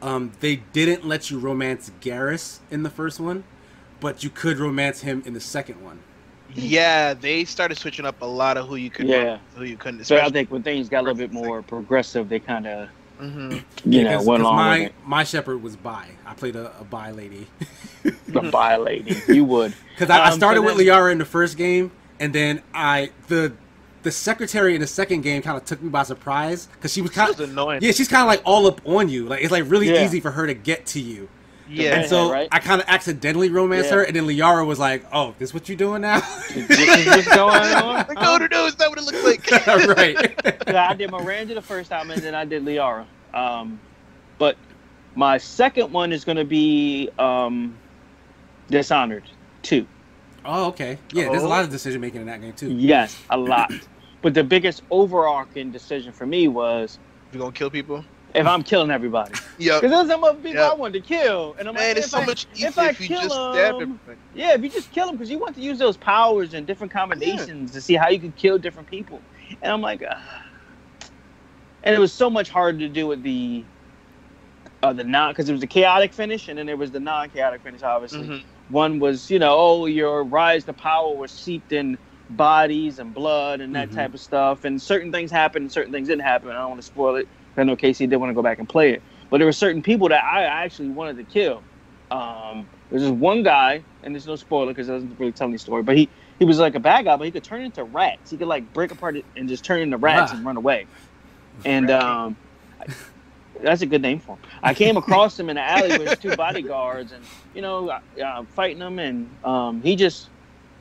um, they didn't let you romance Garrus in the first one, but you could romance him in the second one. yeah, they started switching up a lot of who you could, Yeah. who you couldn't. So I think when things got a little bit more progressive, they kind of, Mhm. you Yeah, know, 'cause- went 'cause along my with it. my shepherd was bi. I played a, a bi lady The bi lady, you would. because I, I Um, so started with Liara in the first game, and then I the the secretary in the second game kind of took me by surprise because she was kind was annoying. yeah she's kind of like all up on you like it's like really Yeah. easy for her to get to you Yeah. and Redhead, so right? I kind of accidentally romanced Yeah. her and then Liara was like oh this what you're doing now this is what's going on. Like, huh? no, no, no, is that what it looks like? right Yeah, I did Miranda the first time, and then I did Liara. Um, but my second one is going to be um, Dishonored two. oh okay yeah there's a Oh. lot of decision making in that game too Yes, a lot. but the biggest overarching decision for me was You gonna kill people? if I'm killing everybody. yeah, Because there's some other people Yep. I wanted to kill, and I'm Man, like, it's if so I- much easier if I if you kill just stab 'em- everybody. Yeah, if you just kill them because you want to use those powers and different combinations to see how you can kill different people. And I'm like, ah. and it was so much harder to do with the uh, the non because it was a chaotic finish and then there was the non-chaotic finish. Obviously, Mhm. one was you know oh your rise to power was seeped in bodies and blood and that Mhm. type of stuff, and certain things happened and certain things didn't happen. I don't want to spoil it. I know KC did want to go back and play it, but there were certain people that I actually wanted to kill. Um, there's this one guy, and there's no spoiler because it doesn't really tell any story, but he he was like a bad guy, but he could turn into rats. He could like break apart and just turn into rats Ah. and run away. And um, that's a good name for him. I came across him in the alley with his two bodyguards, and you know, uh, fighting him, and um, he just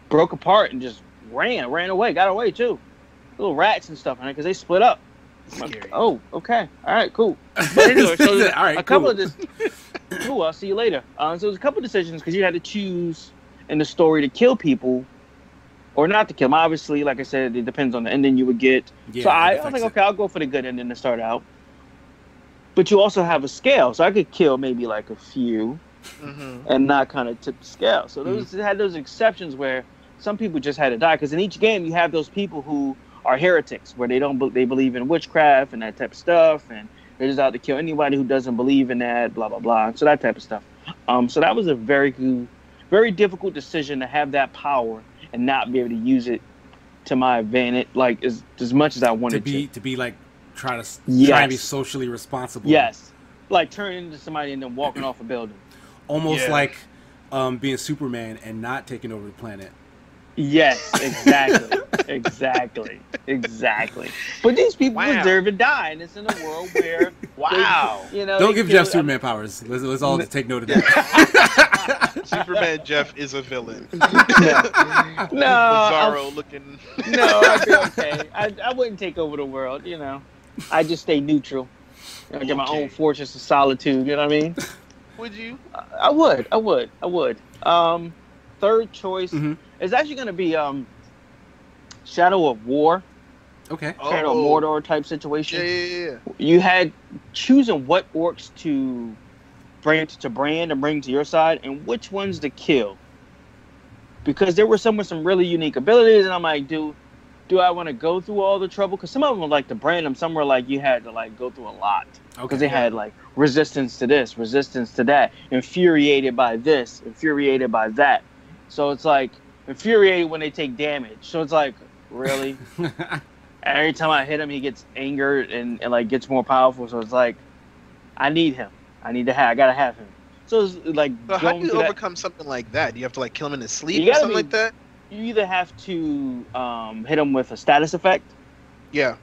broke apart and just ran, ran away, got away too. Little rats and stuff, and because they split up. Like, oh, okay, all right, cool. But anyway, so all right a couple cool. of this. cool, I'll see you later. Uh, so there's a couple of decisions because you had to choose in the story to kill people or not to kill them. Obviously, like I said, it depends on the ending you would get. yeah, so I, I was like, it. okay, I'll go for the good ending to start out. But you also have a scale, so I could kill maybe like a few Mhm. and not kind of tip the scale. So those Mm-hmm. had those exceptions where some people just had to die because in each game you have those people who are heretics where they don't they believe in witchcraft and that type of stuff and they're just out to kill anybody who doesn't believe in that blah blah blah so that type of stuff. Um, so that was a very good, very difficult decision to have that power and not be able to use it to my advantage like as as much as I wanted to. be to be like try to s- try Yes. and be socially responsible Yes, like turning into somebody and then walking off a building. almost Yeah. like um, being Superman and not taking over the planet. Yes, exactly, exactly, exactly. But these people Wow. deserve to die, and it's in a world where Wow. they, you know, Don't they give kill- Jeff Superman powers. Let's, let's all just take note of that. Superman Jeff is a villain. No, I'm- Bizarro looking. no, I'd be okay. I, I wouldn't take over the world, you know. I just stay neutral. I get my Okay. own fortress of solitude. You know what I mean? Would you? I- I would, I would, I would. Um, third choice Mhm. is actually going to be um, Shadow of War. Okay. kind of a Mordor type situation. Oh. Yeah, yeah, yeah. you had choosing what orcs to bring to brand and bring to your side and which ones to kill because there were some with some really unique abilities and i'm like do do i want to go through all the trouble because some of them were like to brand them some were like you had to like go through a lot because Okay. they had like resistance to this resistance to that infuriated by this infuriated by that so it's like infuriated when they take damage so it's like really every time I hit him, he gets angered and, and like gets more powerful. So it's like, I need him. I need to have. I gotta have him. So it's like So how do you through that- overcome something like that? Do you have to like kill him in his sleep or something be- like that? You either have to um, hit them with a status effect Yeah.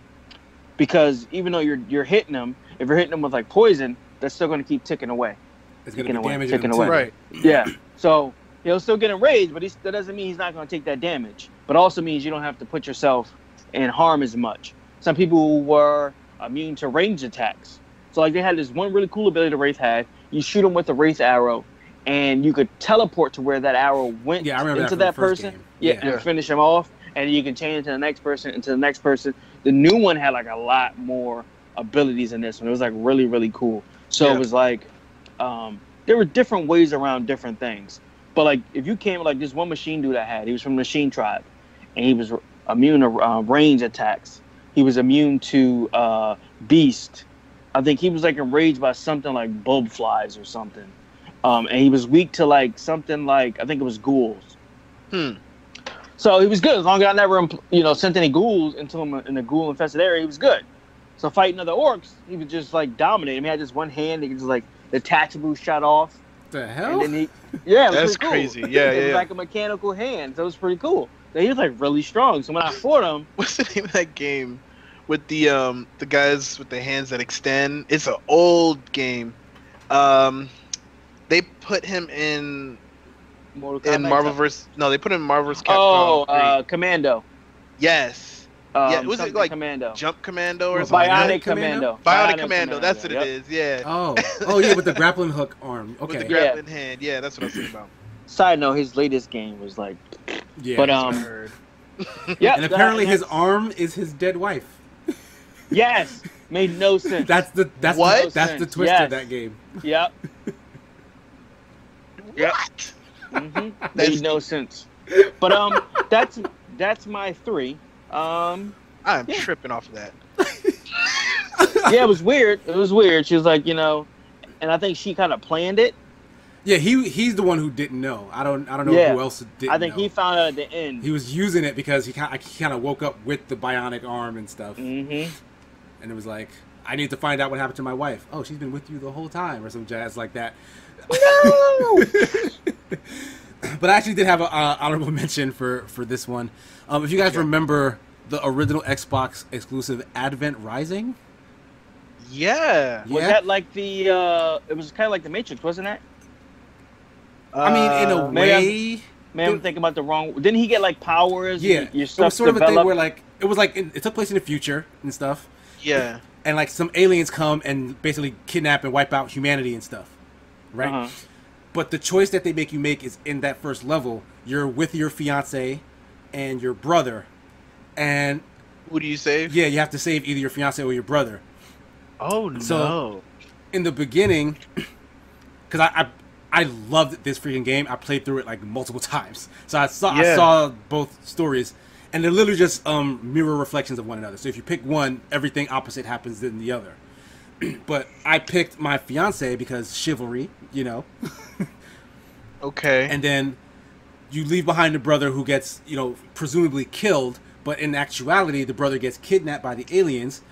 because even though you're you're hitting them, if you're hitting them with like poison, that's still gonna keep ticking away. it's gonna Taking be away, them too. away. Right. Yeah. So he'll still get enraged, but he's, that doesn't mean he's not going to take that damage. But also means you don't have to put yourself in harm as much. Some people were immune to range attacks. So like they had this one really cool ability the Wraith had. You shoot them with a Wraith arrow, and you could teleport to where that arrow went Yeah, I remember that into from that, person. game. Yeah, Yeah. and finish him off. And you can change it to the next person, and to the next person. The new one had like a lot more abilities in this one. It was like really, really cool. So Yeah. it was like um, there were different ways around different things. But like if you came like this one machine dude I had, he was from machine tribe, and he was immune to uh, range attacks. He was immune to uh, beast. I think he was like enraged by something like bulb flies or something. Um, and he was weak to like something like I think it was ghouls. Hmm. So he was good as long as I never, you know, sent any ghouls into him in a ghoul infested area. He was good. So fighting other orcs, he was just like dominating. He had just one hand. He could just like the detachable shot off, The and hell? then he, yeah, That's pretty cool. crazy. Yeah, it yeah, was yeah. like a mechanical hand. So it was pretty cool. So he was like really strong. So when I fought him, What's the name of that game with the um the guys with the hands that extend? It's an old game. Um, they put him in Mortal in Kombat Marvel vs. No, they put him in Marvel vs. Capcom. Oh, uh, Commando. yes, Um, Yeah, was it like Commando? Jump Commando or Well, something. Bionic like Commando? Commando. that? Bionic, Commando. That's what Yep. it is. Yeah. Oh, oh yeah, with the grappling hook arm. Okay. With the Okay, gra- grappling hand. Yeah, that's what I was thinking about. Side note: His latest game was like, yeah. but um, yeah. and apparently his arm is his dead wife. yes made no sense. That's the that's What? the, that's the twist yes. of that game. yep. Yep. What? Hmm That's- Made no sense. But um, that's that's my three. Um, I'm Yeah. tripping off of that. yeah, it was weird. It was weird. She was like, you know, and I think she kind of planned it. Yeah, he he's the one who didn't know. I don't I don't know Yeah. who else didn't. I think know. he found out at the end. he was using it because he kind he kind of woke up with the bionic arm and stuff, hmm and it was like I need to find out what happened to my wife. Oh, she's been with you the whole time, or some jazz like that. No. but I actually did have an uh, honorable mention for for this one. Um, if you guys Okay. remember the original Xbox exclusive Advent Rising, Yeah. Was that like the? uh It was kind of like the Matrix, wasn't it? I mean in a Uh, way, Man, I'm thinking about the wrong. Didn't he get like powers? yeah, and your it was sort of a thing where like it was like it, it took place in the future and stuff. Yeah. and like some aliens come and basically kidnap and wipe out humanity and stuff, right? Uh-huh. But the choice that they make you make is in that first level. You're with your fiance and your brother, and Who do you save? yeah, you have to save either your fiance or your brother. Oh no. So- In the beginning, because I, I I loved this freaking game. I played through it like multiple times, so I saw I saw both stories, and they're literally just um, mirror reflections of one another. So if you pick one, everything opposite happens in the other. but I picked my fiance because chivalry, you know. okay. and then you leave behind the brother who gets you know presumably killed but in actuality the brother gets kidnapped by the aliens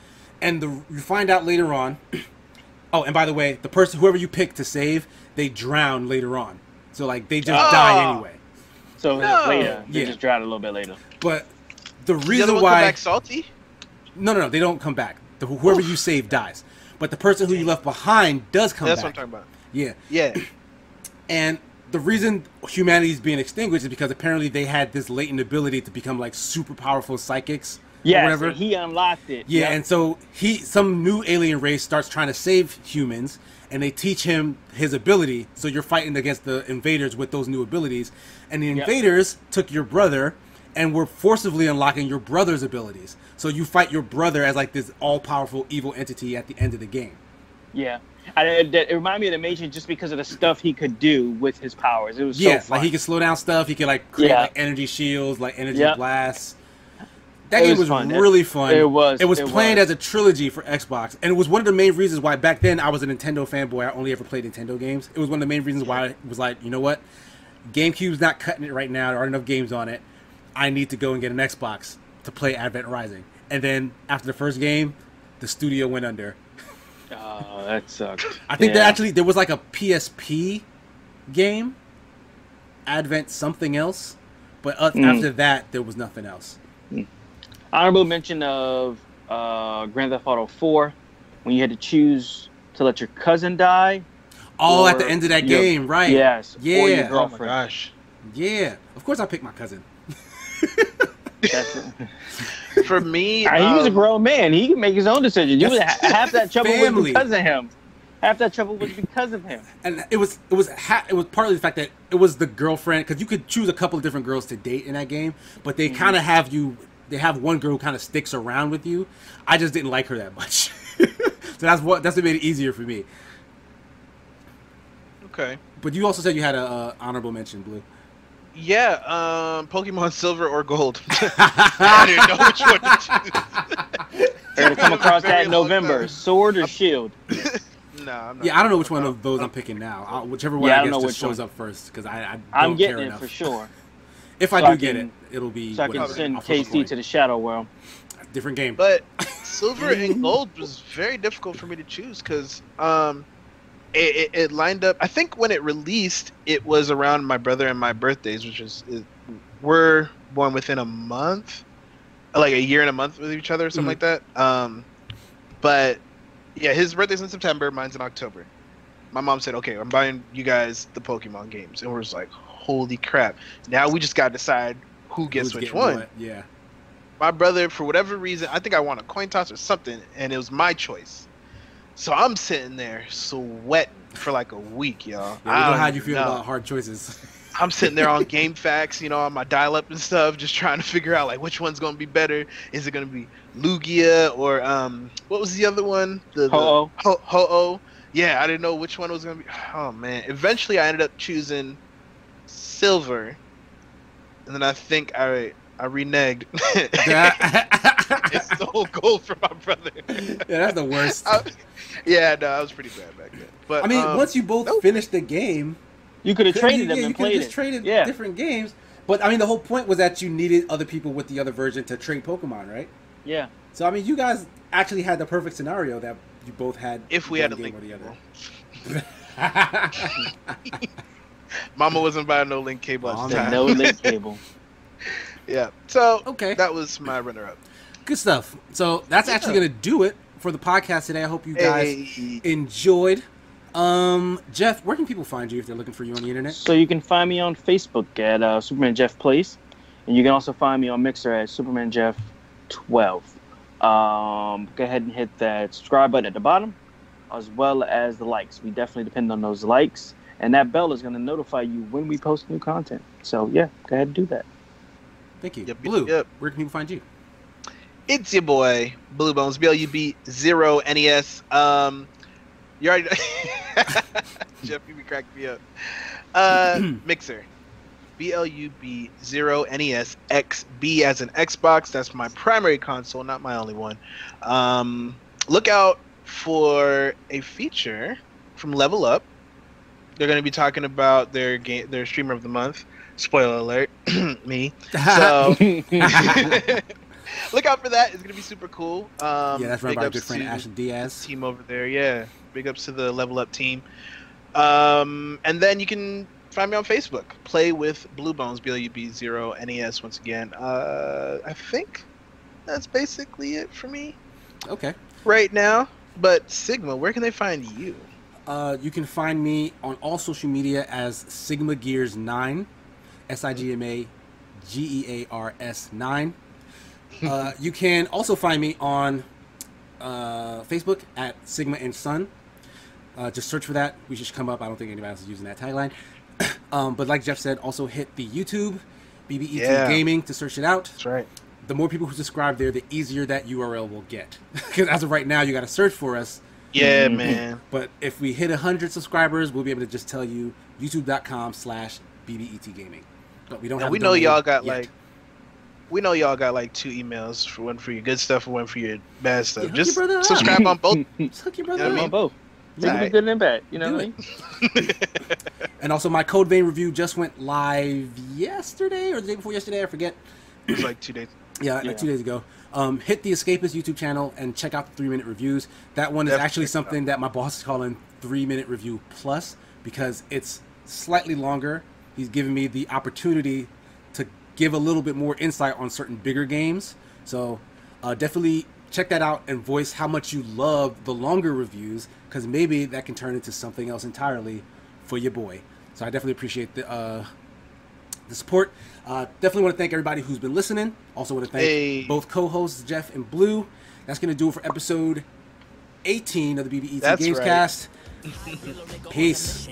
and the you find out later on oh and by the way the person whoever you pick to save they drown later on so like they just ah! die Oh. anyway So No. later, they Yeah. just drowned a little bit later. but the Does the other reason come why back salty? no no no they don't come back the, whoever you save dies but the person who you left behind does come back. That's back what I'm talking about. yeah Yeah. And the reason humanity is being extinguished is because apparently they had this latent ability to become like super powerful psychics or Yes, whatever. and he unlocked it. yeah, Yep. and so he some new alien race starts trying to save humans and they teach him his ability. So you're fighting against the invaders with those new abilities. And the Yep. invaders took your brother and we're forcibly unlocking your brother's abilities. So you fight your brother as like this all powerful evil entity at the end of the game. Yeah. I, it, it reminded me of the Mage just because of the stuff he could do with his powers. It was yeah, so like he could slow down stuff. He could like create Yeah. like energy shields, like energy Yep. blasts. That It game was fun. It- really fun. it was. It was It planned was. as a trilogy for Xbox, and it was one of the main reasons why back then I was a Nintendo fanboy. I only ever played Nintendo games. It was one of the main reasons why I was like, you know what, GameCube's not cutting it right now. There aren't enough games on it. I need to go and get an Xbox to play Advent Rising. And then after the first game, the studio went under. Oh, that sucked. I think Yeah. that actually there was like a PSP game, Advent something else, but uh, Mm. after that there was nothing else. Honorable mention of uh, Grand Theft Auto 4 when you had to choose to let your cousin die. Oh, at the end of that your- game, right? Yes. Or your Yeah. Oh my gosh. Yeah. Of course, I picked my cousin. That's it. For me, he was a um, grown man. He can make his own decision. You was, That's half that trouble was because of him. Half that trouble was because of him. and it was it was ha- it was partly the fact that it was the girlfriend because you could choose a couple of different girls to date in that game, but they kind of have you. They have one girl who kind of sticks around with you. I just didn't like her that much, so that's what that's what made it easier for me. Okay. But you also said you had a uh, honorable mention, Blue. Yeah, um, Pokemon Silver or Gold. I didn't know which one to choose. They're gonna come across that in November. time. Sword or Shield? No, I'm not. Yeah, I don't know which one of those I'm picking now. I'll, whichever one Yeah, I I don't guess know just which shows one. up first because I, I don't I'm getting it enough. for sure. If I So do I get it, it'll be So I can send I'll flip a KC to the Shadow World. different game. But Silver and Gold was very difficult for me to choose because um, it, it, it lined up. I think when it released, it was around my brother and my birthdays, which is it, we're born within a month, like a year and a month with each other, or something Mhm. like that. Um, but yeah, his birthday's in September, mine's in October. My mom said, "Okay, I'm buying you guys the Pokemon games," and we're just like, "Holy crap!" Now we just gotta decide who gets Who's which one what, Yeah. my brother for whatever reason i think i won a coin toss or something and it was my choice so i'm sitting there sweating for like a week y'all Yeah, we I don't know how you feel know. about hard choices. i'm sitting there on GameFAQs you know on my dial-up and stuff just trying to figure out like which one's gonna be better is it gonna be lugia or um what was the other one the, the Ho-Oh. Ho- Ho-Oh. yeah i didn't know which one was gonna be oh man eventually i ended up choosing silver and then i think i i reneged yeah, it's the whole goal for my brother. Yeah, that's the worst. I- yeah, no, I was pretty bad back then. But I mean, um, once you both nope. finish the game, You could have traded you- them yeah, and you could have played just it. traded Yeah. different games. But I mean, the whole point was that you needed other people with the other version to trade Pokemon, right? Yeah. So I mean, you guys actually had the perfect scenario that you both had. if we had a link, game or the other. Mama wasn't buying no link cable at Mom the The no link cable. Yeah, so okay, that was my runner-up. good stuff. So that's actually gonna do it for the podcast today. I hope you guys Hey, enjoyed. Um, Jeff, where can people find you if they're looking for you on the internet? So you can find me on Facebook at uh, Superman Jeff Place, and you can also find me on Mixer at Superman Jeff 12. Um, go ahead and hit that subscribe button at the bottom, as well as the likes. We definitely depend on those likes, and that bell is going to notify you when we post new content. So yeah, go ahead and do that. Thank you. Yep, Blue, yep. where can people find you? it's your boy Blue Bones B L U B zero NES. Um, you already Jeff, you be cracking me up. Uh, Mixer. B L U B zero NES X B as an Xbox. That's my primary console, not my only one. Um, look out for a feature from Level Up. They're going to be talking about their game, their streamer of the month. Spoiler alert, me. So look out for that. It's gonna be super cool. Um, yeah, that's run big by our good friend to Ashton Diaz. Team over there. Yeah, big ups to the Level Up team. Um, and then you can find me on Facebook. Play with Blue Bones. B L U B zero NES. Once again. Uh, I think that's basically it for me Okay. right now. But Sigma, where can they find you? Uh, you can find me on all social media as Sigma Gears 9, S I G M A G E A R S 9. Uh, you can also find me on uh, Facebook at Sigma and Sun. Uh, just search for that. We should come up. I don't think anybody else is using that tagline. um, but like Jeff said, also hit the YouTube BBET Yeah. Gaming to search it out. That's right. The more people who subscribe there, the easier that URL will get. Because as of right now, you got to search for us. Yeah, Mhm. man. But if we hit 100 subscribers, we'll be able to just tell you youtube.com slash BBET Gaming. But we don't And have we know y'all got yet. like, we know y'all got like two emails for one for your good stuff and one for your bad stuff. Yeah, Just your subscribe on both. Just hook your brother You know up. on both. They can be good and bad. You know what I mean? And also, my Code Vein review just went live yesterday or the day before yesterday. I forget. It was like two days. Yeah, like Yeah. two days ago. Um, hit the Escapist YouTube channel and check out the three minute reviews. That one is Definitely actually something that my boss is calling three minute review plus because it's slightly longer. He's given me the opportunity to give a little bit more insight on certain bigger games. So uh, definitely check that out and voice how much you love the longer reviews because maybe that can turn into something else entirely for your boy. So I definitely appreciate the uh, the support. Uh, definitely want to thank everybody who's been listening. Also want to thank Hey. both co-hosts Jeff and Blue. That's gonna do it for episode 18 of the BBET That's right. Gamescast. Peace.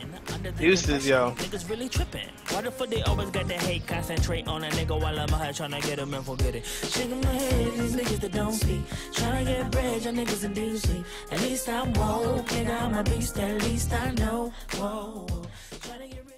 Deuces, yo. Niggas really tripping. Why the fuck they always got that hate? Concentrate on a nigga while I'm out here trying to get him and forget it. Shaking my head, these niggas that don't speak. Trying to get bread, y'all niggas in deep sleep. At least I'm woke, nigga, I'm a beast. At least I know. Whoa. Tryna get